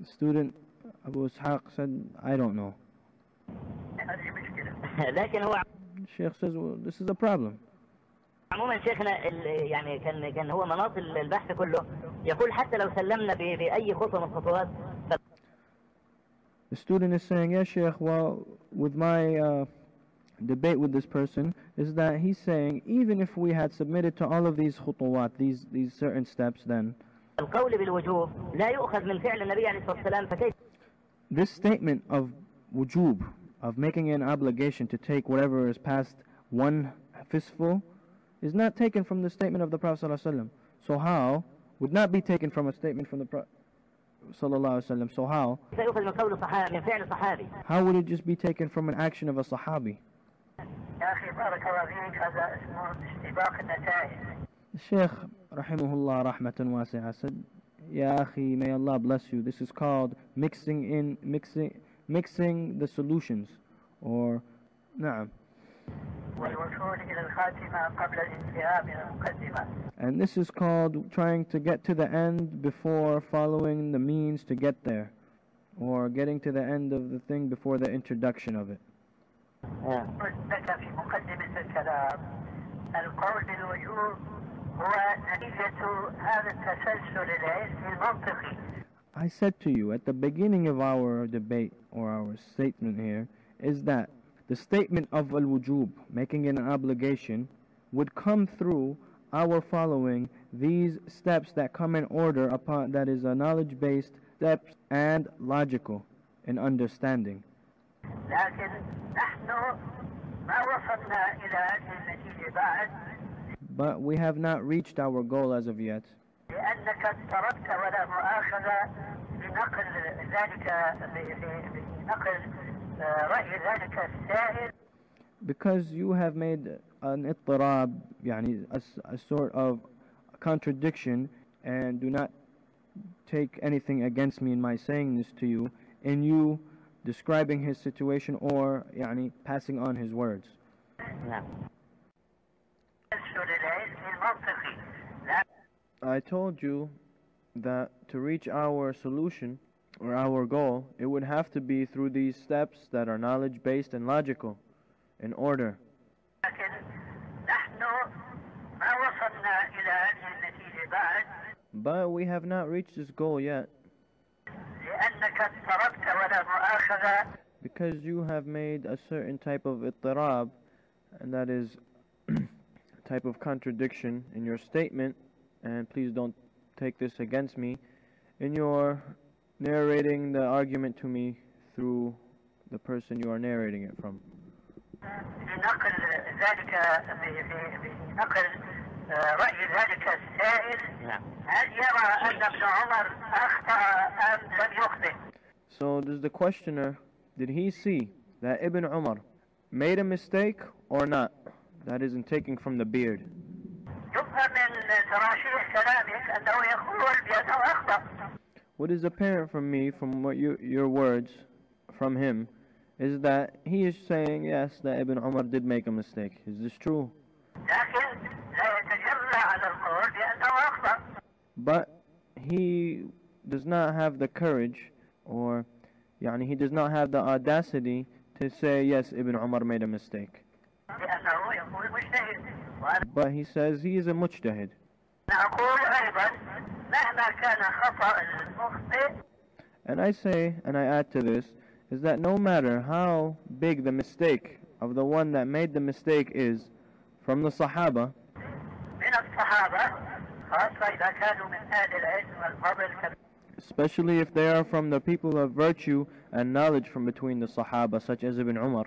Speaker 4: The student Abu Ishaq said, I don't know.
Speaker 8: هذه مشكلة
Speaker 7: لكن هو
Speaker 4: Sheikh says, well, this is a problem.
Speaker 7: عموما شيخنا يعني كان كان هو مناط البحث كله يقول حتى لو سلمنا بأي خطوة من الخطوات
Speaker 4: The student is saying, yes, Sheikh, well, with my uh, debate with this person, is that he's saying, even if we had submitted to all of these khutuwat, these, these certain steps, then
Speaker 7: القول بالوجوب لا يؤخذ من فعل النبي عليه الصلاة والسلام فكيف
Speaker 4: this statement of wujub, of making an obligation to take whatever is past one fistful, is not taken from the statement of the Prophet ﷺ. So how would not be taken from a statement from the Prophet ﷺ. So how
Speaker 7: سيؤخذ من قول صحابي من فعل صحابي
Speaker 4: how would it just be taken from an action of a sahabi?
Speaker 8: يا أخي بارك الله فيك هذا اسمه استباق النتائج
Speaker 4: The Sheikh rahimahullah rahmatan wasi'ah said, Ya akhi, may Allah bless you. This is called mixing in mixing mixing the solutions or na'am.
Speaker 8: والوصول إلى الخاتمة قبل الانتهاء من المقدمة
Speaker 4: And this is called trying to get to the end before following the means to get there. Or getting to the end of the thing before the introduction of it.
Speaker 7: آه.
Speaker 8: لك في مقدمة الكلام القول بالوجوب هو نتيجة هذا التسلسل العلمي المنطقي
Speaker 4: I said to you at the beginning of our debate or our statement here is that the statement of al wujub, making it an obligation, would come through our following these steps that come in order upon that is a knowledge based steps and logical in understanding.
Speaker 8: لكن نحن ما وصلنا إلى هذه النتيجة بعد
Speaker 4: But we have not reached our goal as of yet
Speaker 8: لأنك اضطربت ولا مؤاخذة بنقل ذلك بنقل آه، رأي ذلك السائل
Speaker 4: because you have made an ittirab, yani a, s- a sort of contradiction, and do not take anything against me in my saying this to you, in you describing his situation or yani passing on his words.
Speaker 7: نعم
Speaker 8: التسلسل العلمي المنطقي لا
Speaker 4: I told you that to reach our solution or our goal, it would have to be through these steps that are knowledge based and logical, in order.
Speaker 8: لكن نحن ما وصلنا إلى هذه النتيجة بعد
Speaker 4: But we have not reached this goal yet because you have made a certain type of idtirab, and that is a type of contradiction in your statement, and please don't take this against me, in your narrating the argument to me through the person you are narrating it from.
Speaker 8: بنقل ذلك ب- ب- بنقل آه، رأي ذلك السائل
Speaker 7: نعم
Speaker 8: هل يرى أن ابن عمر أخطأ أم لم يخطئ؟
Speaker 4: So does the questioner, did he see that Ibn Umar made a mistake or not? That is in taking from the beard.
Speaker 8: يفهم من تراشيح كلامك أنه يقول بأنه أخطأ
Speaker 4: What is apparent from me, from what you, your words, from him, is that he is saying, yes, that Ibn Umar did make a mistake. Is this true?
Speaker 8: لكن لا يتجرأ على القول بأنه أخطأ
Speaker 4: But he does not have the courage, or يعني, he does not have the audacity to say, yes, Ibn Umar made a mistake.
Speaker 8: لأنه يقول مجتهد وأنا
Speaker 4: But he says he is a mujtahid.
Speaker 8: أقول أيضا مهما كان خطأ المخطئ
Speaker 4: And I say, and I add to this, is that no matter how big the mistake of the one that made the mistake is from the Sahaba,
Speaker 8: من الصحابة خاصة إذا كانوا من أهل العلم والفضل كابن
Speaker 4: especially if they are from the people of virtue and knowledge from between the Sahaba, such as Ibn Umar,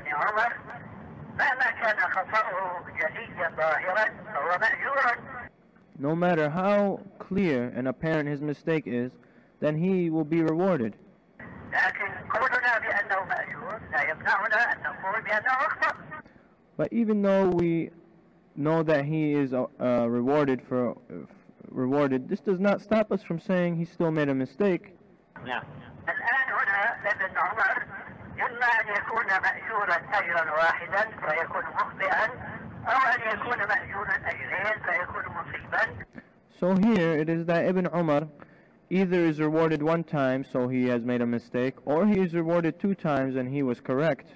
Speaker 8: عمر مهما كان خطأه جليا ظاهرا فهو مأجور
Speaker 4: no matter how clear and apparent his mistake is, then he will be rewarded.
Speaker 8: لكن قولنا بأنه مأجور لا يمنعنا أن نقول بأنه أخطأ
Speaker 4: But even though we know that he is uh, uh, rewarded for uh, rewarded, this does not stop us from saying he still made a mistake.
Speaker 7: نعم
Speaker 8: الآن هنا ابن عمر إما أن يكون مأجورا أجرا واحدا فيكون مخطئا أو أن يكون مأجورا أجرين فيكون مصيبا
Speaker 4: So here it is that Ibn Umar either is rewarded one time, so he has made a mistake, or he is rewarded two times and he was correct.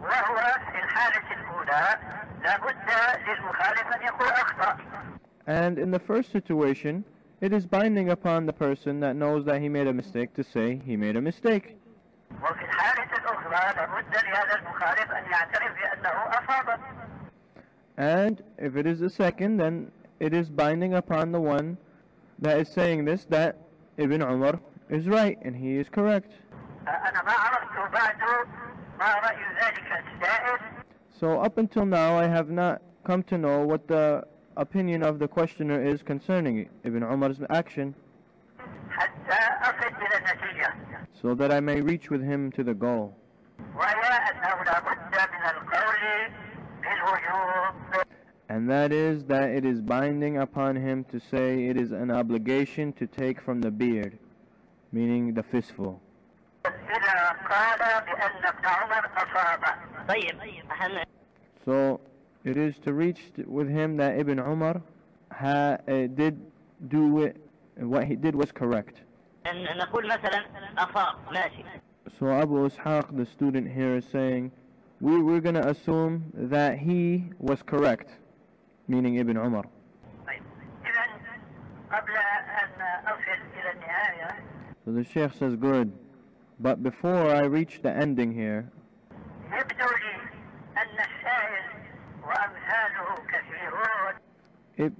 Speaker 8: وهو في الحالة الأولى لابد للمخالف أن يقول أخطأ
Speaker 4: And in the first situation, it is binding upon the person that knows that he made a mistake to say he made a mistake.
Speaker 8: وفي الحالة الأخرى لابد لهذا المخالف أن يعترف بأنه أصاب
Speaker 4: And if it is the second, then it is binding upon the one that is saying this that Ibn Umar is right and he is correct.
Speaker 8: أنا ما عرفت بعد ما رأي ذلك السائل
Speaker 4: So up until now, I have not come to know what the opinion of the questioner is concerning Ibn Umar's action,
Speaker 8: حتى أصل إلى النتيجة
Speaker 4: so that I may reach with him to the goal.
Speaker 8: وهي أنه لابد من القول بالوجوب
Speaker 4: And that is that it is binding upon him to say it is an obligation to take from the beard, meaning the fistful. So it is to reach with him that Ibn Umar ha, uh, did do it, what he did was correct. So Abu Ishaq, the student here, is saying, we, we're going to assume that he was correct, meaning Ibn Umar. So the Sheikh says, good. But before I reach the ending here, it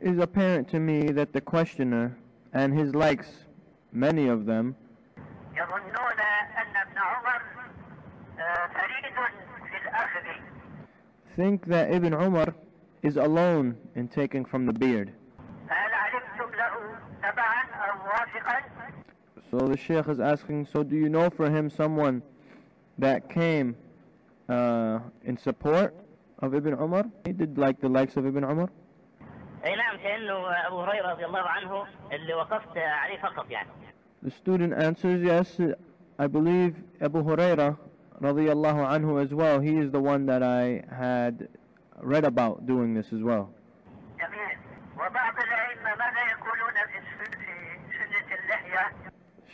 Speaker 4: is apparent to me that the questioner and his likes, many of them, think that Ibn Umar is alone in taking from the beard. So the Sheikh is asking, so do you know for him someone that came uh, in support of Ibn Umar? He did like the likes of Ibn Umar?
Speaker 7: اي نعم كانه ابو هريره رضي الله عنه اللي وقفت عليه فقط يعني
Speaker 4: The student answers, yes, I believe Abu Huraira radiyallahu anhu as well. He is the one that I had read about doing this as well.
Speaker 8: جميل وبعض الأئمة ماذا يقولون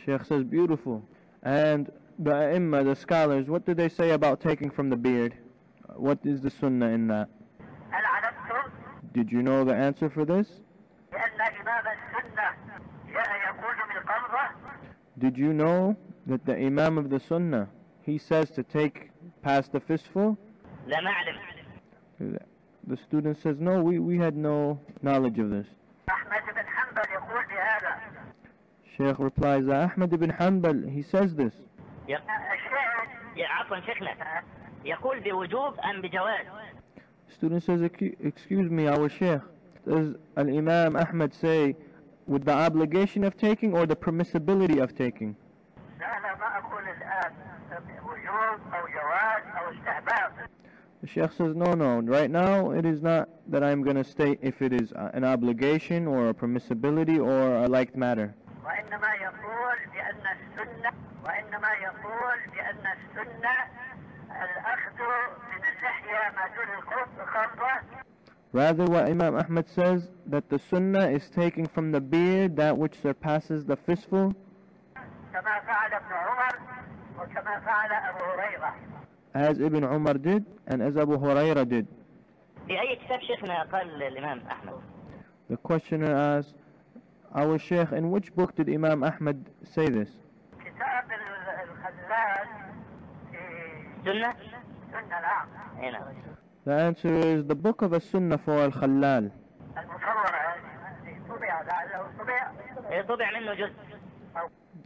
Speaker 4: Sheikh says, beautiful. And the i the scholars, what do they say about taking from the beard? Uh, what is the sunnah in that? Did you know the answer for this? Did you know that the Imam of the Sunnah, he says to take past the fistful? The student says, no, we, we had no knowledge of this. Sheikh replies, Ahmed ibn Hanbal, he says this. Student says, excuse me, our Sheikh, does Al-Imam Ahmed say, with the obligation of taking or the permissibility of taking? The Sheikh says, no, no, right now it is not that I'm going to state if it is an obligation or a permissibility or a liked matter.
Speaker 8: وإنما يقول بأن السنة وإنما يقول بأن السنة الأخذ من اللحية ما دون الخط- الخطبة
Speaker 4: Rather, what Imam Ahmad says, that the sunnah is taking from the beard that which surpasses the fistful, as Ibn Umar did and as Abu Huraira did. The questioner asks, our Shaykh, in which book did Imam Ahmad say this? The answer is the book of As-Sunnah for Al-Khallal.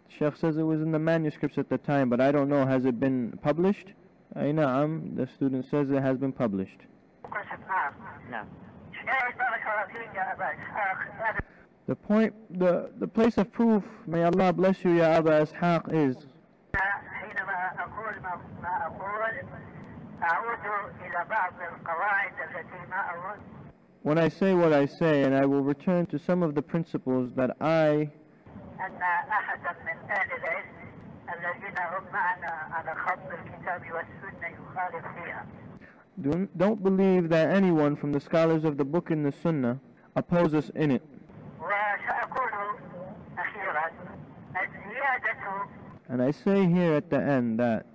Speaker 4: Sheikh says it was in the manuscripts at the time, but I don't know, has it been published? Aynaam. the student says it has been published.
Speaker 8: No. نعم
Speaker 7: نعم
Speaker 8: شاهد بارك الله فيك يا أبا إسحاق هذا
Speaker 4: The point, the, the place of proof, may Allah bless you, Ya Aba Ishaq, is
Speaker 8: حينما أقول ما, ما أقول أعود إلى بعض القواعد التي ما أظن
Speaker 4: When I say what I say, and I will return to some of the principles that I
Speaker 8: أن أحدا من أهل العلم الذين هم معنا على خط الكتاب والسنة يخالف فيها
Speaker 4: don't, don't believe that anyone from the scholars of the book and the Sunnah oppose us in it. And I say here at the end that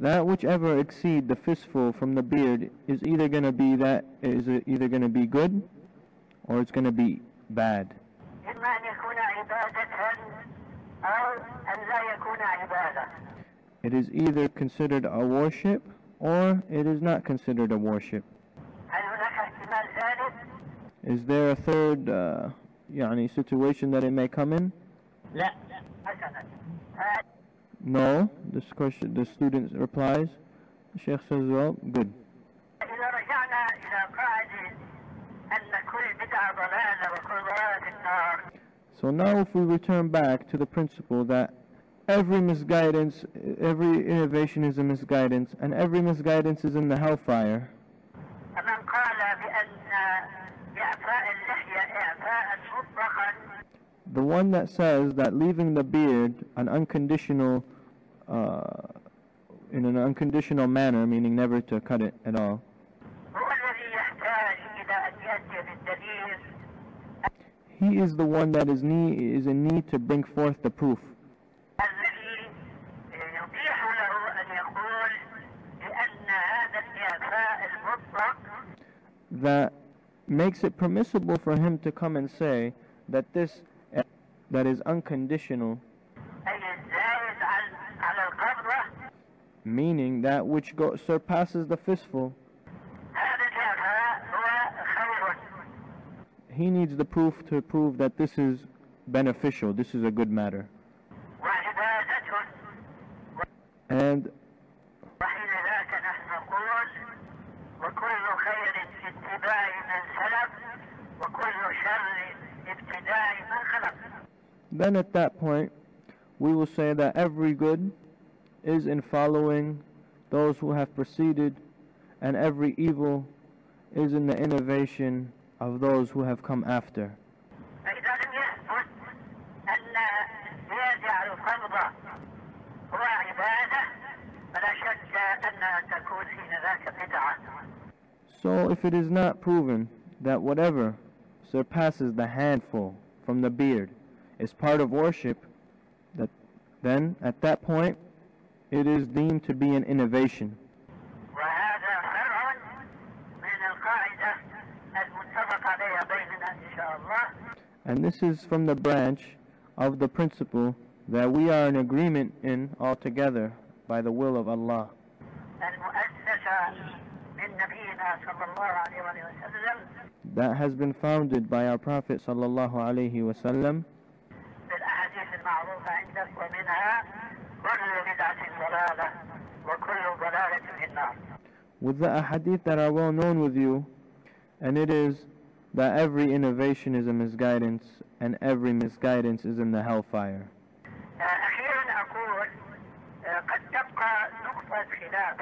Speaker 4: that whichever exceed the fistful from the beard is either going to be that is either going to be good or it's going to be bad. It is either considered a worship or it is not considered a
Speaker 8: warship.
Speaker 4: Is there a third uh, yani situation that it may come in? No, this question, the student replies. The Sheikh says, well, good. So now if we return back to the principle that every misguidance, every innovation is a misguidance, and every misguidance is in the hellfire. The one that says that leaving the beard an unconditional, uh, in an unconditional manner, meaning never to cut it at all. He is the one that is, need, is in need to bring forth the proof. that makes it permissible for him to come and say that this that is unconditional. Meaning that which surpasses the fistful. He needs the proof to prove that this is beneficial. This is a good matter. And Then at that point, we will say that every good is in following those who have preceded, and every evil is in the innovation of those who have come after. So if it is not proven that whatever surpasses the handful from the beard is part of worship, that then at that point it is deemed to be an innovation.
Speaker 8: وهذا فرع من القاعدة المتفق عليها بيننا إن شاء الله
Speaker 4: And this is from the branch of the principle that we are in agreement in altogether by the will of Allah.
Speaker 8: المؤسسة من نبينا صلى الله عليه وآله وسلم
Speaker 4: That has been founded by our Prophet sallallahu alaihi wasallam
Speaker 8: بالأحاديث المعروفة عندك ومنها كل بدعة ضلالة وكل ضلالة في النار
Speaker 4: with the ahadith that are well known with you, and it is that every innovation is a misguidance, and every misguidance is in the hellfire.
Speaker 8: آه، أخيرا أقول آه، قد تبقى نقطة خلاف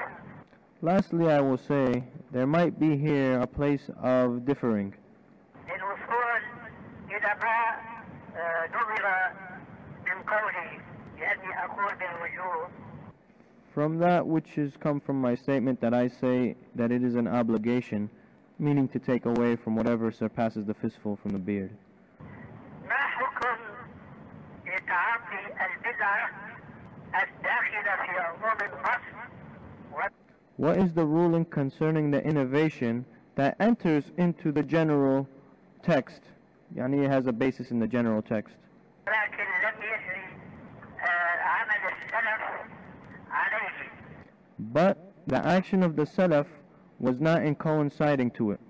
Speaker 4: Lastly, I will say there might be here a place of differing
Speaker 8: للوصول إلى ما آه، نظر من قولي لأني أقول بالوجوب
Speaker 4: from that which has come from my statement that I say that it is an obligation, meaning to take away from whatever surpasses the fistful from the beard.
Speaker 8: ما حكم تعاطي البدعة الداخلة في عموم النص و-
Speaker 4: what is the ruling concerning the innovation that enters into the general text? Yani it has a basis in the general text. But the action of the Salaf was not in coinciding to it.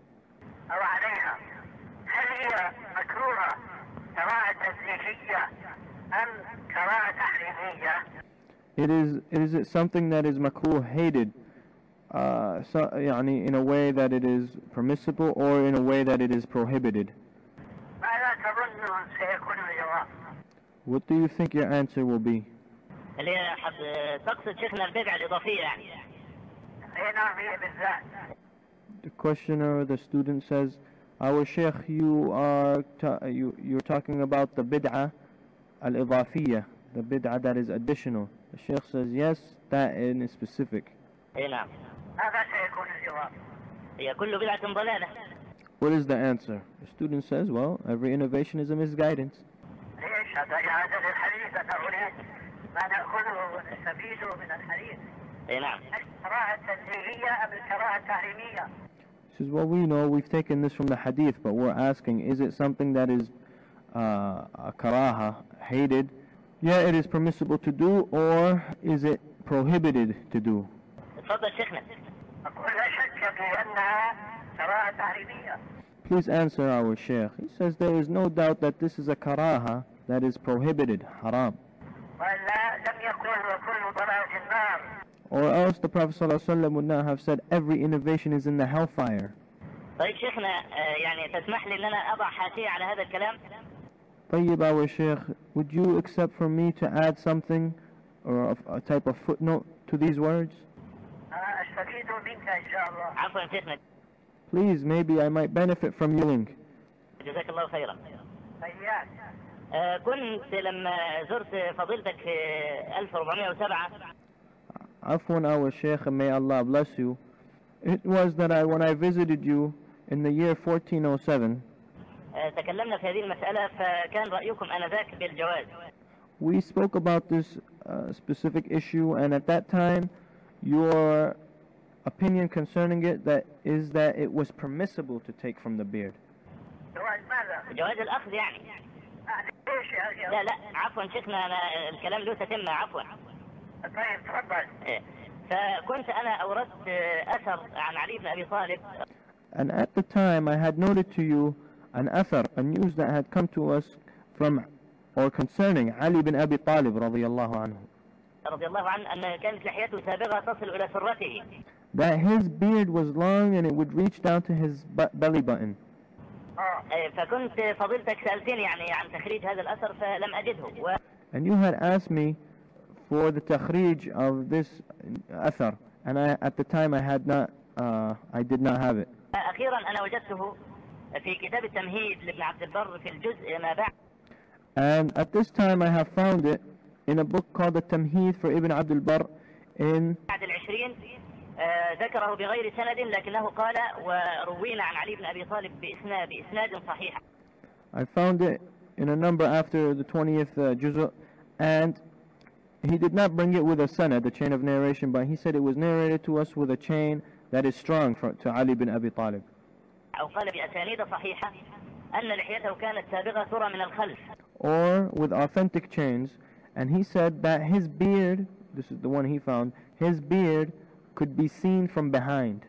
Speaker 4: It is, is it something that is makruh hated uh, so, يعني in a way that it is permissible or in a way that it is prohibited?
Speaker 8: ماذا تظن أظن سيكون الجواب
Speaker 4: What do you think your answer will be?
Speaker 7: اللي هي حد تقصد شيخنا البدعة الإضافية يعني
Speaker 8: أي نعم هي بالذات
Speaker 4: The questioner, the student says, Our Sheikh, you are ta- you, you're talking about the bid'ah al-idafiyya, the bid'ah that is additional. The Sheikh says, yes, that in specific.
Speaker 7: اي نعم
Speaker 8: هذا سيكون الجواب
Speaker 7: هي كل بدعة ضلالة
Speaker 4: What is the answer? The student says, well, every innovation is a misguidance.
Speaker 8: ليش هذا هذا الحديث أنا أريد ما نأخذه ونستفيده من الحديث
Speaker 7: اي نعم
Speaker 8: الكراهة التنزيهية أم الكراهة التحريمية
Speaker 4: He says, well, we know we've taken this from the hadith, but we're asking, is it something that is uh, a karaha, hated, yeah, it is permissible to do, or is it prohibited to do?
Speaker 7: اتفضل شيخنا
Speaker 8: أقول لا شك في أنها كراهة تحريمية
Speaker 4: Please answer our Sheikh. He says there is no doubt that this is a karaha that is prohibited, haram.
Speaker 8: وإلا لم يكن وكل ضلال في النار
Speaker 4: Or else the Prophet ﷺ would not have said every innovation is in the hellfire.
Speaker 7: طيب شيخنا آه، يعني تسمح لي ان انا اضع حاشية على هذا الكلام
Speaker 4: طيب our Sheikh, would you accept from me to add something or a, a type of footnote to these words?
Speaker 7: عفوا شيخنا
Speaker 4: Please, maybe I might benefit from your link.
Speaker 7: جزاك الله خيرا
Speaker 8: طيب
Speaker 7: آه، كنت لما زرت فضيلتك في 1407
Speaker 4: Afwan our Sheikh, and may Allah bless you. It was that I, when I visited you in the year 1407,
Speaker 7: آه، تكلمنا في هذه المسألة فكان رأيكم آنذاك بالجواز
Speaker 4: we spoke about this uh, specific issue, and at that time, your opinion concerning it that is that it was permissible to take from the beard.
Speaker 8: جواز ماذا؟
Speaker 7: جواز الأخذ يعني
Speaker 8: يعني ايش يا أخي؟
Speaker 7: لا لا عفوا شيخنا أنا الكلام له تتمة عفوا
Speaker 8: طيب تفضل
Speaker 7: إيه. فكنت أنا أوردت آه، أثر عن علي بن أبي طالب
Speaker 4: And at the time, I had noted to you an athar, a news that had come to us from or concerning Ali bin Abi Talib radiyallahu anhu.
Speaker 7: رضي الله عنه أن كانت لحيته سابغة تصل إلى سرته
Speaker 4: That his beard was long and it would reach down to his bu- belly button.
Speaker 8: اه
Speaker 7: إيه، فكنت فضيلتك سألتني يعني عن تخريج هذا الأثر فلم أجده و...
Speaker 4: And you had asked me for the takhrij of this athar, and I, at the time I had not, uh, I did not have it.
Speaker 7: أخيرا أنا وجدته في كتاب التمهيد لابن عبد البر في الجزء ما بعد
Speaker 4: And at this time I have found it in a book called the Tamheed for Ibn Abdul Barr in
Speaker 7: بعد العشرين آه، ذكره بغير سند لكنه قال وروينا عن علي بن أبي طالب بإسناد بإسناد صحيح
Speaker 4: I found it in a number after the 20th uh, juz' and he did not bring it with a sanad, the chain of narration, but he said it was narrated to us with a chain that is strong for, to Ali bin Abi Talib.
Speaker 7: أو قال بأسانيد صحيحة أن لحيته كانت سابغة ترى من الخلف
Speaker 4: Or with authentic chains, and he said that his beard, this is the one he found, his beard could be seen from behind.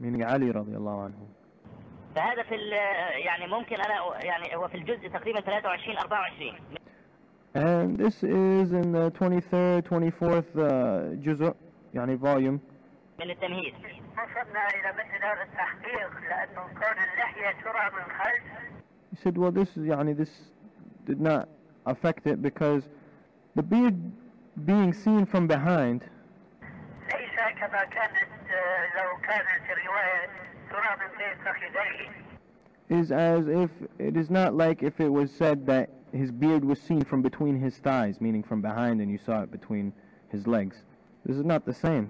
Speaker 4: Meaning Ali radiallahu anhu.
Speaker 7: فهذا في ال- يعني ممكن أنا يعني هو في الجزء تقريبا 23 24
Speaker 4: And this is in the 23rd, 24th uh, juz' يعني volume.
Speaker 7: من التمهيد
Speaker 8: وصلنا إلى مثل هذا التحقيق لأنه كون اللحية ترى من خلف
Speaker 4: He said, well, this is, يعني, this did not affect it because the beard being seen from behind is as if it is not like if it was said that his beard was seen from between his thighs, meaning from behind, and you saw it between his legs. This is not the same.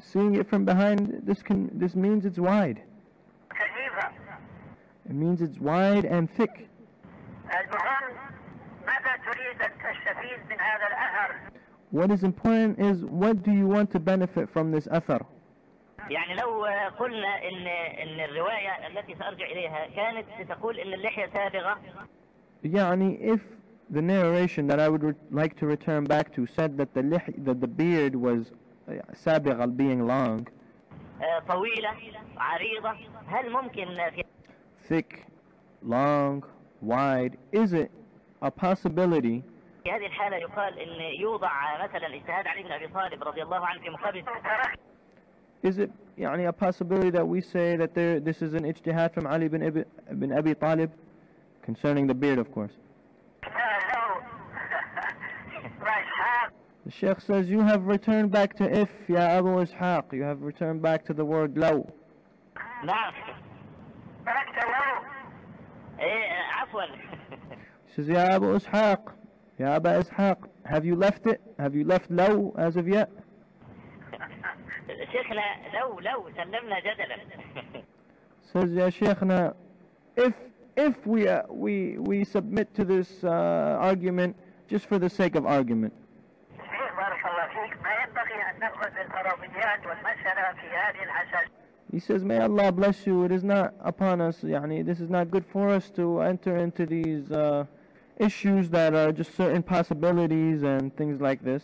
Speaker 4: Seeing it from behind, this can this means it's wide. It means it's wide and thick.
Speaker 8: المهم ماذا تريد أن تستفيد من هذا الأثر
Speaker 4: What is important is what do you want to benefit from this athar?
Speaker 7: يعني لو آه، قلنا إن إن الرواية التي سأرجع إليها كانت تقول إن اللحية سابغة
Speaker 4: يعني if the narration that I would re- like to return back to said that the lih- that the beard was uh, sabigh being long,
Speaker 7: آه، طويلة عريضة هل ممكن في
Speaker 4: thick, long, wide, is it a possibility
Speaker 7: في هذه الحالة يقال إن يوضع مثلا اجتهاد علي بن أبي طالب رضي الله عنه في مقابل
Speaker 4: is it يعني a possibility that we say that there, this is an ijtihad from Ali bin Abi, bin Abi Talib concerning the beard, of course? The Sheikh says, you have returned back to if, ya Abu Ishaq. You have returned back to the word law.
Speaker 7: نعم ايه عفوا
Speaker 4: He says, ya Abu Ishaq, ya Aba Ishaq, have you left it? Have you left law as of yet?
Speaker 7: شيخنا لو لو سلمنا جدلا
Speaker 4: Says, ya Sheikhna, if, if we, uh, we, we submit to this uh, argument just for the sake of argument,
Speaker 8: شيخ بارك الله فيك ما ينبغي أن نأخذ بالفرضيات والمسألة في هذه الحساسية
Speaker 4: he says, may Allah bless you. It is not upon us, yani, this is not good for us to enter into these uh, issues that are just certain possibilities and things like this.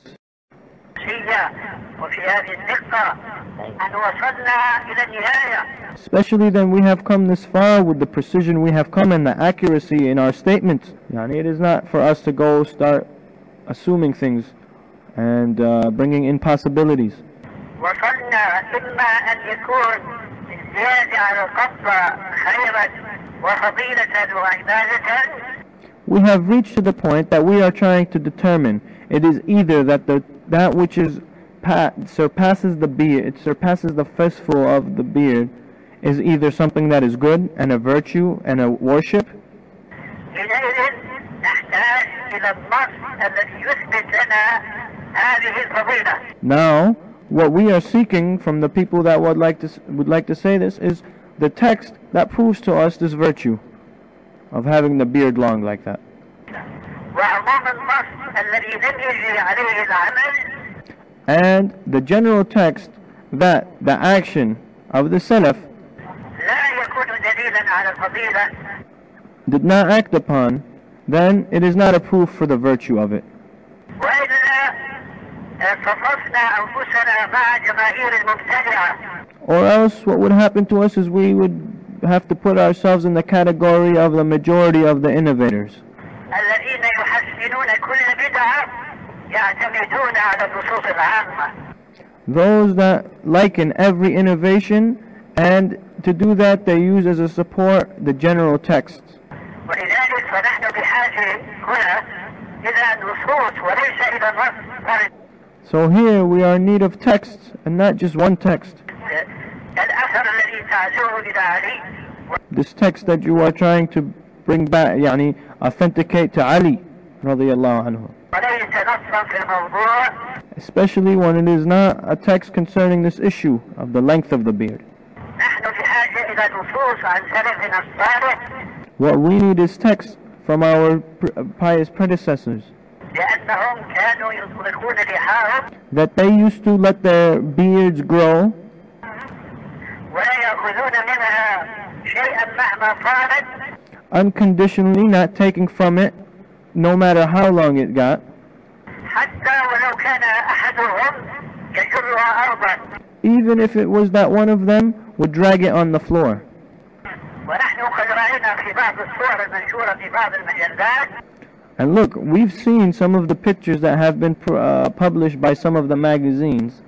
Speaker 4: Especially then we have come this far with the precision we have come and the accuracy in our statements. Yani, it is not for us to go start assuming things and uh, bringing in possibilities.
Speaker 8: وصلنا إما أن يكون الزيادة على القبضة خيرا وفضيلة وعبادة
Speaker 4: We have reached to the point that we are trying to determine it is either that the that which is pa- surpasses the beard, it surpasses the festival of the beard, is either something that is good and a virtue and a worship,
Speaker 8: حينئذ نحتاج إلى النص الذي يثبت لنا هذه الفضيلة
Speaker 4: Now, what we are seeking from the people that would like to would like to say this is the text that proves to us this virtue of having the beard long like that. And the general text that the action of the Salaf did not act upon, then it is not a proof for the virtue of it. Or else what would happen to us is we would have to put ourselves in the category of the majority of the innovators.
Speaker 8: الذين يحسنون كل بدعة يعتمدون على النصوص العامة
Speaker 4: Those that liken every innovation and to do that they use as a support the general text.
Speaker 8: ولذلك فنحن بحاجة هنا إلى نصوص وليس إلى نص
Speaker 4: so here we are in need of texts, and not just one text. This text that you are trying to bring back, yani authenticate to Ali anhu. Especially when it is not a text concerning this issue of the length of the beard. What we need is texts from our pious predecessors that they used to let their beards grow. Unconditionally not taking from it no matter how long it got. Even if it was that one of them would drag it on the floor. And look, we've seen some of the pictures that have been uh, published by some of the magazines.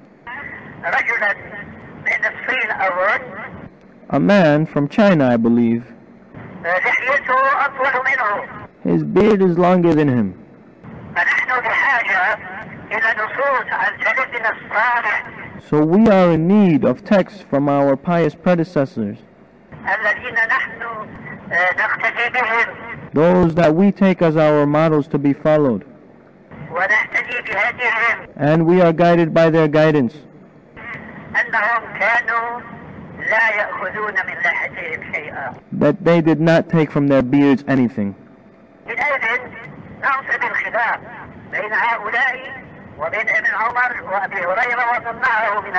Speaker 4: A man from China, I believe. His beard is longer than him. So we are in need of texts from our pious predecessors. those that we take as our models to be followed,
Speaker 8: ونهتدي بهديهم
Speaker 4: and we are guided by their guidance.
Speaker 8: أنهم كانوا لا يأخذون من لحيتهم شيئا
Speaker 4: That they did not take from their beards anything.
Speaker 8: حينئذ ننصب الخلاف بين هؤلاء وبين ابن عمر وأبي هريرة ومن معه من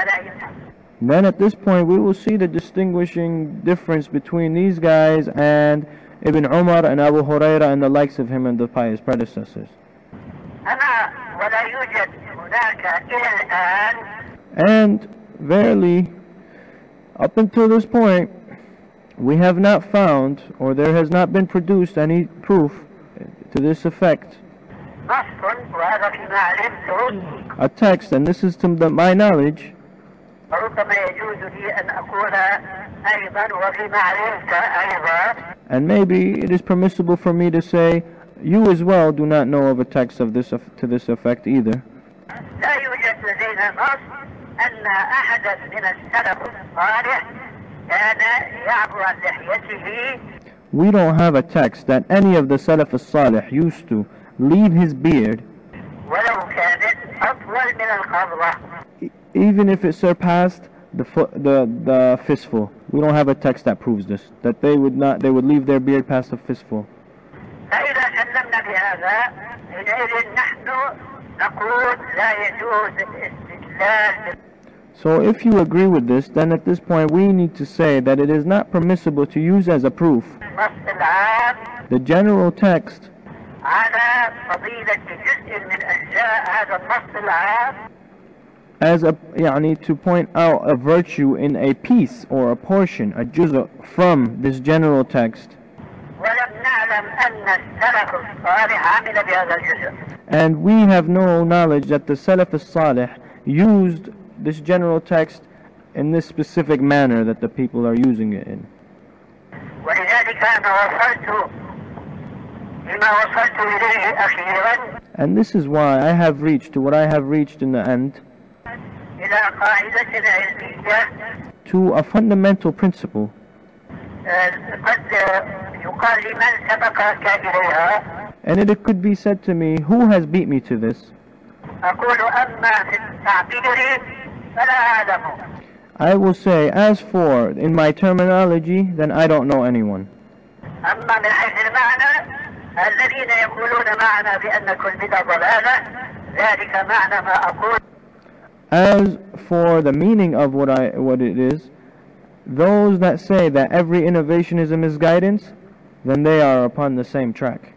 Speaker 4: then at this point, we will see the distinguishing difference between these guys and Ibn Umar and Abu Huraira and the likes of him and the pious predecessors. And verily, up until this point, we have not found, or there has not been produced any proof to this effect. A text, and this is to my knowledge,
Speaker 8: وربما يجوز لي أن أقول أيضا وفيما علمت أيضا
Speaker 4: And maybe it is permissible for me to say, you as well do not know of a text of this to this effect either.
Speaker 8: لا يوجد لدينا نص أن أحدا من السلف الصالح كان يعفو عن لحيته
Speaker 4: We don't have a text that any of the Salaf as-Salih used to leave his beard
Speaker 8: ولو كانت أطول من القبضة
Speaker 4: e- even if it surpassed the fo- the the fistful. We don't have a text that proves this. That they would not they would leave their beard past the fistful.
Speaker 8: فإذا سلمنا بهذا حينئذ نحن نقول لا يجوز الاستدلال بال-
Speaker 4: So if you agree with this, then at this point we need to say that it is not permissible to use as a proof
Speaker 8: بالنص العام
Speaker 4: the general text as a يعني to point out a virtue in a piece or a portion, a juz' from this general text.
Speaker 8: ولم نعلم أن السلف الصالح عمل بهذا الجزء
Speaker 4: And we have no knowledge that the Salaf as-Salih used this general text in this specific manner that the people are using it in.
Speaker 8: ولذلك أنا وصلت لما وصلت إليه أخيرا
Speaker 4: And this is why I have reached to what I have reached in the end
Speaker 8: إلى قاعدة علمية
Speaker 4: to a fundamental principle
Speaker 8: آه، قد يقال لمن سبقك إليها
Speaker 4: and it could be said to me who has beat me to this
Speaker 8: أقول أما في التعبير فلا أعلم
Speaker 4: I will say as for in my terminology then I don't know anyone
Speaker 8: أما من حيث المعنى الذين يقولون معنا بأن كل بدعة ضلالة ذلك معنى ما أقول
Speaker 4: As for the meaning of what I what it is, those that say that every innovation is a misguidance, then they are upon the same track.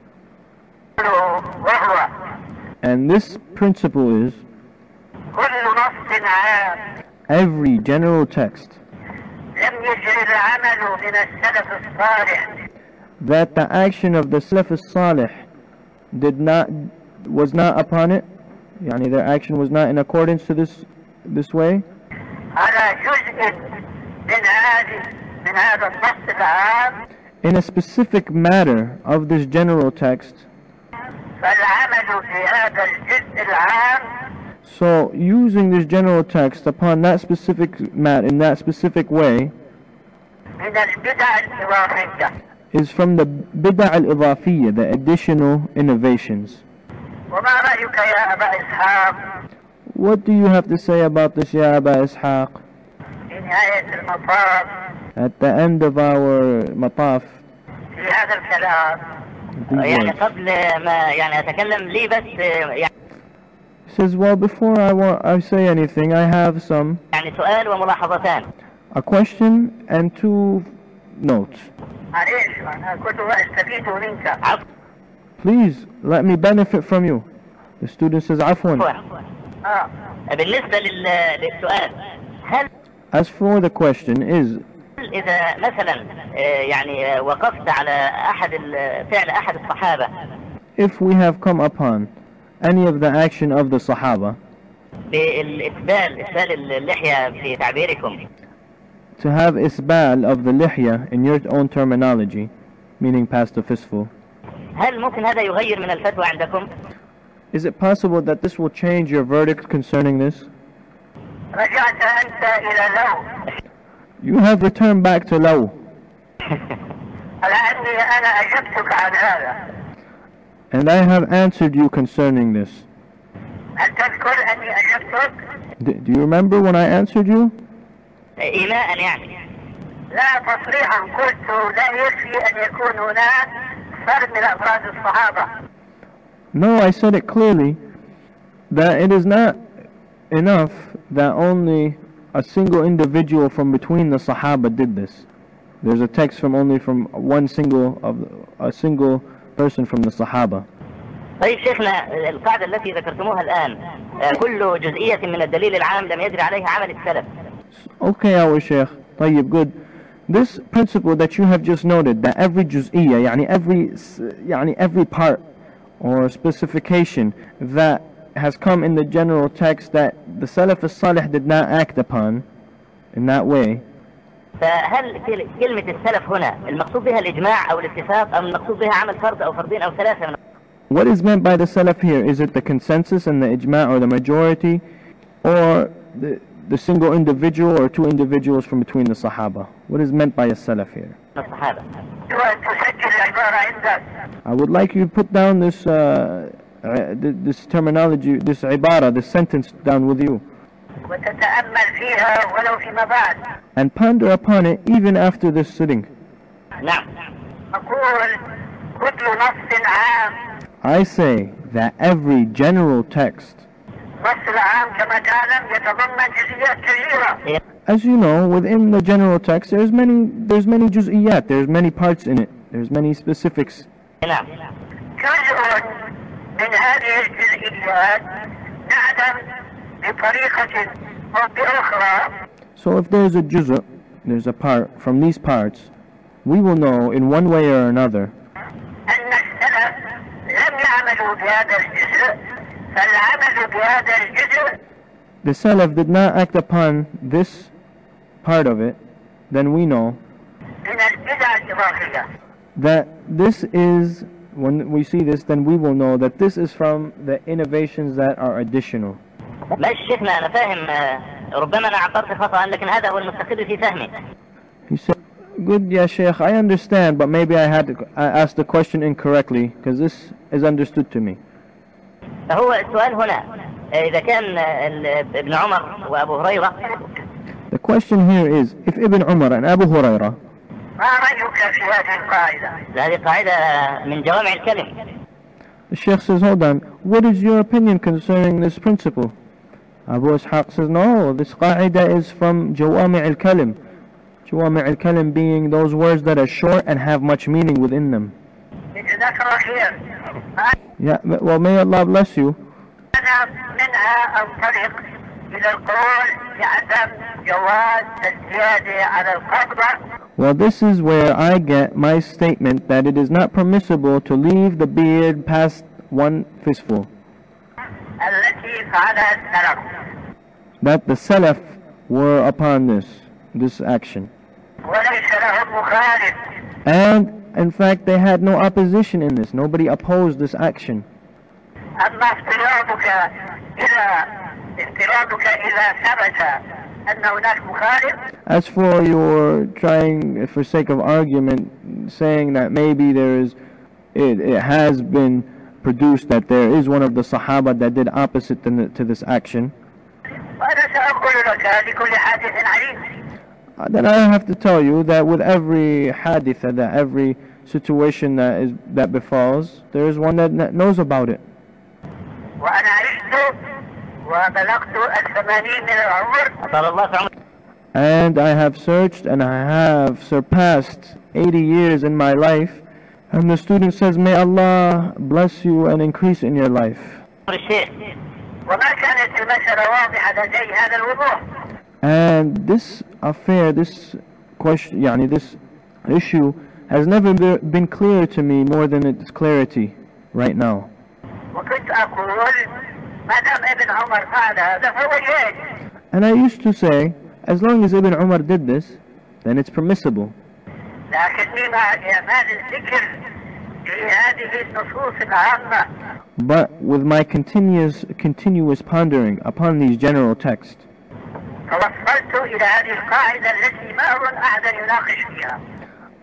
Speaker 4: And this principle is every general text that the action of the Salaf salih did not was not upon it yani their action was not in accordance to this this way? in a specific matter of this general text. so using this general text upon that specific mat in that specific way is from the bid'ah al-idafiyya, the additional innovations. What do you have to say about this, Ya Aba Ishaq? At the end of our mataf. Says, well, before I, want, I say anything, I have some. A question and two notes. Please let me benefit from you. The student says, Afwan.
Speaker 8: آه.
Speaker 7: بالنسبة لل... للسؤال هل
Speaker 4: As for the question is,
Speaker 7: إذا مثلا آه، يعني آه، وقفت على أحد ال- فعل أحد الصحابة
Speaker 4: if we have come upon any of the action of the Sahaba
Speaker 7: بالإسبال إسبال اللحية في تعبيركم
Speaker 4: to have isbal of the lihya in your own terminology, meaning past the fistful,
Speaker 7: هل ممكن هذا يغير من الفتوى عندكم؟
Speaker 4: is it possible that this will change your verdict concerning this?
Speaker 8: رجعت أنت إلى لو
Speaker 4: You have returned back to law,
Speaker 8: على أني أنا أجبتك عن هذا
Speaker 4: and I have answered you concerning this.
Speaker 8: هل تذكر أني أجبتك؟
Speaker 4: D- do you remember when I answered you?
Speaker 7: إيماء يعني
Speaker 8: لا تصريحا قلت لا يكفي أن يكون هناك فرد من أفراد الصحابة
Speaker 4: No, I said it clearly that it is not enough that only a single individual from between the Sahaba did this. There's a text from only from one single of a single person from the Sahaba.
Speaker 7: طيب شيخنا القاعدة التي ذكرتموها الآن آه، كل جزئية من الدليل العام لم يجري عليها عمل السلف
Speaker 4: Okay, our Sheikh. طيب, good. This principle that you have just noted, that every juz'iyya, يعني every, s- يعني every part or specification that has come in the general text that the Salaf as-Salih did not act upon, in that way,
Speaker 7: فهل كل- كلمة السلف هنا المقصود بها الإجماع أو الاتفاق أو المقصود بها عمل فرد أو فردين أو ثلاثة من
Speaker 4: what is meant by the Salaf here? Is it the consensus and the ijma' or the majority, or the, the single individual or two individuals from between the Sahaba? What is meant by a Salaf here? I would like you to put down this, uh, uh, this terminology, this ibara, this sentence down with you. And ponder upon it even after this sitting. I say that every general text
Speaker 8: النص العام كما تعلم يتضمن جزئيات كثيرة
Speaker 4: as you know, within the general text, there's many, there's many juz'iyat, there's many parts in it, there's many specifics.
Speaker 7: نعم
Speaker 8: جزء من هذه الجزئيات نعلم بطريقة أو بأخرى
Speaker 4: So if there's a juz', there's a part from these parts, we will know in one way or another
Speaker 8: أن السلف لم يعملوا بهذا الجزء فالعمل بهذا الجزء
Speaker 4: the Salaf did not act upon this part of it, then we know
Speaker 8: من البدع الإضافية
Speaker 4: that this is, when we see this, then we will know that this is from the innovations that are additional.
Speaker 7: ماشي شيخنا أنا فاهم آه، ربما أنا عبرت خطأ لكن هذا هو المستقر في فهمي
Speaker 4: He said, good, yeah, Sheikh, I understand, but maybe I had to, I asked the question incorrectly, because this is understood to me.
Speaker 7: فهو السؤال هنا آه، إذا كان آه، ال- ابن عمر وأبو هريرة
Speaker 4: The question here is, if Ibn Umar and Abu Hurairah,
Speaker 8: ما رأيك في هذه القاعدة
Speaker 7: هذه قاعدة من جوامع الكلم
Speaker 4: the Sheikh says, hold on, what is your opinion concerning this principle? Abu Ishaq says, no, this qaida is from Jawami al-Kalim. Jawami al-Kalim being those words that are short and have much meaning within them.
Speaker 8: جزاك الله خير
Speaker 4: Yeah, well, may Allah bless you.
Speaker 8: أنا منها أنطلق إلى القول بعدم جواز الزيادة على القبضة
Speaker 4: Well, this is where I get my statement that it is not permissible to leave the beard past one fistful.
Speaker 8: التي فعلها السلف
Speaker 4: That the Salaf were upon this, this action. And in fact, they had no opposition in this. Nobody opposed this action. As for your trying, for sake of argument, saying that maybe there is, it, it has been produced that there is one of the Sahaba that did opposite to, to this action. Uh, then I have to tell you that with every hadith, that every situation that is that befalls, there is one that, that knows about it. And I have searched and I have surpassed 80 years in my life. And the student says, May Allah bless you and increase in your life. And this affair, this question, yani this issue has never been clear to me more than its clarity right now. And I used to say, as long as Ibn Umar did this, then it's permissible. But with my continuous, continuous pondering upon these general texts,
Speaker 8: توصلت إلى هذه القاعدة التي ما أظن أحدا يناقش فيها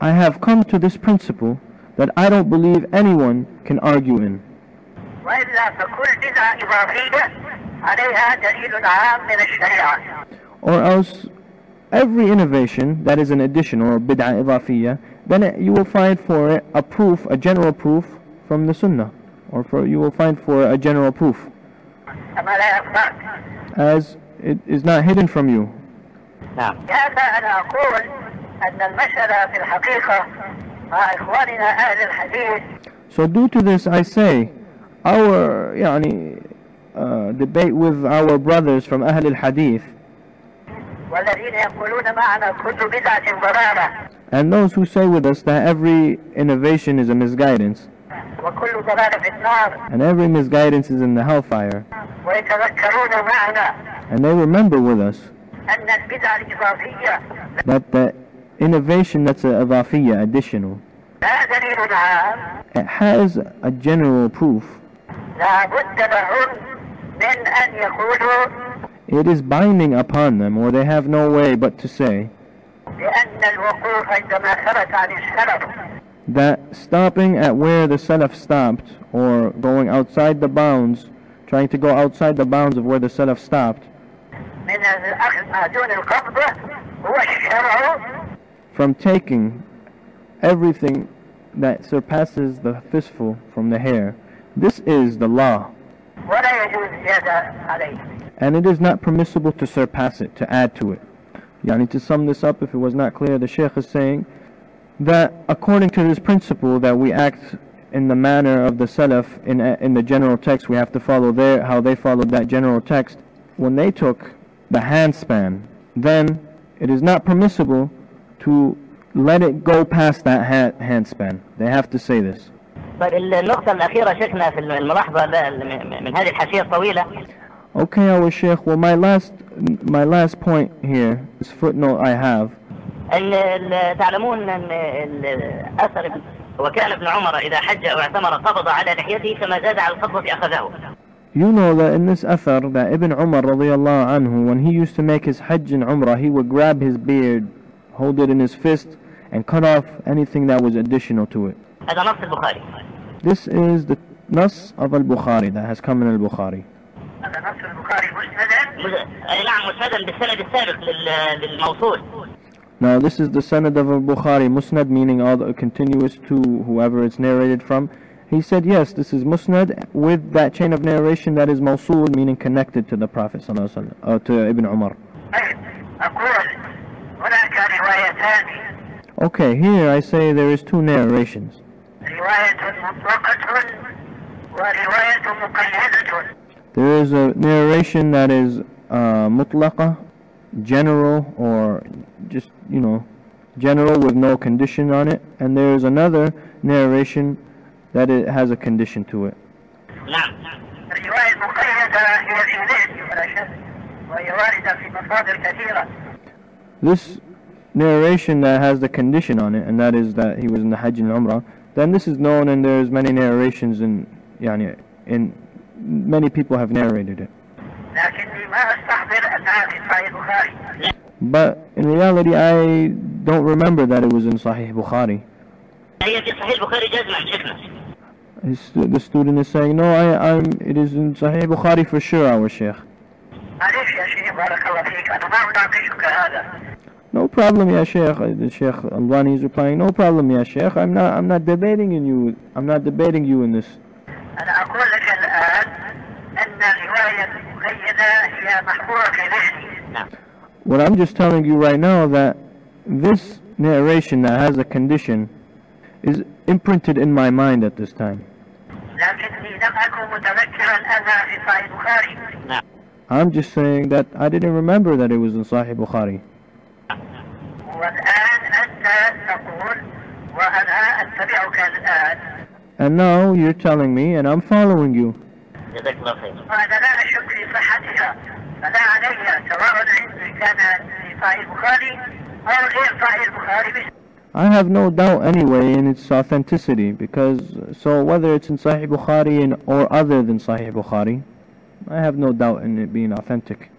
Speaker 4: I have come to this principle that I don't believe anyone can argue in.
Speaker 8: وإلا فكل بدعة إضافية عليها دليل عام من الشريعة
Speaker 4: Or else, every innovation that is an addition or bid'ah idafiyya, then it, you will find for it a proof, a general proof from the sunnah. Or for you will find for it a general proof,
Speaker 8: كما لا يخفاك
Speaker 4: as it is not hidden from you.
Speaker 7: نعم
Speaker 8: لهذا أنا أقول أن المسألة في الحقيقة مع إخواننا أهل الحديث
Speaker 4: So due to this, I say, our يعني, uh, debate with our brothers from Ahl al-Hadith,
Speaker 8: والذين يقولون معنا كل بدعة ضلالة
Speaker 4: and those who say with us that every innovation is a misguidance,
Speaker 8: وكل ضلالة في النار
Speaker 4: and every misguidance is in the hellfire,
Speaker 8: ويتذكرون معنا
Speaker 4: And they remember with us that the innovation that's a idafiyya, additional, it has a general proof. It is binding upon them, or they have no way but to say that stopping at where the Salaf stopped, or going outside the bounds, trying to go outside the bounds of where the Salaf stopped,
Speaker 8: من الأخذ ما دون القبضة هو الشرع
Speaker 4: from taking everything that surpasses the fistful from the hair, this is the law.
Speaker 8: ولا يجوز زيادة عليه
Speaker 4: and it is not permissible to surpass it, to add to it. Yani to sum this up, if it was not clear, the Shaykh is saying that according to this principle that we act in the manner of the Salaf in, in the general text, we have to follow their, how they followed that general text. When they took the handspan, then it is not permissible to let it go past that ha- handspan. They have to say this.
Speaker 7: طيب النقطة الأخيرة شيخنا في الملاحظة ل- من هذه الحاشية الطويلة
Speaker 4: Okay, our Sheikh. Well, my last, my last point here, this footnote I have,
Speaker 7: أن ال- تعلمون أن الأثر ابن- وكان ابن عمر إذا حج أو اعتمر قبض على لحيته فما زاد على القبضة أخذه
Speaker 4: You know that in this athar that Ibn Umar radiallahu anhu, when he used to make his Hajj and Umrah, he would grab his beard, hold it in his fist, and cut off anything that was additional to it. This is the Nas of al-Bukhari that has come in al-Bukhari. Now this is the Sanad of al-Bukhari, Musnad meaning all the continuous to whoever it's narrated from. He said, yes, this is Musnad with that chain of narration that is mawsul, meaning connected to the Prophet ﷺ, uh, to Ibn Umar. Okay, here I say there is two narrations. There is a narration that is uh, mutlaqa, general, or just, you know, general with no condition on it. And there is another narration that it has a condition to it.
Speaker 7: نعم
Speaker 8: الرواية المقيدة هي في ذهني ولا شك وهي واردة في مصادر كثيرة
Speaker 4: This narration that has the condition on it, and that is that he was in the Hajj and Umrah, then this is known and there's many narrations in, yani, in many people have narrated it.
Speaker 8: لكني ما أستحضر أنها في صحيح البخاري
Speaker 4: But in reality, I don't remember that it was in Sahih Bukhari.
Speaker 7: هي في صحيح البخاري جزما شيخنا
Speaker 4: His, the student is saying, no, I, I'm, it is in Sahih Bukhari for sure, our Sheikh. No problem, Ya Sheikh. The Sheikh Albani is replying, no problem, Ya Sheikh. I'm not, I'm not debating in you. I'm not debating you in this. What I'm just telling you right now that this narration that has a condition is imprinted in my mind at this time.
Speaker 8: لكني لم أكن متذكرا أنها في صحيح البخاري
Speaker 4: I'm just saying that I didn't remember that it was in Sahih Bukhari.
Speaker 8: والآن أنت تقول وأنا أتبعك الآن.
Speaker 4: And now you're telling me and I'm following you.
Speaker 7: جزاك الله خير.
Speaker 8: وأنا لا أشك في صحتها. فلا علي سواء عندي كان في صحيح البخاري أو غير صحيح البخاري
Speaker 4: I have no doubt anyway in its authenticity because so whether it's in Sahih Bukhari or other than Sahih Bukhari, I have no doubt in it being authentic.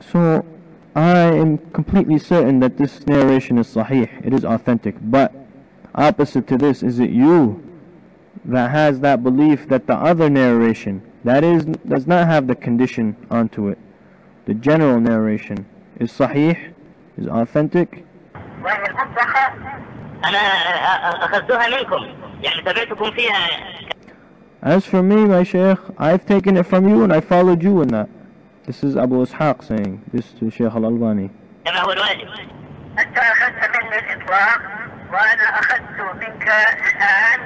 Speaker 4: So I am completely certain that this narration is sahih, it is authentic, but opposite to this is it you that has that belief that the other narration that is does not have the condition onto it, the general narration, is sahih, is authentic?
Speaker 8: وهي المطلقة
Speaker 7: أنا أخذتها منكم يعني تبعتكم فيها
Speaker 4: As for me, my sheikh, I've taken it from you and I followed you in that. This is Abu Ishaq saying this to Sheikh Al-Albani.
Speaker 7: كما هو الواجب
Speaker 8: أنت أخذت مني الإطلاق وأنا أخذت منك الآن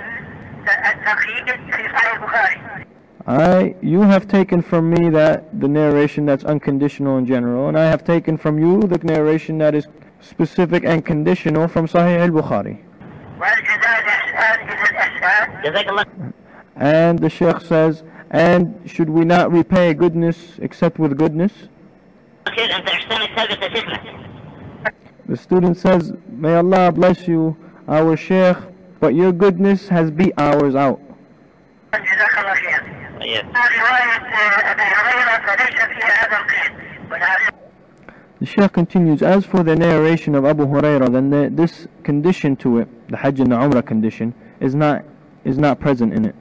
Speaker 8: التقييد في صحيح البخاري
Speaker 4: I, you have taken from me that the narration that's unconditional in general, and I have taken from you the narration that is specific and conditional from Sahih al-Bukhari. And the Sheikh says, and should we not repay goodness except with goodness? The student says, may Allah bless you, our Sheikh, but your goodness has beat ours out.
Speaker 8: جزاك الله خير
Speaker 7: طيب
Speaker 8: رواية أبي هريرة فليس فيها هذا القيد والعافية
Speaker 4: The Shaykh continues, as for the narration of Abu Huraira, then the, this condition to it, the Hajj and the Umrah condition, is not is not present in it.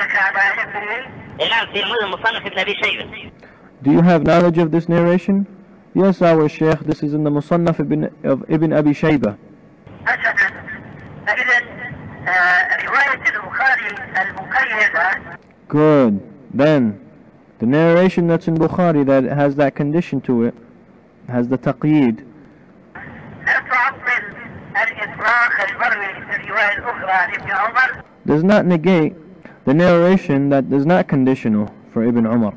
Speaker 8: على علمه
Speaker 7: إيه نعم في مصنف ابن أبي شيبة
Speaker 4: Do you have knowledge of this narration? Yes, our Shaykh, this is in the Musannaf ibn, of Ibn Abi Shaybah.
Speaker 8: حسنا فإذا آه، رواية البخاري المقيدة
Speaker 4: Good. Then, the narration that's in Bukhari that has that condition to it, has the taqyid,
Speaker 8: لا تعطل الإطلاق المروي في الرواية الأخرى لابن عمر
Speaker 4: does not negate the narration that is not conditional for Ibn Umar.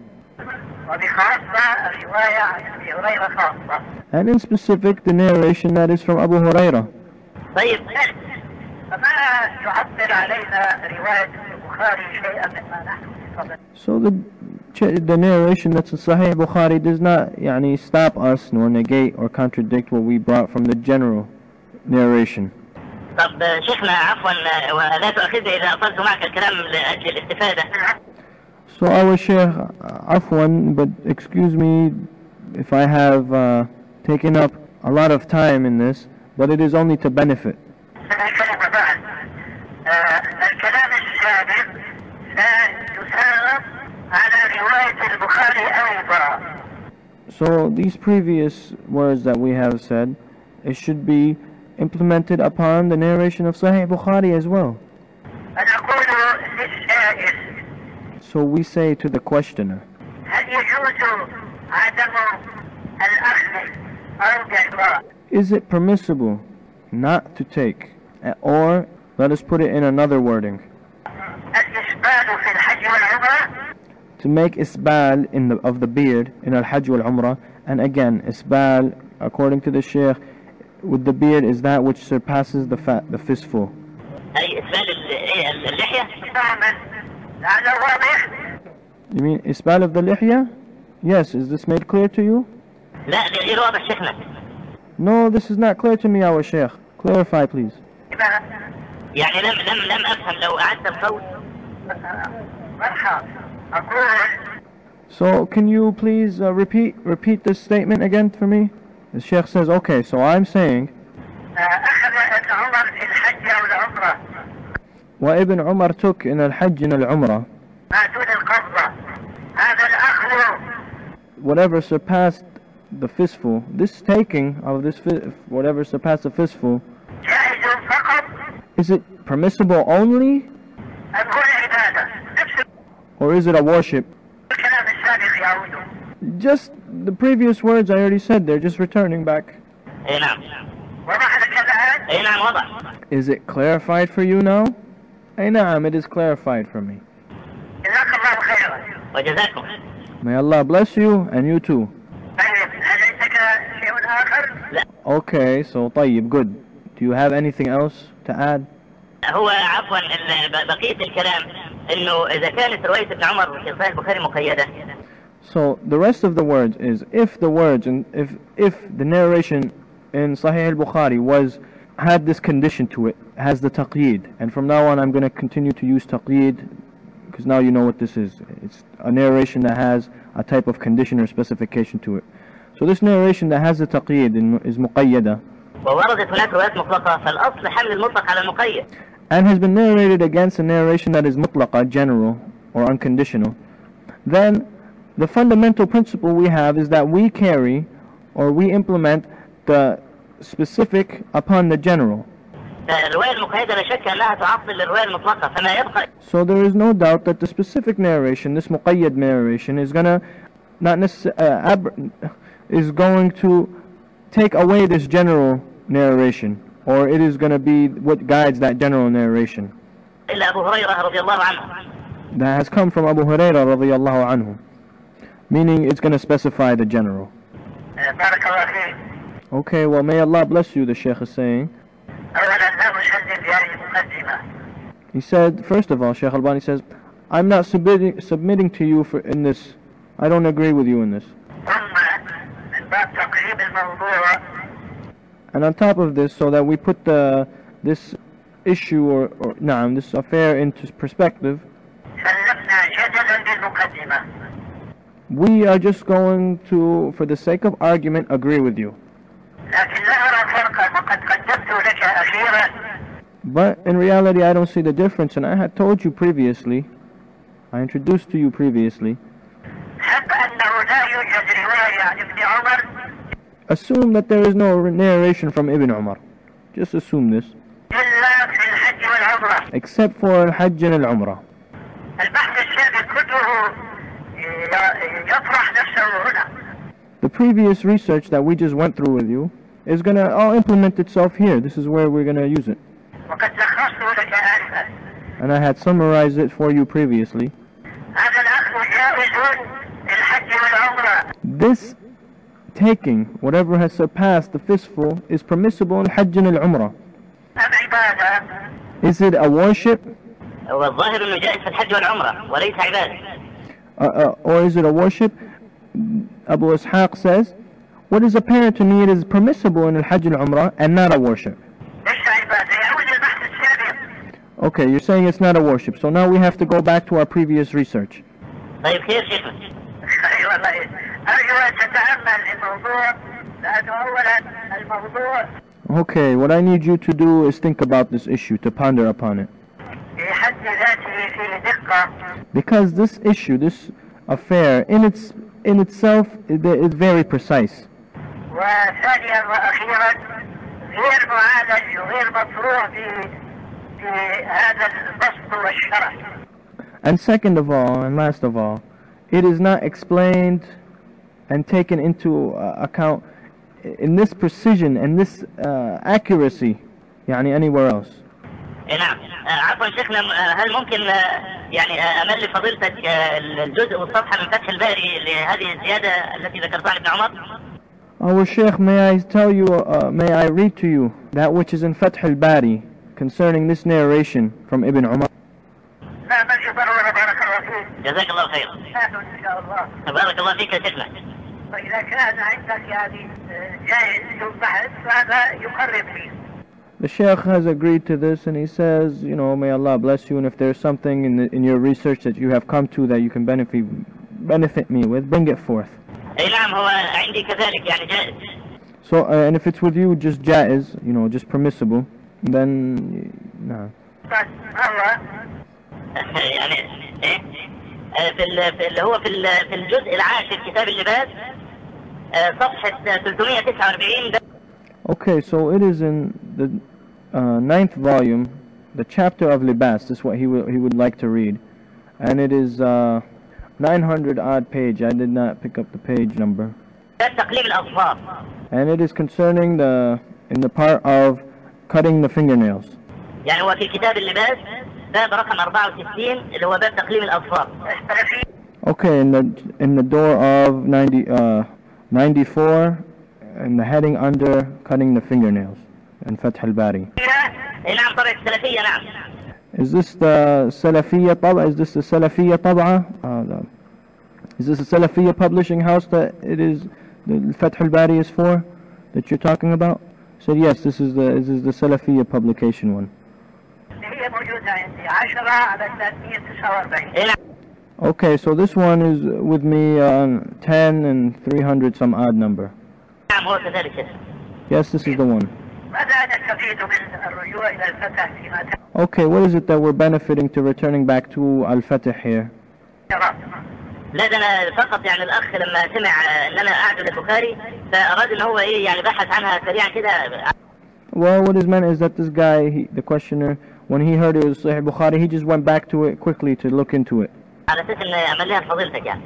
Speaker 8: وبخاصة الرواية عن أبي هريرة خاصة
Speaker 4: And in specific, the narration that is from Abu Huraira.
Speaker 7: طيب
Speaker 8: فما يعطل علينا رواية البخاري شيئا مما نحن بصدد
Speaker 4: So the the narration that's in Sahih Bukhari does not يعني, stop us nor negate or contradict what we brought from the general narration.
Speaker 7: طب شيخنا عفوا ولا تؤاخذني إذا أطلت معك الكلام لأجل الاستفادة
Speaker 4: So our Shaykh, Afwan, but excuse me if I have uh, taken up a lot of time in this, but it is only to benefit.
Speaker 8: كلمة بعد آه، الكلام السابق
Speaker 4: so these previous words that we have said, it should be implemented upon the narration of Sahih Bukhari as well. So we say to the questioner, Is it permissible not to take, or let us put it in another wording, to make isbal in the, of the beard in al-hajj wal-umrah, and again, isbal, according to the sheikh, with the beard is that which surpasses the fat, the fistful.
Speaker 7: أي إسبال ال- إيه، اللحية
Speaker 8: فهما هذا واضح
Speaker 4: You mean isbal of the lihya? Yes, is this made clear to you?
Speaker 7: لا غير واضح شيخنا
Speaker 4: No, this is not clear to me, our sheikh. Clarify, please.
Speaker 8: إذا
Speaker 7: يعني لم لم لم أفهم لو أعدت القول
Speaker 8: مرحبا أقول
Speaker 4: So, can you please uh, repeat repeat this statement again for me? The sheikh says, okay, so I'm saying,
Speaker 8: آه، أخذ ابن عمر في الحج أو العمرة
Speaker 4: what Ibn Umar took in al-hajj and al-umrah,
Speaker 8: ما دون القبضة هذا الأخذ
Speaker 4: whatever surpassed the fistful, this taking of this fi- whatever surpassed the fistful,
Speaker 8: جائز فقط
Speaker 4: is it permissible only, or is it a worship?
Speaker 8: الكلام السابق يعود
Speaker 4: Just the previous words I already said, they're just returning back.
Speaker 7: أي نعم
Speaker 8: وضح لك الآن
Speaker 7: أي نعم وضع
Speaker 4: Is it clarified for you now? Hey, naam, it is clarified for me.
Speaker 8: جزاك الله خيرا
Speaker 7: وجزاكم
Speaker 4: May Allah bless you and you too.
Speaker 8: طيب هل عندك شيء آخر؟
Speaker 4: Okay, so طيب, good. Do you have anything else to add?
Speaker 7: هو عفوا بقية الكلام انه اذا كانت رواية ابن عمر في صحيح البخاري مقيدة
Speaker 4: So the rest of the words is if the words and if if the narration in Sahih al-Bukhari was had this condition to it, has the taqyid, and from now on I'm going to continue to use taqyid because now you know what this is. It's a narration that has a type of condition or specification to it. So this narration that has the taqyid in- is muqayyada
Speaker 7: ووردت هناك روايات مطلقة فالاصل حمل المطلق على المقيد
Speaker 4: and has been narrated against a narration that is mutlaqa, general, or unconditional, then the fundamental principle we have is that we carry or we implement the specific upon the general. So there is no doubt that the specific narration, this muqayyad narration, is gonna not necessarily uh, is going to take away this general narration or it is going to be what guides that general narration? that has come from Abu Hurairah anhu meaning it's going to specify the general. Okay well may Allah bless you the sheikh is saying. he said first of all Sheikh Albani says I'm not submitting, submitting to you for in this. I don't agree with you in this. And on top of this, so that we put the this issue or, or nah, this affair into perspective. We are just going to, for the sake of argument, agree with you. But in reality, I don't see the difference, and I had told you previously, I introduced to you previously, Assume that there is no narration from Ibn Umar. Just assume this. Except for Al-Hajj and Al-Umrah. The previous research that we just went through with you is going to all implement itself here. This is where we're going to use it. And I had summarized it for you previously. This taking, whatever has surpassed the fistful, is permissible in Hajj and Al-Umrah.
Speaker 8: أم عبادة
Speaker 4: Is it a worship
Speaker 7: والظاهر انه جائز في الحج والعمره وليس عباده
Speaker 4: uh, uh, or is it a worship? Abu Ishaq says, what is apparent to me it is permissible in Al-Hajj and Umrah and not a worship.
Speaker 8: ليس عبادة يعود البحث السابق
Speaker 4: Okay, you're saying it's not a worship. So now we have to go back to our previous research.
Speaker 7: طيب خير شيخنا
Speaker 8: أي والله أرجو أن تتأمل الموضوع لأنه أولا الموضوع
Speaker 4: Okay, what I need you to do is think about this issue, to ponder upon it.
Speaker 8: في حد ذاته فيه دقة
Speaker 4: Because this issue, this affair, in its in itself, is is very precise.
Speaker 8: وثانيا وأخيرا غير معالج وغير مطروح في في هذا البسط والشرح
Speaker 4: And second of all, and last of all, it is not explained and taken into uh, account in this precision and this uh, accuracy, يعني anywhere else.
Speaker 7: إيه نعم آه، عفوا شيخنا آه، هل ممكن آه، يعني آه، امل لفضيلتك آه، الجزء والصفحه من فتح الباري لهذه الزياده التي ذكرتها لابن عمر؟
Speaker 4: Our Sheikh, may I tell you, uh, may I read to you that which is in Fath al-Bari concerning this narration from Ibn Umar?
Speaker 8: لا بل ضرورة بارك الله فيك
Speaker 7: جزاك الله خير
Speaker 8: نحن إن شاء الله
Speaker 7: بارك الله فيك يا شيخنا
Speaker 8: وإذا كان عندك يعني آه، جائز للبحث فهذا يقرب فيه
Speaker 4: The Sheikh has agreed to this and he says, you know, may Allah bless you and if there's something in, the, in your research that you have come to that you can benefit, benefit me with, bring it forth.
Speaker 7: اي نعم هو عندي كذلك يعني جائز
Speaker 4: So, uh, and if it's with you just jaiz, you know, just permissible, then, nah.
Speaker 8: بس هو
Speaker 7: يعني إيه آه، في ال- في اللي هو في ال- في الجزء العاشر كتاب اللباس آه، صفحه 349 ده
Speaker 4: Okay, so it is in the uh, ninth volume, the chapter of Libas. This is what he, will, he would like to read. And it is uh, 900 odd page. I did not pick up the page number.
Speaker 7: ده تقليم الاظفار
Speaker 4: And it is concerning the, in the part of cutting the fingernails.
Speaker 7: يعني هو في كتاب اللباس باب رقم 64 اللي هو باب تقليم الاظفار
Speaker 8: السلفية
Speaker 4: Okay, in the, in the door of 90, uh, 94 and the heading under cutting the fingernails and Fath al-Bari. Is this the Salafiyya Tab'a? Is this the Salafiyya Tab'a? Uh, is this the Salafiyya publishing house that it is, the Fath al-Bari is for, that you're talking about? So yes, this is the, this is the Salafiyya publication one.
Speaker 8: هي موجودة عندي 10 على 349
Speaker 7: اي نعم
Speaker 4: Okay, so this one is with me on 10 and 300 some odd number.
Speaker 7: نعم هو كذلك شيخ
Speaker 4: Yes, this is the one.
Speaker 8: ماذا نستفيد من الرجوع إلى الفتح فيما
Speaker 4: Okay, what is it that we're benefiting to returning back to Al-Fatih here?
Speaker 8: ترى
Speaker 7: لا ده انا فقط يعني الاخ لما سمع آه، ان انا اعدل البخاري فاراد ان هو ايه يعني بحث عنها سريعا كده
Speaker 4: Well, what is meant is that this guy, he, the questioner, when he heard it was Sahih Bukhari, he just went back to it quickly to look into it.
Speaker 7: على اساس ان امليها لفضيلتك يعني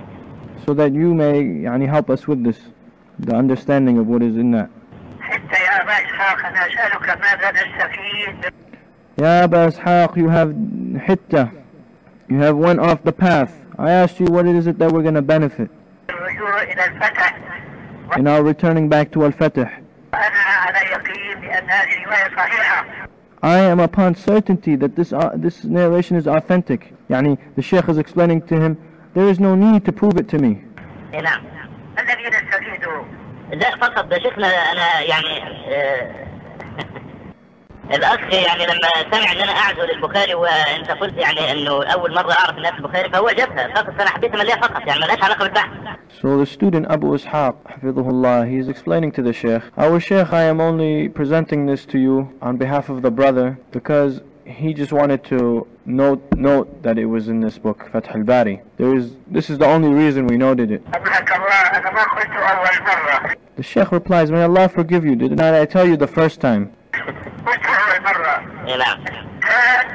Speaker 4: So that you may يعني, help us with this, the understanding of what is in that.
Speaker 8: حتى يا أبا إسحاق أنا أسألك ماذا نستفيد
Speaker 4: Ya Aba Ishaq, you have hitta. You have went off the path. I asked you what it is it that we're going to benefit
Speaker 8: الرجوع إلى الفتح
Speaker 4: in our returning back to Al-Fatih.
Speaker 8: وأنا على يقين بأن هذه رواية صحيحة
Speaker 4: I am upon certainty that this, uh, this narration is authentic. Yani, the Sheikh is explaining to him, there is no need to prove it to me.
Speaker 7: إيه نعم
Speaker 8: الذي نستفيد
Speaker 7: لا فقط ده شيخنا انا يعني آه، الاخ يعني لما سمع ان انا اعزل البخاري وانت قلت يعني انه اول مره اعرف الناس البخاري فهو جابها فقط انا حبيت امليها فقط يعني ملهاش علاقه بالبحث
Speaker 4: So the student Abu Ishaq, Hafidhullah, he is explaining to the Sheikh, Our Sheikh, I am only presenting this to you on behalf of the brother because he just wanted to note note that it was in this book, Fath al-Bari. There is, this is the only reason we noted it.
Speaker 8: أبلك الله أنا ما قلت أول مرة
Speaker 4: The Sheikh replies, May Allah forgive you, did not I tell you the first time?
Speaker 8: قلت أول مرة
Speaker 7: اي نعم
Speaker 8: كان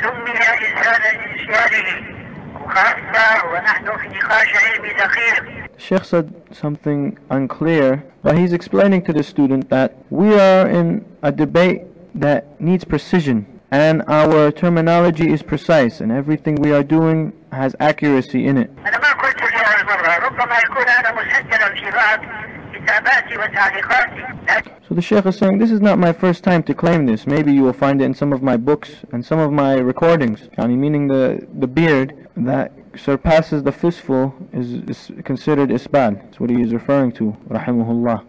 Speaker 8: سمي إنسانا إنسيانه وخاصة ونحن في نقاش علمي دقيق
Speaker 4: Sheikh said something unclear, but he's explaining to the student that we are in a debate that needs precision, and our terminology is precise, and everything we are doing has accuracy in it. So the Sheikh is saying, this is not my first time to claim this. Maybe you will find it in some of my books and some of my recordings. Yani meaning the, the beard that surpasses the fistful is, is considered isbal. That's what he is referring to, rahimahullah.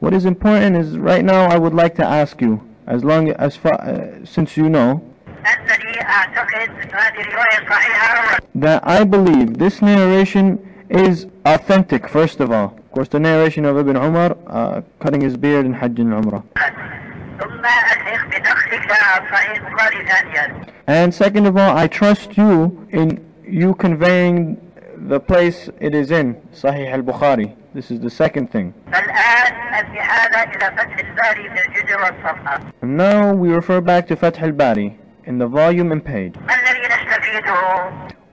Speaker 4: What is important is right now I would like to ask you, as long as far, uh, since you know, that I believe this narration is authentic, first of all. Of course, the narration of Ibn Umar uh, cutting his beard in Hajj and Umrah. And second of all, I trust you in you conveying the place it is in, Sahih al-Bukhari. This is the second thing. Now we refer back to Fath al-Bari in the volume and page.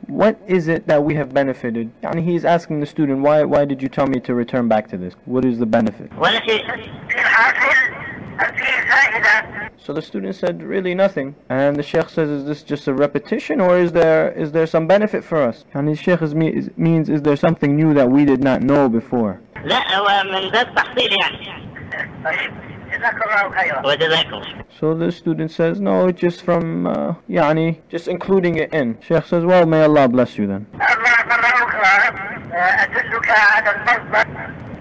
Speaker 4: What is it that we have benefited? And he is asking the student, why, why did you tell me to return back to this? What is the benefit? So the student said, really nothing. And the sheikh says, is this just a repetition or is there is there some benefit for us? And the sheikh is, is, means, is there something new that we did not know before?
Speaker 7: لا هو من باب تحصيل يعني
Speaker 8: طيب جزاك الله خيرا
Speaker 7: وجزاكم
Speaker 4: So the student says, no, it's just from, uh, يعني, just including it in. Sheikh says, well, may Allah bless you then.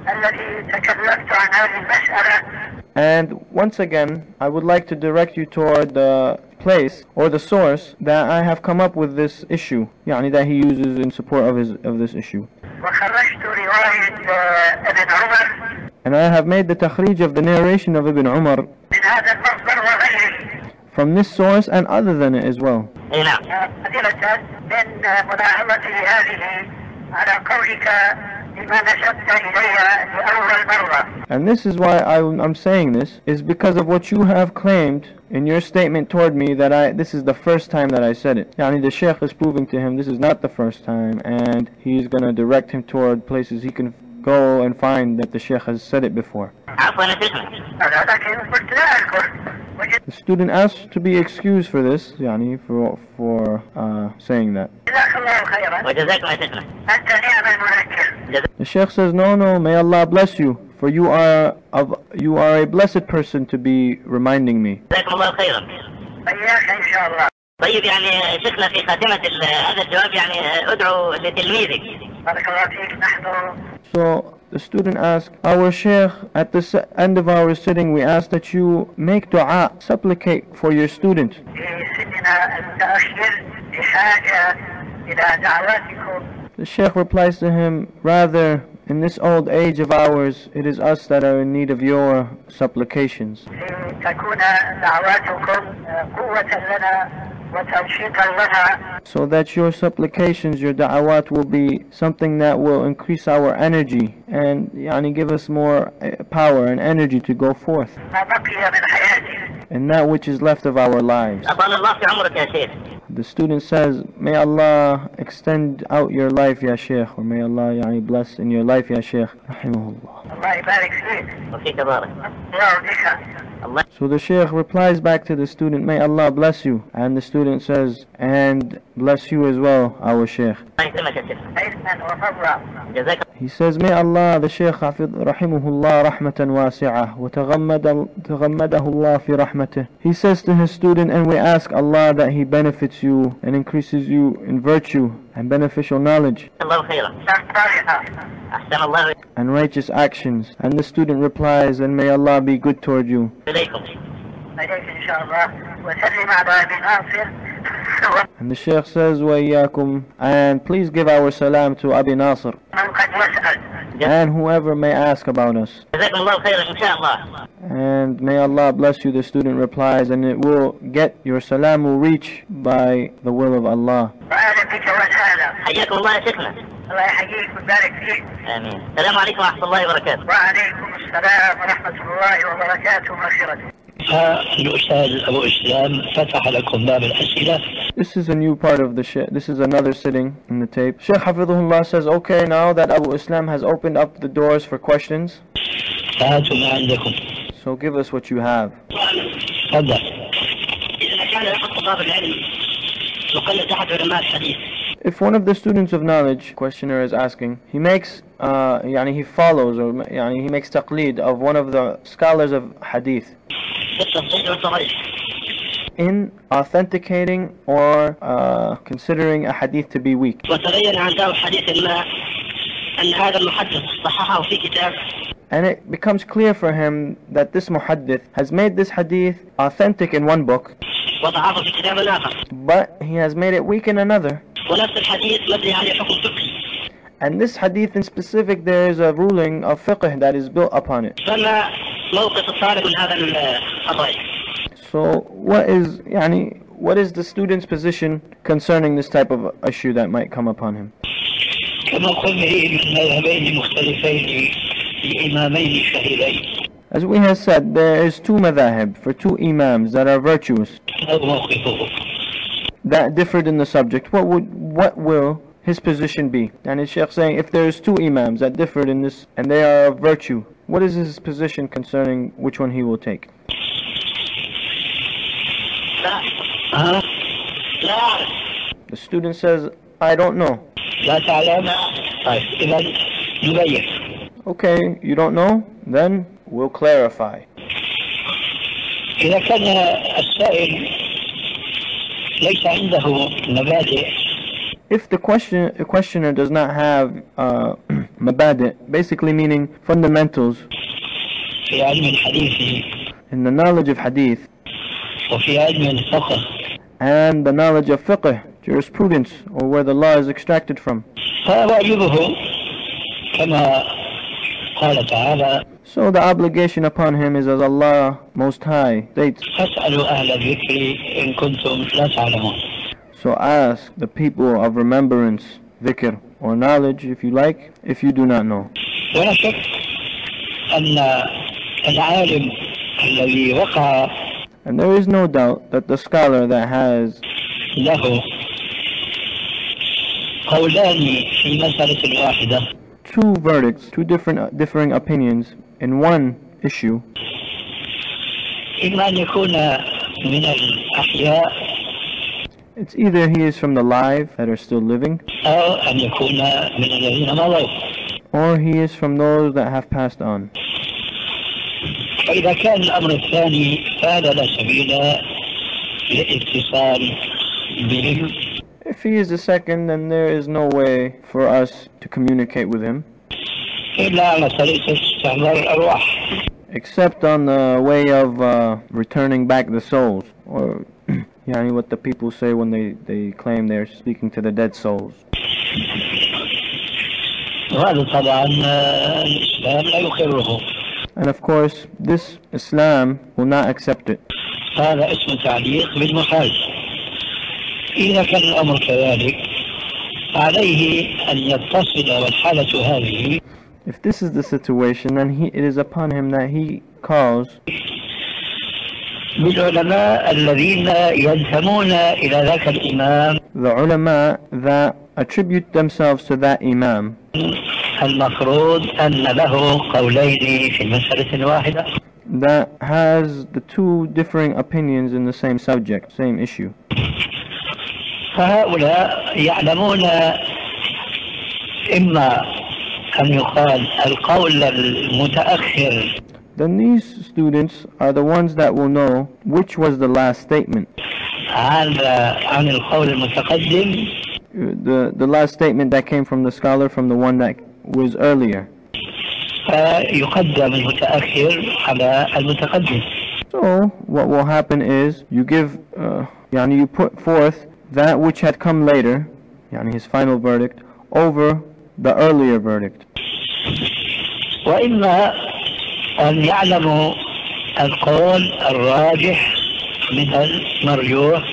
Speaker 8: أما مرة أخرى آه، أدلك على المصدر الذي تكلمت عن هذه المسألة
Speaker 4: And once again, I would like to direct you toward the place or the source that I have come up with this issue, يعني, that he uses in support of his of this issue.
Speaker 8: وخرجت رواية آه، ابن عمر
Speaker 4: And I have made the takhrij of the narration of Ibn Umar
Speaker 8: من هذا المصدر وغيره
Speaker 4: from this source and other than it as well. And this is why I'm saying this, is because of what you have claimed in your statement toward me that I this is the first time that I said it. Yani the Sheikh is proving to him this is not the first time and he's going to direct him toward places he can go and find that the Sheikh has said it before. The student asks to be excused for this, Yani, for, for uh, saying that. The Sheikh says, no, no, may Allah bless you, for you are, of, you are a blessed person to be reminding me.
Speaker 7: جزاكم الله خيرا
Speaker 8: إياك إن شاء الله
Speaker 7: طيب يعني شيخنا في خاتمة ال- هذا الجواب يعني ادعو لتلميذك
Speaker 8: بارك الله فيك نحن
Speaker 4: So the student asked, Our Sheikh, at the se- end of our sitting, we ask that you make dua, supplicate for your student.
Speaker 8: في سننا المتأخر بحاجة إلى دعواتكم
Speaker 4: The Sheikh replies to him, Rather, in this old age of ours, it is us that are in need of your supplications. So that your supplications, your da'awat will be something that will increase our energy and yani, give us more eh, power and energy to go forth and that which is left of our lives. The student says, May Allah extend out your life, Ya Shaykh, or may Allah yani, bless in your life, Ya
Speaker 7: Shaykh.
Speaker 4: So the Shaykh replies back to the student, May Allah bless you. And the student says, And Bless you as well, our
Speaker 7: Shaykh.
Speaker 4: He says, May Allah, the Shaykh, rahimahullah rahmatan wasi'ah, wa taghammadahu Allah fi rahmatih. He says to his student, and we ask Allah that He benefits you and increases you in virtue and beneficial knowledge and righteous actions. And the student replies, and may Allah be good toward you.
Speaker 7: إليكم
Speaker 8: إليك إن شاء الله وسلم على أبي ناصر
Speaker 4: And the Shaykh says, وإياكم and please give our salam to Abi Nasr
Speaker 8: ومن قد يسأل
Speaker 4: and whoever may ask about us.
Speaker 7: جزاكم الله خيرا إن شاء الله
Speaker 4: And may Allah bless you, the student replies, and it will get, your salam will reach by the will of Allah.
Speaker 8: وأهلا بك وسهلا
Speaker 7: حياكم الله يا شيخنا
Speaker 8: الله يحييك ويبارك فيك
Speaker 7: آمين السلام عليكم ورحمة الله وبركاته
Speaker 8: وعليكم السلام ورحمة الله وبركاته ومغفرته
Speaker 6: الأستاذ أبو إسلام فتح لكم باب الأسئلة
Speaker 4: This is a new part of the Shaykh. This is another sitting in the tape. Shaykh Hafidhullah says, okay, now that Abu Islam has opened up the doors for questions,
Speaker 6: فهاتوا ما عندكم
Speaker 4: so give us what you have.
Speaker 6: تفضل
Speaker 8: إذا كان يحط طلاب العلم وقلة أحد علماء الحديث
Speaker 4: If one of the students of knowledge, questioner is asking, he makes, uh, يعني he follows or يعني he makes taqlid of one of the scholars of hadith
Speaker 8: بالتصحيح والصريح
Speaker 4: in authenticating or uh, considering a hadith to be weak.
Speaker 8: وتبين عنده حديث ما أن هذا المحدث صححه في كتاب
Speaker 4: And it becomes clear for him that this muhaddith has made this hadith authentic in one book,
Speaker 8: وضعه في كتاب آخر
Speaker 4: but he has made it weak in another.
Speaker 8: ونفس الحديث مبني عليه حكم فقهي
Speaker 4: And this hadith in specific, there is a ruling of fiqh that is built upon it.
Speaker 8: فما موقف الطالب من هذا الرأي
Speaker 4: So what is, يعني, what is the student's position concerning this type of issue that might come upon him?
Speaker 6: كما قلنا من مذهبين مختلفين لإمامين شهيرين
Speaker 4: As we have said, there is two madhahib for two imams that are virtuous
Speaker 6: أو موقفه
Speaker 4: that differed in the subject. What would, what will his position be? And his sheikh saying, if there is two imams that differed in this and they are of virtue, what is his position concerning which one he will take?
Speaker 8: لا
Speaker 6: ها
Speaker 8: لا أعرف
Speaker 4: The student says, I don't know.
Speaker 6: لا تعلم طيب إذا نبين
Speaker 4: Okay, you don't know? Then we'll clarify.
Speaker 6: إذا كان السائل ليس عنده مبادئ
Speaker 4: if the question the questioner does not have uh, mabadi, basically meaning fundamentals, in the knowledge of hadith, and the knowledge of fiqh, jurisprudence, or where the law is extracted from.
Speaker 6: فواجبه كما قال تعالى
Speaker 4: So the obligation upon him is as Allah Most High states,
Speaker 6: فاسألوا أهل الذكر إن كنتم لا تعلمون
Speaker 4: So ask the people of remembrance, dhikr, or knowledge, if you like, if you do not know.
Speaker 6: ولا شك أن العالم الذي وقع
Speaker 4: And there is no doubt that the scholar that has
Speaker 6: له قولان في مسألة واحدة
Speaker 4: two verdicts, two different differing opinions in one issue,
Speaker 6: إما أن يكون من الأحياء
Speaker 4: it's either he is from the live that are still living,
Speaker 6: أو أن يكون من الذين مضوا
Speaker 4: or he is from those that have passed on.
Speaker 6: فإذا كان الأمر الثاني فهذا لا سبيل للاتصال بهم
Speaker 4: If he is the second, then there is no way for us to communicate with him,
Speaker 6: إلا على طريقة استعمار الأرواح
Speaker 4: except on the way of uh, returning back the souls, or yani what the people say when they, they claim they're speaking to the dead souls.
Speaker 6: وهذا طبعا آه، الإسلام لا يقره
Speaker 4: And of course, this Islam will not accept it.
Speaker 6: هذا اسم تعليق بالمحال إذا كان الأمر كذلك عليه أن يتصل والحالة هذه
Speaker 4: If this is the situation, then he, it is upon him that he calls
Speaker 6: بالعلماء الذين ينتمون إلى ذاك الإمام
Speaker 4: the ulama that attribute themselves to that imam.
Speaker 6: المفروض أن له قولين في مسألة واحدة
Speaker 4: that has the two differing opinions in the same subject, same issue.
Speaker 6: فهؤلاء يعلمون إما أن يقال القول المتأخر
Speaker 4: then these students are the ones that will know which was the last statement.
Speaker 6: عن عن القول المتقدم
Speaker 4: The, the last statement that came from the scholar from the one that was earlier.
Speaker 6: فيقدم المتأخر على المتقدم.
Speaker 4: So what will happen is you give, uh, يعني you put forth that which had come later, يعني his final verdict, over the earlier verdict.
Speaker 6: وإما أن يعلموا القول الراجح من المرجوح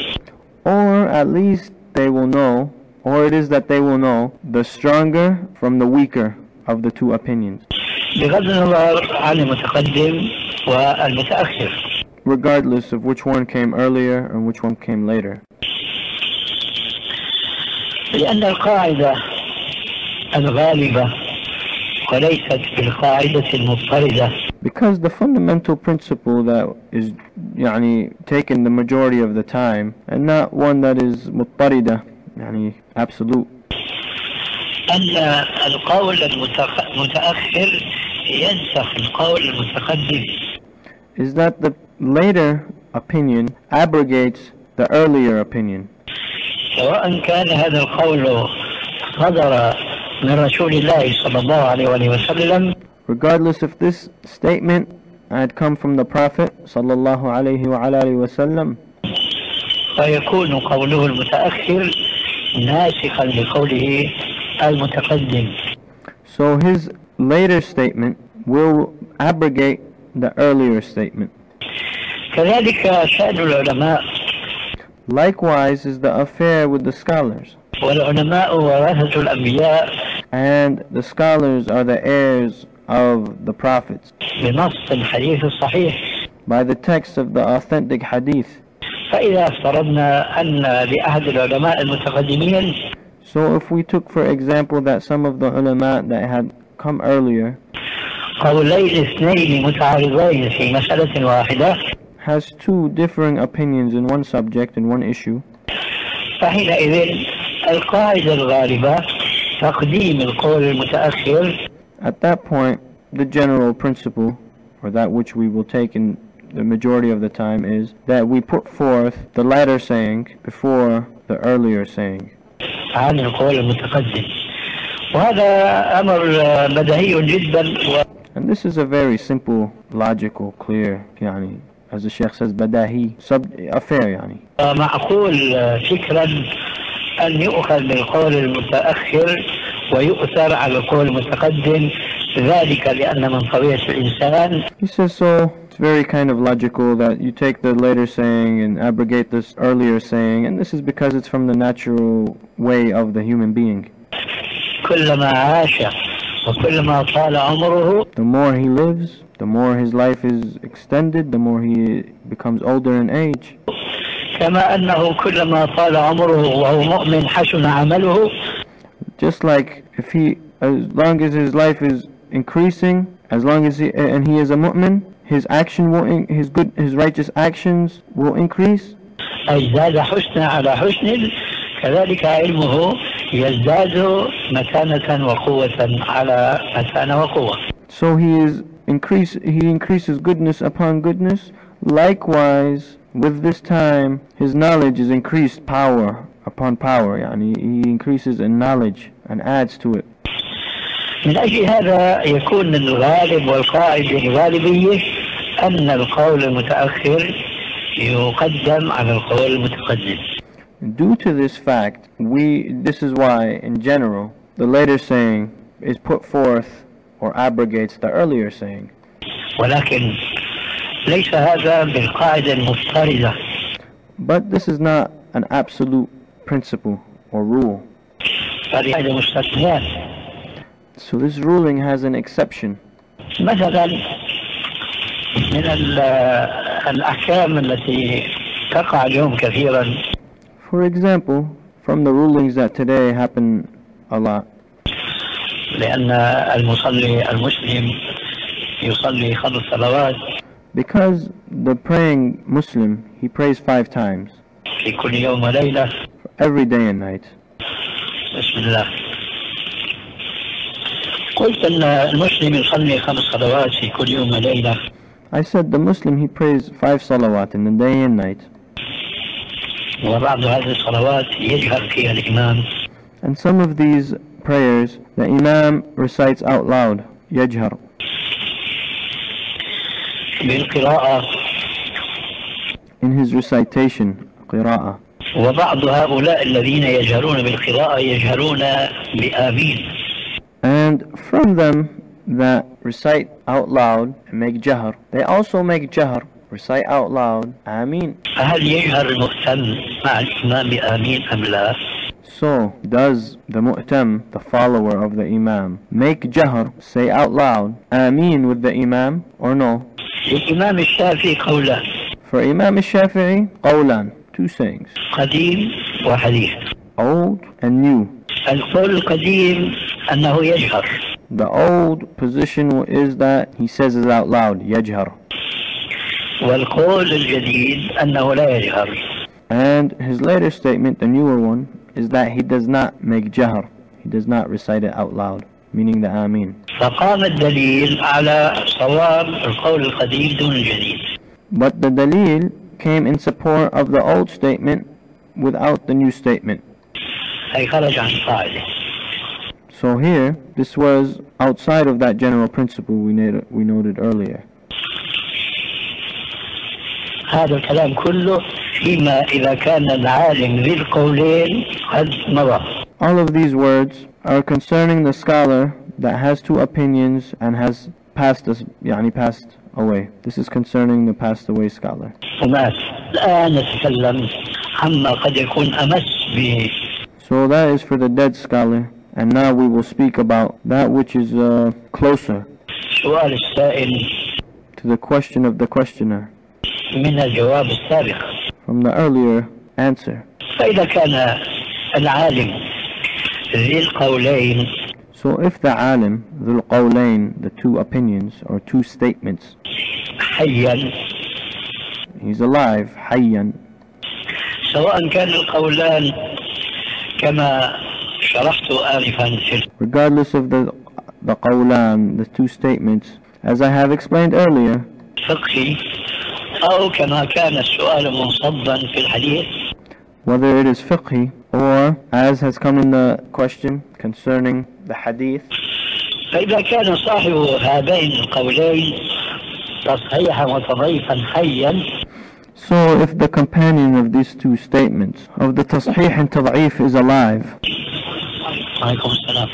Speaker 4: Or at least they will know, or it is that they will know, the stronger from the weaker of the two opinions.
Speaker 6: بغض النظر عن المتقدم والمتأخر.
Speaker 4: Regardless of which one came earlier and which one came later.
Speaker 6: لأن القاعدة الغالبة وليست بالقاعدة المضطردة
Speaker 4: Because the fundamental principle that is يعني taken the majority of the time and not one that is مضطردة يعني absolute
Speaker 6: أن القول المتأخر ينسخ القول المتقدم
Speaker 4: is that the later opinion abrogates the earlier opinion
Speaker 6: سواء كان هذا القول صدر من رسول الله صلى الله عليه وآله وسلم
Speaker 4: regardless if this statement had come from the Prophet صلى الله عليه وعلى آله وسلم
Speaker 6: فيكون قوله المتأخر ناسخا لقوله المتقدم
Speaker 4: So his later statement will abrogate the earlier statement.
Speaker 6: كذلك شأن العلماء
Speaker 4: Likewise is the affair with the scholars. And the scholars are the heirs of the prophets. By the text of the authentic hadith. So if we took for example that some of the ulama that had come earlier has two differing opinions in one subject in one issue
Speaker 6: القاعدة الغالبة تقديم القول المتأخر
Speaker 4: At that point, the general principle, or that which we will take in the majority of the time, is that we put forth the latter saying before the earlier saying.
Speaker 6: عن القول المتقدم وهذا أمر بديهي جدا و...
Speaker 4: And this is a very simple, logical, clear, يعني, as the Sheikh says, badahi, sub affair, يعني.
Speaker 6: معقول فكرا أن يؤخذ بالقول المتأخر ويؤثر على القول المتقدم ذلك لأن من طبيعة الإنسان
Speaker 4: He says so. It's very kind of logical that you take the later saying and abrogate this earlier saying, and this is because it's from the natural way of the human being.
Speaker 6: كلما عاش وكلما طال عمره
Speaker 4: The more he lives, the more his life is extended, the more he becomes older in age.
Speaker 6: كما أنه كلما طال عمره وهو مؤمن حسن عمله
Speaker 4: Just like if he, as long as his life is increasing, as long as he, and he is a mu'min, his action will, in, his good, his righteous actions will increase.
Speaker 6: أي زاد حسن على حسن كذلك علمه يزداد متانة وقوة على متانة وقوة
Speaker 4: So he is increase, he increases goodness upon goodness. Likewise, with this time, his knowledge is increased power upon power. يعني he increases in knowledge and adds to it.
Speaker 6: من أجل هذا يكون الغالب والقاعدة الغالبية أن القول المتأخر يقدم على القول المتقدم
Speaker 4: Due to this fact, we this is why, in general, the later saying is put forth or abrogates the earlier saying.
Speaker 6: ولكن ليس هذا بالقاعدة المفترضة
Speaker 4: But this is not an absolute principle or rule.
Speaker 6: مستثنيات
Speaker 4: So this ruling has an exception.
Speaker 6: مثلا من ال- الأحكام التي تقع اليوم كثيرا
Speaker 4: For example, from the rulings that today happen a lot,
Speaker 6: لأن المصلي المسلم يصلي خمس صلوات
Speaker 4: because the praying Muslim he prays five times
Speaker 6: في كل يوم وليلة
Speaker 4: every day and night.
Speaker 6: بسم الله قلت أن المسلم يصلي خمس صلوات في كل يوم وليلة
Speaker 4: I said the Muslim he prays five salawat in the day and night,
Speaker 6: وبعض هذه الصلوات يجهر فيها الإمام
Speaker 4: and some of these prayers the Imam recites out loud, yajhar,
Speaker 6: بالقراءة
Speaker 4: in his recitation, qira'ah.
Speaker 6: وبعض هؤلاء الذين يجهرون بالقراءة يجهرون بآمين
Speaker 4: And from them that recite out loud and make jahr, they also make jahr, recite out loud, Ameen.
Speaker 6: فهل يجهر المهتم مع الإمام بآمين أم لا؟
Speaker 4: So, does the mu'tam, the follower of the Imam, make jahr, say out loud, Ameen with the Imam, or no?
Speaker 6: للإمام الشافعي قولان
Speaker 4: For Imam al-Shafi'i, qawlan, two sayings,
Speaker 6: قديم وحديث
Speaker 4: old and new.
Speaker 6: القول القديم أنه يجهر
Speaker 4: The old position is that he says it out loud, yajhar.
Speaker 6: والقول الجديد أنه لا يجهر
Speaker 4: And his later statement, the newer one, is that he does not make jahr. He does not recite it out loud, meaning the Ameen.
Speaker 6: فقام الدليل على صواب القول القديم دون الجديد
Speaker 4: But the dalil came in support of the old statement without the new statement.
Speaker 6: أي خرج عن قاعدة
Speaker 4: So here, this was outside of that general principle we, noted, we noted earlier.
Speaker 6: هذا الكلام كله فيما إذا كان العالم ذي القولين قد مضى
Speaker 4: All of these words are concerning the scholar that has two opinions and has passed us, يعني passed away. This is concerning the passed away scholar.
Speaker 6: ومات الآن نتكلم عما قد يكون أمس به
Speaker 4: So that is for the dead scholar. And now we will speak about that which is uh, closer
Speaker 6: سؤال السائل
Speaker 4: to the question of the questioner
Speaker 6: من الجواب السابق
Speaker 4: from the earlier answer.
Speaker 6: فإذا كان العالم ذي القولين
Speaker 4: So if the alim, dhul qawlain, the two opinions or two statements,
Speaker 6: حيا
Speaker 4: he's alive, hayyan,
Speaker 6: سواء كان القولان كما شرحت آنفا في
Speaker 4: regardless of the the qawlan, the two statements, as I have explained earlier,
Speaker 6: الفقه أو كما كان السؤال منصبا في الحديث
Speaker 4: whether it is fiqhi or as has come in the question concerning the hadith,
Speaker 6: فإذا كان صاحب هذين القولين تصحيحا وتضيفا حيا
Speaker 4: So if the companion of these two statements of the tasheeh and tad'if is alive,
Speaker 6: عليكم السلام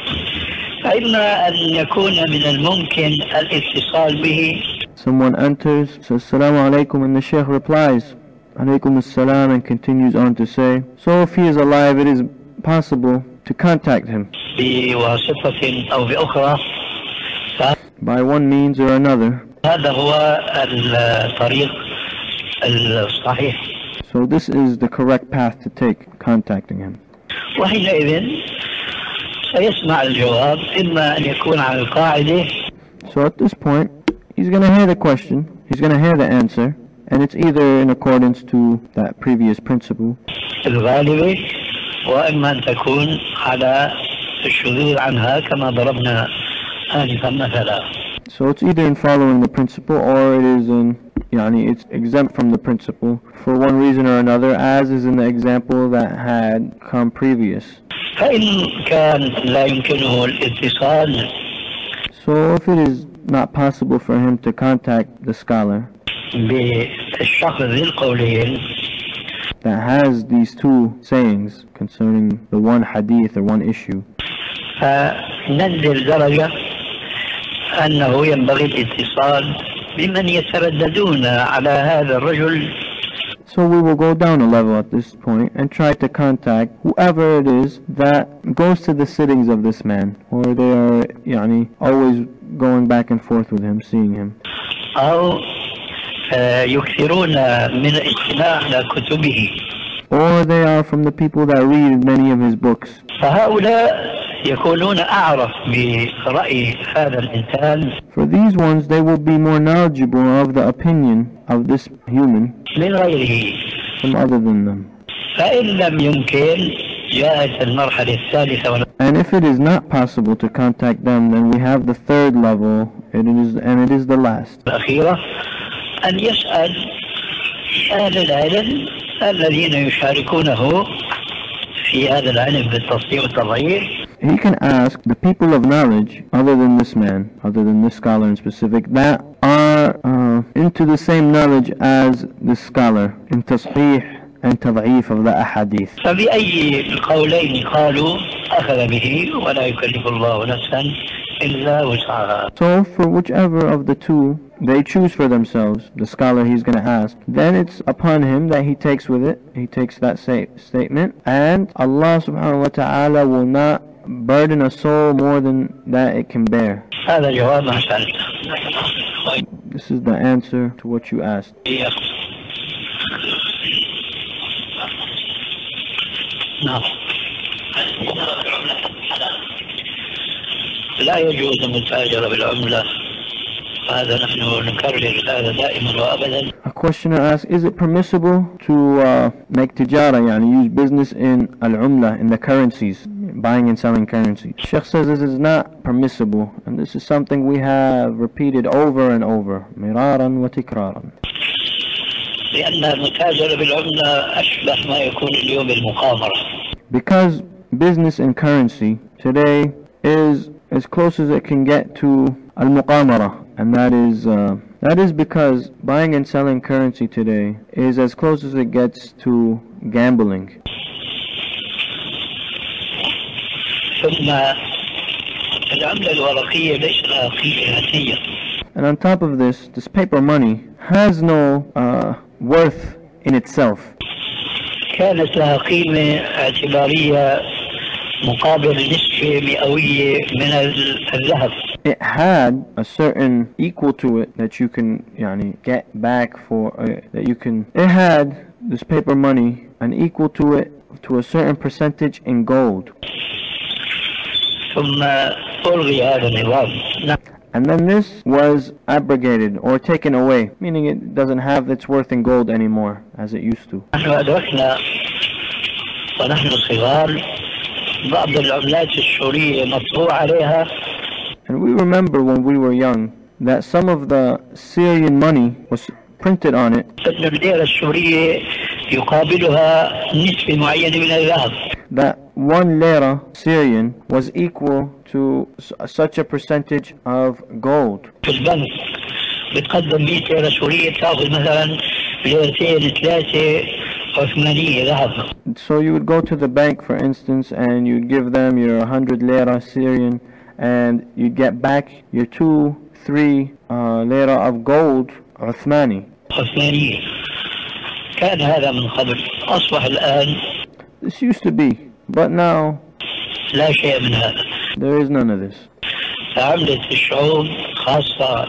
Speaker 6: فإما أن يكون من الممكن الاتصال به
Speaker 4: someone enters, says Assalamu alaikum and the Shaykh replies, alaykum as-salam and continues on to say, So if he is alive, it is possible to contact him. By one means or another. So this is the correct path to take, contacting him. So at this point, he's going to hear the question, he's going to hear the answer, and it's either in accordance to that previous principle,
Speaker 6: الغالبة وإما أن تكون على الشذوذ عنها كما ضربنا آنفا مثلا
Speaker 4: So it's either in following the principle or it is in, yani, it's exempt from the principle for one reason or another, as is in the example that had come previous.
Speaker 6: فإن كان لا يمكنه الاتصال
Speaker 4: So if it is not possible for him to contact the scholar
Speaker 6: بالشخص ذي القولين
Speaker 4: that has these two sayings concerning the one hadith or one issue,
Speaker 6: فننزل درجة أنه ينبغي الاتصال بمن يترددون على هذا الرجل
Speaker 4: So we will go down a level at this point and try to contact whoever it is that goes to the sittings of this man, or they are yani, always going back and forth with him, seeing him.
Speaker 6: أو آه، يكثرون من الاستماع إلى كتبه
Speaker 4: Or they are from the people that read many of his books.
Speaker 6: فهؤلاء يكونون أعرف برأي هذا الإنسان
Speaker 4: For these ones, they will be more knowledgeable of the opinion of this human
Speaker 6: من غيره
Speaker 4: from other than them.
Speaker 6: فإن لم يمكن جاءت المرحلة الثالثة
Speaker 4: And if it is not possible to contact them, then we have the third level, it is, and it is the last.
Speaker 6: أن يسأل أهل العلم الذين يشاركونه في هذا العلم بالتصديق والتضعيف
Speaker 4: He can ask the people of knowledge, other than this man, other than this scholar in specific, that are uh, into the same knowledge as this scholar in tasheeh and tad'if of the ahadith.
Speaker 6: فبأي القولين قالوا أخذ به ولا يكلف الله نفسا إلا وسعها
Speaker 4: So for whichever of the two they choose for themselves, the scholar he's going to ask, then it's upon him that he takes with it, he takes that say, statement, and Allah subhanahu wa ta'ala will not burden a soul more than that it can bear.
Speaker 6: هذا جواب ما سألته
Speaker 4: This is the answer to what you asked.
Speaker 6: نعم لا يجوز المتاجرة بالعملة هذا نحن نكرر هذا دائما وابدا
Speaker 4: A questioner asks, is it permissible to uh, make tijara, yani use business in al-umla, in the currencies, buying and selling currency? Sheikh says this is not permissible, and this is something we have repeated over and over, miraran wa tikraran.
Speaker 6: لأن المتاجرة بالعملة أشبه ما يكون اليوم المقامرة
Speaker 4: Because business in currency today is as close as it can get to al-muqamara, and that is uh, that is because buying and selling currency today is as close as it gets to gambling.
Speaker 6: ثم العملة الورقية ليس لها قيمة ذاتية
Speaker 4: And on top of this, this paper money has no uh, worth in itself.
Speaker 6: كانت لها قيمة اعتبارية مقابل نسبة مئوية من ال- الذهب
Speaker 4: It had a certain equal to it that you can yani, get back for, uh, that you can, it had this paper money an equal to it to a certain percentage in gold.
Speaker 6: ثم ألغي هذا النظام نعم
Speaker 4: And then this was abrogated or taken away, meaning it doesn't have its worth in gold anymore as it used to. And we remember when we were young that some of the Syrian money was printed on it. That one lira Syrian was equal to s- such a percentage of gold.
Speaker 6: في البنك بتقدم 100 ليرة سورية تاخذ مثلا ليرتين ثلاثة عثمانية ذهب
Speaker 4: So you would go to the bank, for instance, and you'd give them your 100 lira Syrian, and you'd get back your two, three uh, lira of gold Uthmani.
Speaker 6: عثمانية كان هذا من قبل أصبح الآن
Speaker 4: This used to be, but now
Speaker 6: لا شيء من هذا
Speaker 4: there is none of this.
Speaker 6: فعملة الشعوب خاصة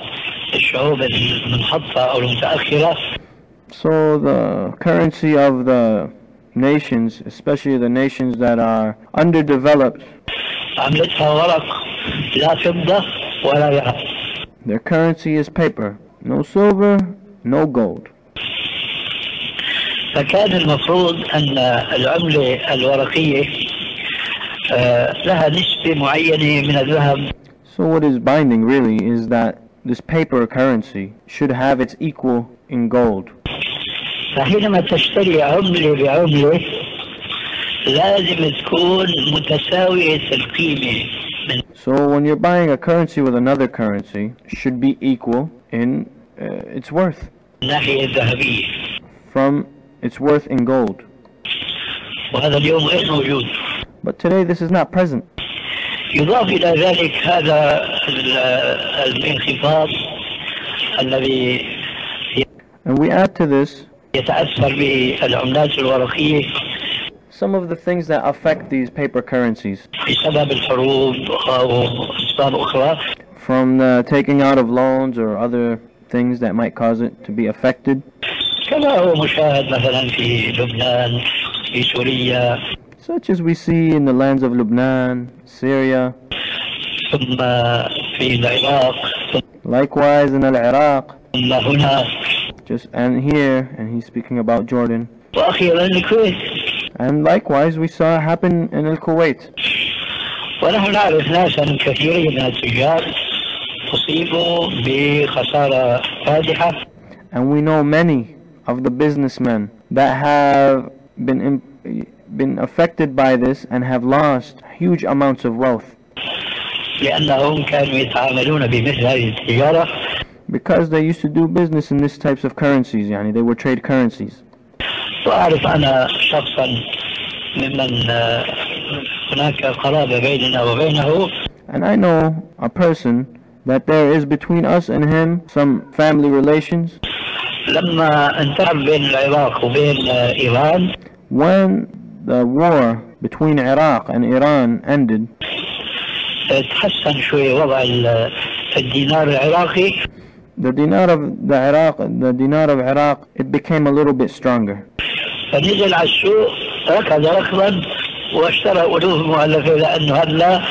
Speaker 6: الشعوب المنحطة أو المتأخرة
Speaker 4: So the currency of the nations, especially the nations that are underdeveloped,
Speaker 6: عملتها ورق لا فضة ولا ذهب
Speaker 4: their currency is paper. No silver, no gold.
Speaker 6: فكان المفروض أن العملة الورقية آه، لها نسبة معينة من الذهب
Speaker 4: So what is binding really is that this paper currency should have its equal in gold.
Speaker 6: فحينما تشتري عملة بعملة لازم تكون متساوية القيمة من
Speaker 4: So when you're buying a currency with another currency, should be equal in uh, its worth
Speaker 6: الناحية الذهبية
Speaker 4: from its worth in gold.
Speaker 6: وهذا اليوم غير موجود
Speaker 4: But today this is not present.
Speaker 6: يضاف إلى ذلك هذا ال- الانخفاض الذي
Speaker 4: And we add to this
Speaker 6: يتأثر بالعملات الورقية
Speaker 4: some of the things that affect these paper currencies
Speaker 6: بسبب الحروب أو أسباب أخرى
Speaker 4: from the taking out of loans or other things that might cause it to be affected.
Speaker 6: كما هو مشاهد مثلا في لبنان في سوريا
Speaker 4: Such as we see in the lands of Lebanon, Syria,
Speaker 6: ثم في العراق
Speaker 4: likewise in Al-Iraq,
Speaker 6: ثم هنا
Speaker 4: just and here, and he's speaking about Jordan,
Speaker 6: وأخيرا الكويت
Speaker 4: And likewise, we saw it happen in Al-Kuwait.
Speaker 6: ونحن نعرف ناسا كثيرين من التجار أصيبوا بخسارة فادحة
Speaker 4: And we know many of the businessmen that have been im- been affected by this and have lost huge amounts of wealth
Speaker 6: لأنهم كانوا يتعاملون بمثل هذه التجارة
Speaker 4: because they used to do business in these types of currencies. يعني they were trade currencies.
Speaker 6: وأعرف أنا شخصا ممن آه، هناك قرابة بيننا وبينه
Speaker 4: And I know a person that there is between us and him some family relations.
Speaker 6: لما انتهى بين العراق وبين آه، إيران
Speaker 4: When the war between Iraq and Iran ended,
Speaker 6: تحسن شوي وضع ال- الدينار العراقي
Speaker 4: the dinar of the Iraq, the dinar of Iraq, it became a little bit stronger.
Speaker 6: فنزل على السوق ركض ركضا واشترى ألوف مؤلفة لأنه هلا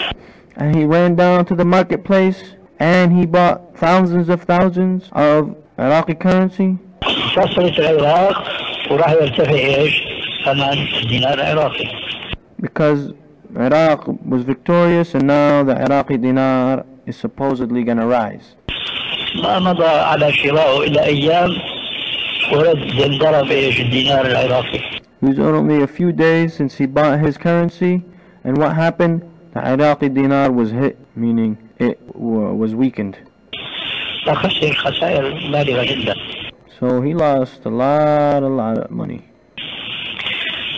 Speaker 4: And he ran down to the marketplace and he bought thousands of thousands of Iraqi currency
Speaker 6: انتصرت العراق وراح يرتفع ايش؟ ثمن الدينار العراقي
Speaker 4: because Iraq was victorious and now the Iraqi dinar is supposedly going to rise.
Speaker 6: ما مضى على شرائه إلا أيام ورد انضرب ايش الدينار العراقي
Speaker 4: It was only a few days since he bought his currency and what happened? The Iraqi dinar was hit, meaning it wa- was weakened.
Speaker 6: فخسر خسائر بالغة جدا
Speaker 4: So he lost a lot, a lot of money.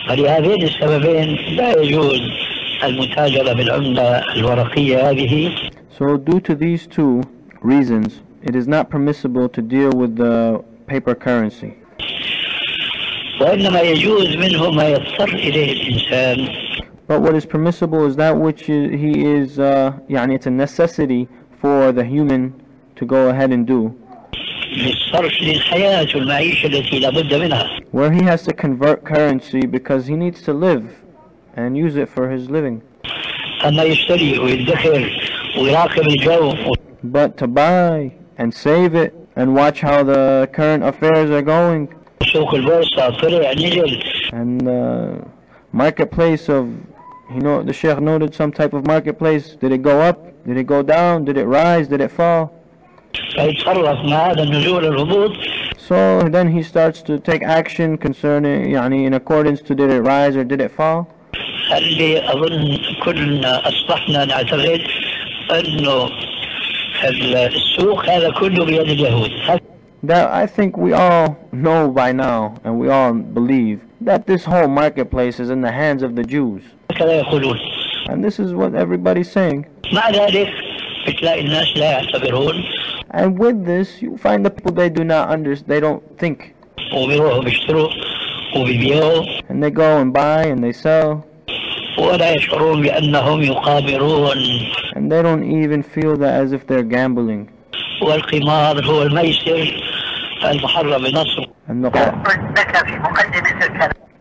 Speaker 6: فلهذين السببين لا يجوز المتاجرة بالعملة الورقية هذه
Speaker 4: So due to these two reasons, it is not permissible to deal with the paper currency.
Speaker 6: وإنما يجوز منه ما يضطر إليه الإنسان
Speaker 4: But what is permissible is that which i- he is, uh, يعني it's a necessity for the human to go ahead and do,
Speaker 6: للصرف للحياة والمعيشة التي لابد منها
Speaker 4: where he has to convert currency because he needs to live and use it for his living.
Speaker 6: أما يشتري ويدخر ويراقب الجو
Speaker 4: But to buy and save it and watch how the current affairs are going
Speaker 6: سوق البورصة طلع نزل
Speaker 4: and the marketplace of, you know, the Sheikh noted some type of marketplace. Did it go up? Did it go down? Did it rise? Did it fall? So then he starts to take action concerning, يعني in accordance to did it rise or did it fall?
Speaker 6: اللي أظن كلنا أصبحنا نعتقد أنه السوق هذا كله بيد اليهود
Speaker 4: That I think we all know by now and we all believe that this whole marketplace is in the hands of the Jews.
Speaker 6: هكذا يقولون
Speaker 4: And this is what everybody's saying.
Speaker 6: مع ذلك بتلاقي الناس لا يعتبرون
Speaker 4: And with this, you find the people they do not understand, they don't think. And they go and buy and they sell. And they don't even feel that as if they're gambling. And the,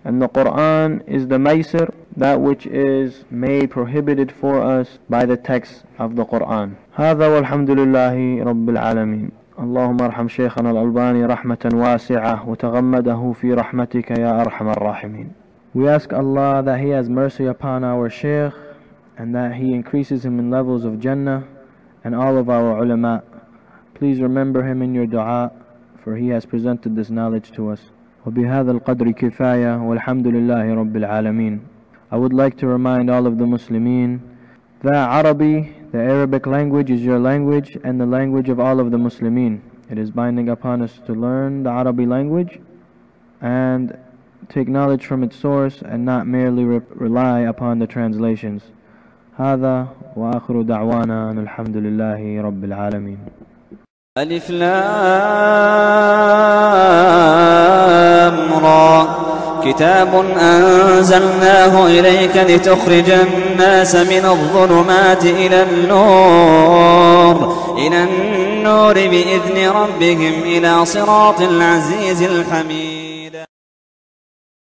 Speaker 4: and the Quran is the Maysir, that which is made prohibited for us by the text of the Quran. هذا والحمد لله رب العالمين. اللهم ارحم شيخنا الألباني رحمة واسعة وتغمده في رحمتك يا أرحم الراحمين. We ask Allah that He has mercy upon our Shaykh and that He increases him in levels of Jannah and all of our ulama. Please remember him in your dua for he has presented this knowledge to us. وبهذا القدر كفاية والحمد لله رب العالمين. I would like to remind all of the Muslimin that Arabi, the Arabic language, is your language and the language of all of the Muslimin. It is binding upon us to learn the Arabi language and take knowledge from its source and not merely re- rely upon the translations. هذا وآخر دعوانا أن الحمد لله رب العالمين.
Speaker 1: ألف لام را كتاب أنزلناه إليك لتخرج الناس من الظلمات إلى النور إلى النور بإذن ربهم إلى صراط العزيز الحميد